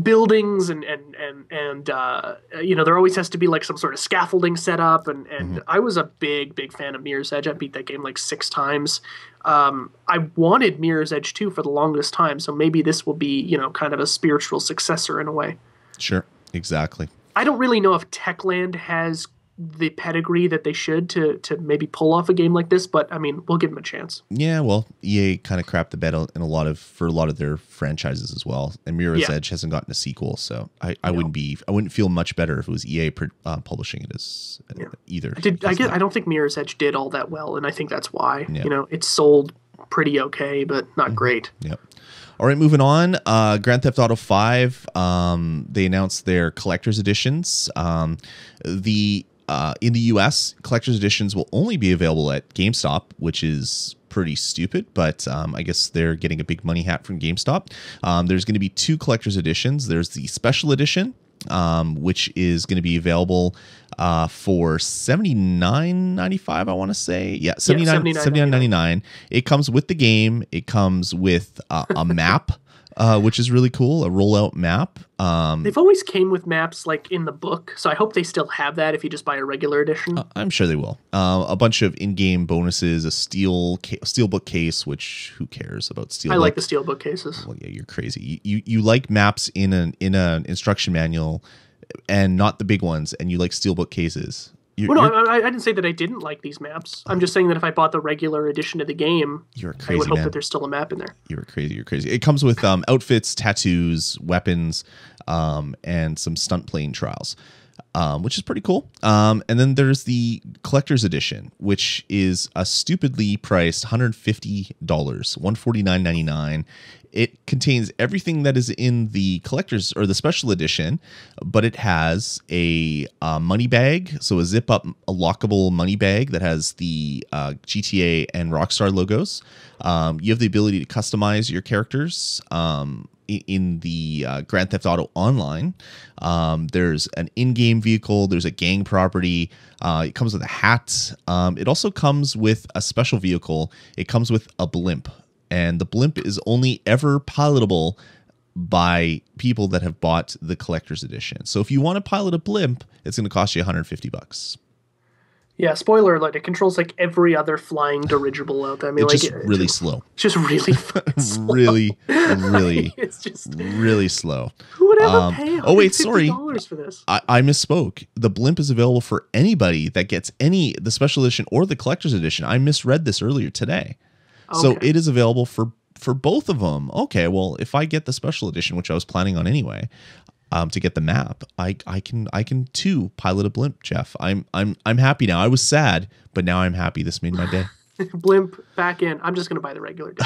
buildings and and and and uh, you know there always has to be like some sort of scaffolding set up. And and I was a big big fan of Mirror's Edge. I beat that game like six times. Um, I wanted Mirror's Edge 2 for the longest time, so maybe this will be you know kind of a spiritual successor in a way. Sure, exactly. I don't really know if Techland has the pedigree that they should to to maybe pull off a game like this, but I mean, we'll give them a chance. Yeah, well, EA kind of crapped the bed in a lot of for a lot of their franchises as well. And Mirror's Yeah. Edge hasn't gotten a sequel, so I, I No. wouldn't be I wouldn't feel much better if it was EA pr- uh, publishing it as uh, Yeah. either. I did I get I don't think Mirror's Edge did all that well, and I think that's why. Yeah. You know, it sold pretty okay, but Mm-hmm. not great. Yep. All right, moving on. Uh, Grand Theft Auto Five. Um, they announced their collector's editions. Um, the uh, in the U.S. collector's editions will only be available at GameStop, which is pretty stupid. But um, I guess they're getting a big money hat from GameStop. Um, there's going to be two collector's editions. There's the special edition, um, which is going to be available uh, for seventy nine ninety five. I want to say, yeah, 79 $79.99. 79.99. It comes with the game. It comes with uh, a map, uh, which is really cool, a rollout map. Um, They've always came with maps like in the book, so I hope they still have that if you just buy a regular edition. I'm sure they will. Uh, a bunch of in-game bonuses, a steel ca- steelbook case, which who cares about steel? I like the steelbook cases. Well, yeah, you're crazy. You, you you like maps in an in an instruction manual, and not the big ones, and you like steelbook cases. You're, Well, no, I, I didn't say that I didn't like these maps. I'm just saying that if I bought the regular edition of the game, you're a I crazy would hope man. that there's still a map in there. You're crazy. You're crazy. It comes with um, outfits, tattoos, weapons, um, and some stunt plane trials, um, which is pretty cool. Um, and then there's the collector's edition, which is a stupidly priced $150, $149.99. It contains everything that is in the collector's or the special edition, but it has a uh, money bag, so a zip up, a lockable money bag that has the uh, GTA and Rockstar logos. Um, you have the ability to customize your characters um, in the uh, Grand Theft Auto Online. Um, there's an in-game vehicle. There's a gang property. Uh, it comes with a hat. Um, it also comes with a special vehicle. It comes with a blimp, and the blimp is only ever pilotable by people that have bought the collector's edition. So if you want to pilot a blimp, it's going to cost you 150 bucks. Yeah, spoiler alert, it controls like every other flying dirigible out there. I mean, It's like just it- really slow. it's just really slow. really, really, it's just really slow. who would ever Um, pay oh, wait, sorry. for this? I, I misspoke. The blimp is available for anybody that gets any the special edition or the collector's edition. I misread this earlier today. So it is available for for both of them. Okay, well, if I get the special edition, which I was planning on anyway, um, to get the map, I I can I can too pilot a blimp, Jeff. I'm I'm I'm happy now. I was sad, but now I'm happy. This made my day. Blimp back in. I'm just gonna buy the regular. Do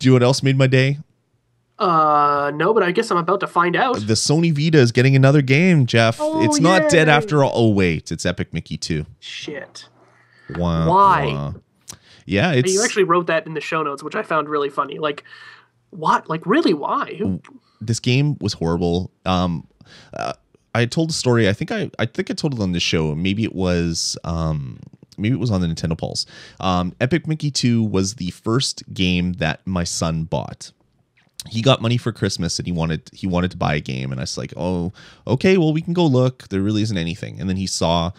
you know what else made my day? uh, no, but I guess I'm about to find out. The Sony Vita is getting another game, Jeff. Oh, it's not dead after all. Oh wait, it's Epic Mickey 2. Shit. Wah, Why? wah. Yeah, it's You actually wrote that in the show notes, which I found really funny. Like, what? Like, really? Why? Who? this game was horrible. Um, uh, I told a story. I think I I think I told it on this show. Maybe it was um maybe it was on the Nintendo Pulse. Um, Epic Mickey Two was the first game that my son bought. He got money for Christmas and he wanted he wanted to buy a game and I was like, oh, okay, well we can go look. There really isn't anything. And then he saw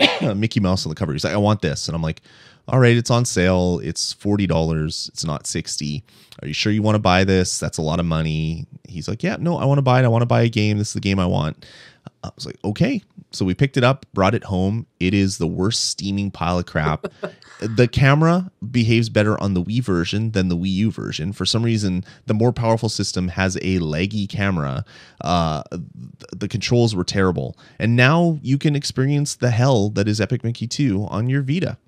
Mickey Mouse on the cover. He's like, I want this. And I'm like, all right, it's on sale. It's $40. It's not 60. Are you sure you want to buy this? That's a lot of money. He's like, yeah, no, I want to buy it. I want to buy a game. This is the game I want. I was like, okay. So we picked it up, brought it home. It is the worst steaming pile of crap. the camera behaves better on the Wii version than the Wii U version. For some reason, the more powerful system has a laggy camera. Uh, th- the controls were terrible. And now you can experience the hell that is Epic Mickey 2 on your Vita.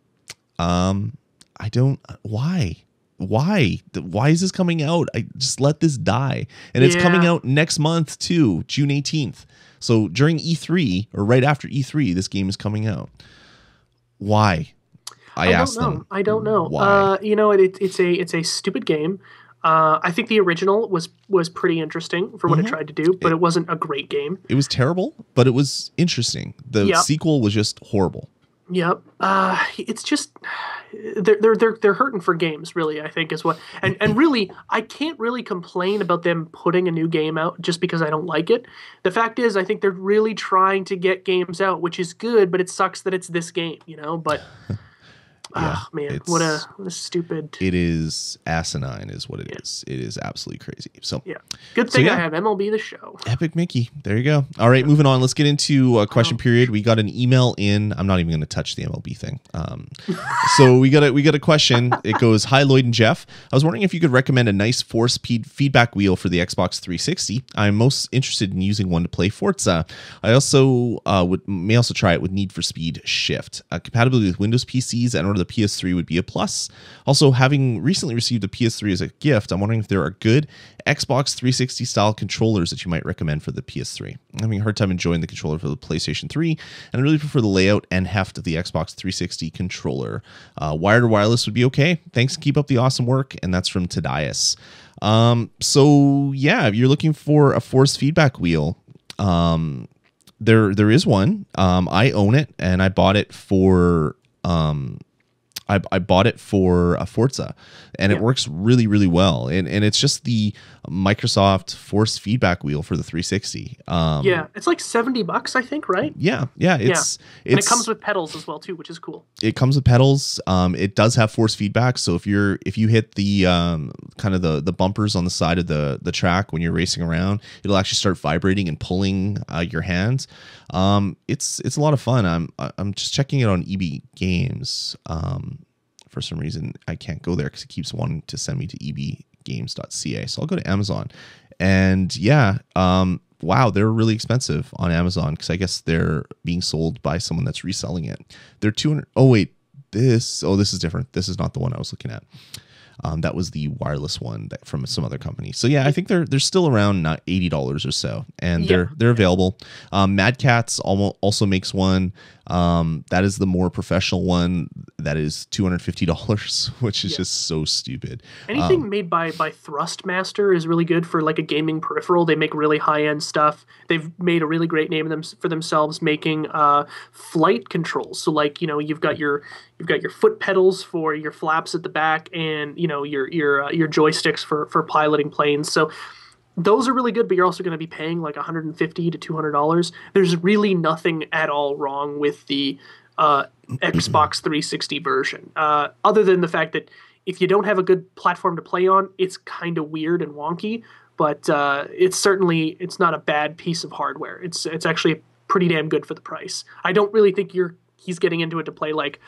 Um, I don't, why? Why? Why is this coming out? I just let this die. And it's coming out next month too, June 18th. So during E3 or right after E3, this game is coming out. Why? I, I asked don't know. them. I don't know. Why? Uh, you know, it, it's a it's a stupid game. Uh, I think the original was was pretty interesting for what Mhm. it tried to do, but it wasn't a great game. it was terrible, but it was interesting. The Yep. sequel was just horrible. Yep. Uh, it's just they're they're they're they're hurting for games, really. I think is what, and and really, I can't really complain about them putting a new game out just because I don't like it. The fact is, I think they're really trying to get games out, which is good, but it sucks that it's this game, you know. But ah, man, what a what a stupid. It is asinine, is what it is. It is absolutely crazy. So Yeah. Good So, thing yeah. I have MLB the show. Epic Mickey. There you go. All right, moving on. Let's get into a question period. We got an email in. I'm not even going to touch the MLB thing. Um, so we got a we got a question. It goes, "Hi Lloyd and Jeff. I was wondering if you could recommend a nice force speed feedback wheel for the Xbox 360. I'm most interested in using one to play Forza. I also uh, would may also try it with Need for Speed Shift. Uh, compatibility with Windows PCs and the PS3 would be a plus. Also, having recently received a PS3 as a gift, I'm wondering if there are good Xbox 360 style controllers that you might recommend for the PS3. I'm having a hard time enjoying the controller for the PlayStation 3, and I really prefer the layout and heft of the Xbox 360 controller. Uh, wired or wireless would be okay. Thanks. Keep up the awesome work. And that's from Tadias. Um, so yeah, if you're looking for a force feedback wheel, um, there there is one. Um, I own it, and I bought it for um, I, I bought it for a Forza, and Yeah. it works really really well. And and it's just the Microsoft Force feedback wheel for the 360. Um, yeah, it's like seventy bucks, I think, right? yeah, yeah. It's And it's it comes with pedals as well too, which is cool. it comes with pedals. Um, it does have force feedback. So if you're if you hit the um, kind of the the bumpers on the side of the the track when you're racing around, it'll actually start vibrating and pulling uh, your hands. Um, it's it's a lot of fun. I'm I'm just checking it on EB Games. Um, for some reason I can't go there because it keeps wanting to send me to ebgames.ca. So I'll go to Amazon, and yeah, um, wow, they're really expensive on Amazon because I guess they're being sold by someone that's reselling it. They're two hundred. Oh wait, this. Oh, this is different. This is not the one I was looking at. Um, that was the wireless one that from some other company. So yeah, I think they're they're still around not eighty dollars or so, and Yeah. they're they're available. Um, Mad Catz also makes one. Um, that is the more professional one. That is two hundred fifty dollars, which is Yeah. just so stupid. Anything Um, made by by Thrustmaster is really good for like a gaming peripheral. They make really high end stuff. They've made a really great name them for themselves making uh, flight controls. So like you know you've got your you've got your foot pedals for your flaps at the back, and you know your your uh, your joysticks for for piloting planes. So those are really good, but you're also going to be paying like 150 to 200 dollars. There's really nothing at all wrong with the uh, Xbox 360 version, uh, other than the fact that if you don't have a good platform to play on, it's kind of weird and wonky. But uh, it's certainly it's not a bad piece of hardware. It's it's actually pretty damn good for the price. I don't really think you're he's getting into it to play like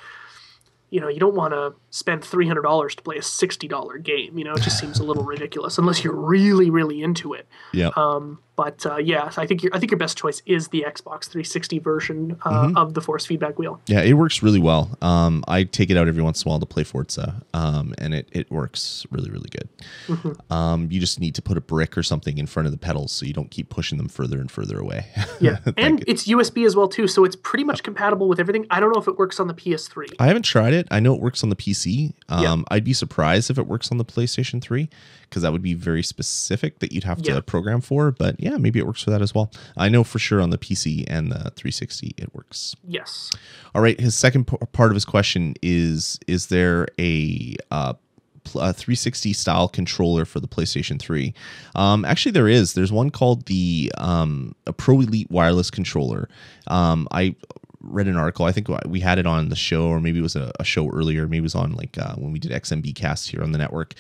you know, you don't want to spend three hundred dollars to play a sixty dollar game. You know, it just seems a little ridiculous unless you're really, really into it. Yeah. Um, but uh, yeah, I think your I think your best choice is the Xbox 360 version uh, Mm-hmm. of the Force feedback wheel. Yeah, it works really well. Um, I take it out every once in a while to play Forza, um, and it, it works really, really good. Mm-hmm. Um, you just need to put a brick or something in front of the pedals so you don't keep pushing them further and further away. Yeah, and it's USB as well too, so it's pretty much compatible with everything. I don't know if it works on the PS3. I haven't tried it. I know it works on the PC. Um, Yeah. I'd be surprised if it works on the PlayStation 3 because that would be very specific that you'd have to Yeah. program for. But yeah, maybe it works for that as well. I know for sure on the PC and the 360 it works. Yes. All right. His second part of his question is: Is there a uh, a 360 style controller for the PlayStation 3? Um, actually, there is. There's one called the um, a Pro Elite wireless controller. Um, I read an article. I think we had it on the show, or maybe it was a, a show earlier. Maybe it was on like uh, when we did XMB cast here on the network.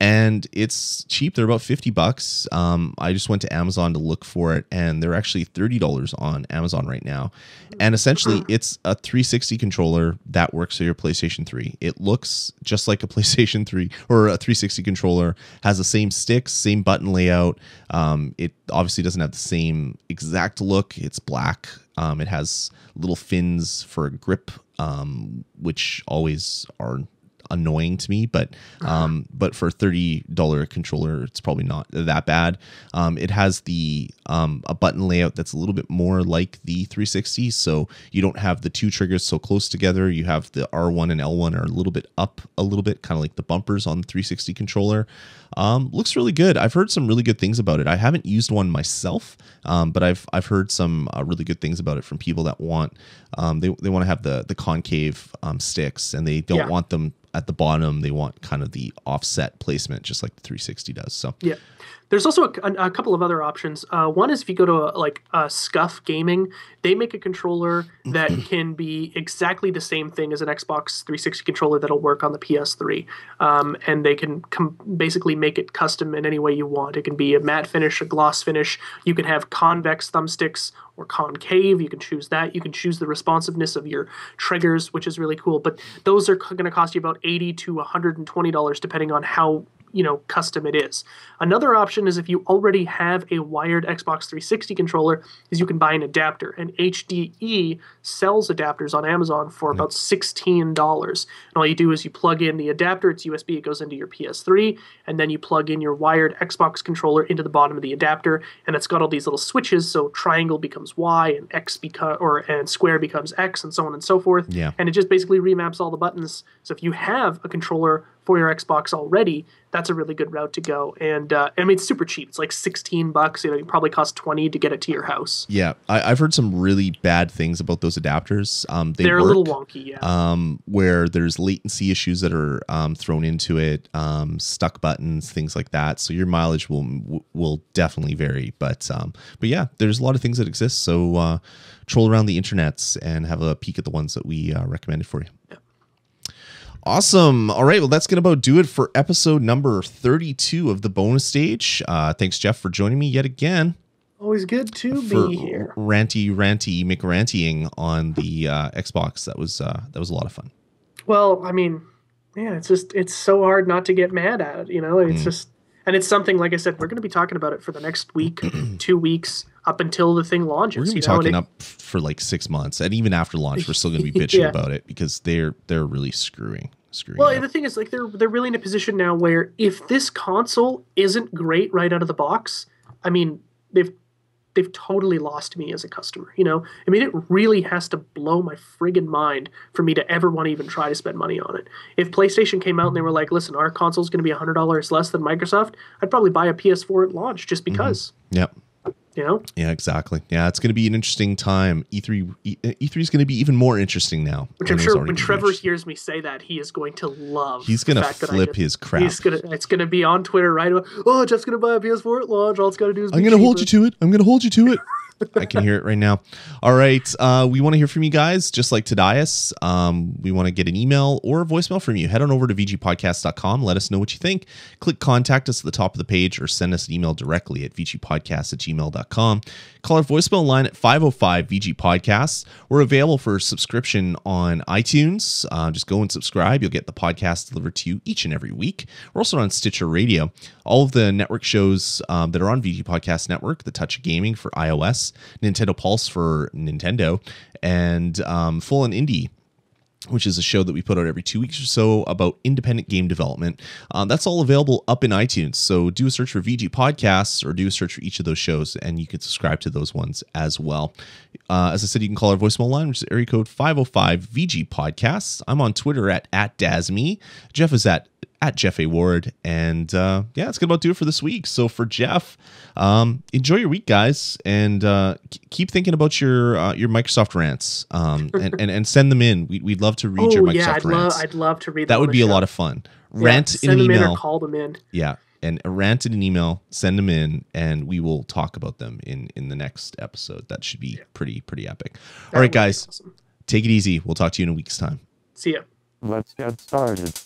And it's cheap. They're about 50 bucks. Um, I just went to Amazon to look for it, and they're actually $30 on Amazon right now. And essentially, it's a 360 controller that works for your PlayStation 3. It looks just like a PlayStation 3 or a 360 controller, has the same sticks, same button layout. Um, it obviously doesn't have the same exact look. It's black. Um, it has little fins for a grip, um, which always are annoying to me but um but for a 30 dollar controller it's probably not that bad. Um it has the um a button layout that's a little bit more like the 360 so you don't have the two triggers so close together. You have the r1 and l1 are a little bit up a little bit kind of like the bumpers on the 360 controller um looks really good i've heard some really good things about it i haven't used one myself um but i've i've heard some uh, really good things about it from people that want um they, they want to have the the concave um sticks and they don't Yeah. want them at the bottom they want kind of the offset placement just like the 360 does so Yeah. There's also a, a- a couple of other options. Uh, one is if you go to a, like uh, Scuff Gaming, they make a controller that can be exactly the same thing as an Xbox 360 controller that'll work on the PS3, um, and they can com- basically make it custom in any way you want. It can be a matte finish, a gloss finish. You can have convex thumbsticks or concave. You can choose that. You can choose the responsiveness of your triggers, which is really cool. But those are going to cost you about 80 to 120 dollars, depending on how you know custom it is. Another option is if you already have a wired Xbox 360 controller, is you can buy an adapter. And HDE sells adapters on Amazon for about sixteen dollars. And all you do is you plug in the adapter. It's USB. It goes into your PS3, and then you plug in your wired Xbox controller into the bottom of the adapter, and it's got all these little switches. So triangle becomes Y, and X become or and square becomes X, and so on and so forth Yeah. and it just basically remaps all the buttons. So if you have a controller for your Xbox already, that's a really good route to go. And uh, I mean, it's super cheap. It's like 16 bucks. You know, it probably costs 20 to get it to your house. Yeah, I, I've heard some really bad things about those adapters. Um, they They're work, a little wonky, yeah. um, where there's latency issues that are um, thrown into it, um, stuck buttons, things like that. So your mileage will will definitely vary. But um, but yeah, there's a lot of things that exist. So uh, troll around the internets and have a peek at the ones that we uh, recommended for you. Awesome. All right. Well, that's going to about do it for episode number 32 of the bonus stage. Uh, thanks, Jeff, for joining me yet again Always good to be here. ranty, ranty, McRantying on the uh, Xbox. That was uh, that was a lot of fun. Well, I mean, man, it's just it's so hard not to get mad at it. You know, it's Mm. just and it's something like I said, we're going to be talking about it for the next week, two weeks, up until the thing launches. We're gonna be you know, and talking it- up for like six months, and even after launch, we're still gonna be bitching Yeah. about it because they're they're really screwing screwing. Well, the thing is, like, they're they're really in a position now where if this console isn't great right out of the box, I mean, they've they've totally lost me as a customer. You know, I mean, it really has to blow my friggin' mind for me to ever want to even try to spend money on it. If PlayStation came out and they were like, "Listen, our console's going to be hundred dollars less than Microsoft," I'd probably buy a PS4 at launch just Mm-hmm. because. Yep. You know, Yeah, exactly. Yeah, it's going to be an interesting time. E3 E- E3 uh, is going to be even more interesting now. which I'm sure when Trevor hears me say that, he is going to love. he's going to fact that I flip get- his crap. He's gonna. It's gonna be on Twitter right away. Oh, Jeff's gonna buy a PS4 at launch. All it's gotta do is. I'm going to hold you to it. I'm going to hold you to it. I can hear it right now. All right. Uh, we want to hear from you guys, just like Tadias. Um, we want to get an email or a voicemail from you. Head on over to vgpodcast.com. Let us know what you think. Click contact us at the top of the page or send us an email directly at vgpodcast at gmail.com. Call our voicemail line at 505 VG Podcasts. We're available for subscription on iTunes. Uh, just go and subscribe. You'll get the podcast delivered to you each and every week. We're also on Stitcher Radio. All of the network shows um, that are on VG Podcast Network, the Touch of Gaming for iOS, Nintendo Pulse for Nintendo, and um, Full on Indie which is a show that we put out every two weeks or so about independent game development. Um, that's all available up in iTunes. So do a search for VG Podcasts or do a search for each of those shows, and you can subscribe to those ones as well. Uh, as I said, you can call our voicemail line, which is area code 505 VG Podcasts. I'm on Twitter at, at DazMe. Jeff is at at Jeff A. Ward. And uh, yeah, that's going to about do it for this week. So for Jeff, um, enjoy your week, guys, and uh, keep thinking about your uh, your Microsoft rants um, and, and, and send them in. We, we'd love to read your Oh Microsoft yeah, I'd love. rants. I'd love to read. that would be the a lot of fun. Yeah, Rant in send an them in email. or call them in. Yeah, and a rant in an email. Send them in, and we will talk about them in in the next episode. That should be pretty pretty epic. That All right, guys, awesome. take it easy. We'll talk to you in a week's time. See ya. Let's get started.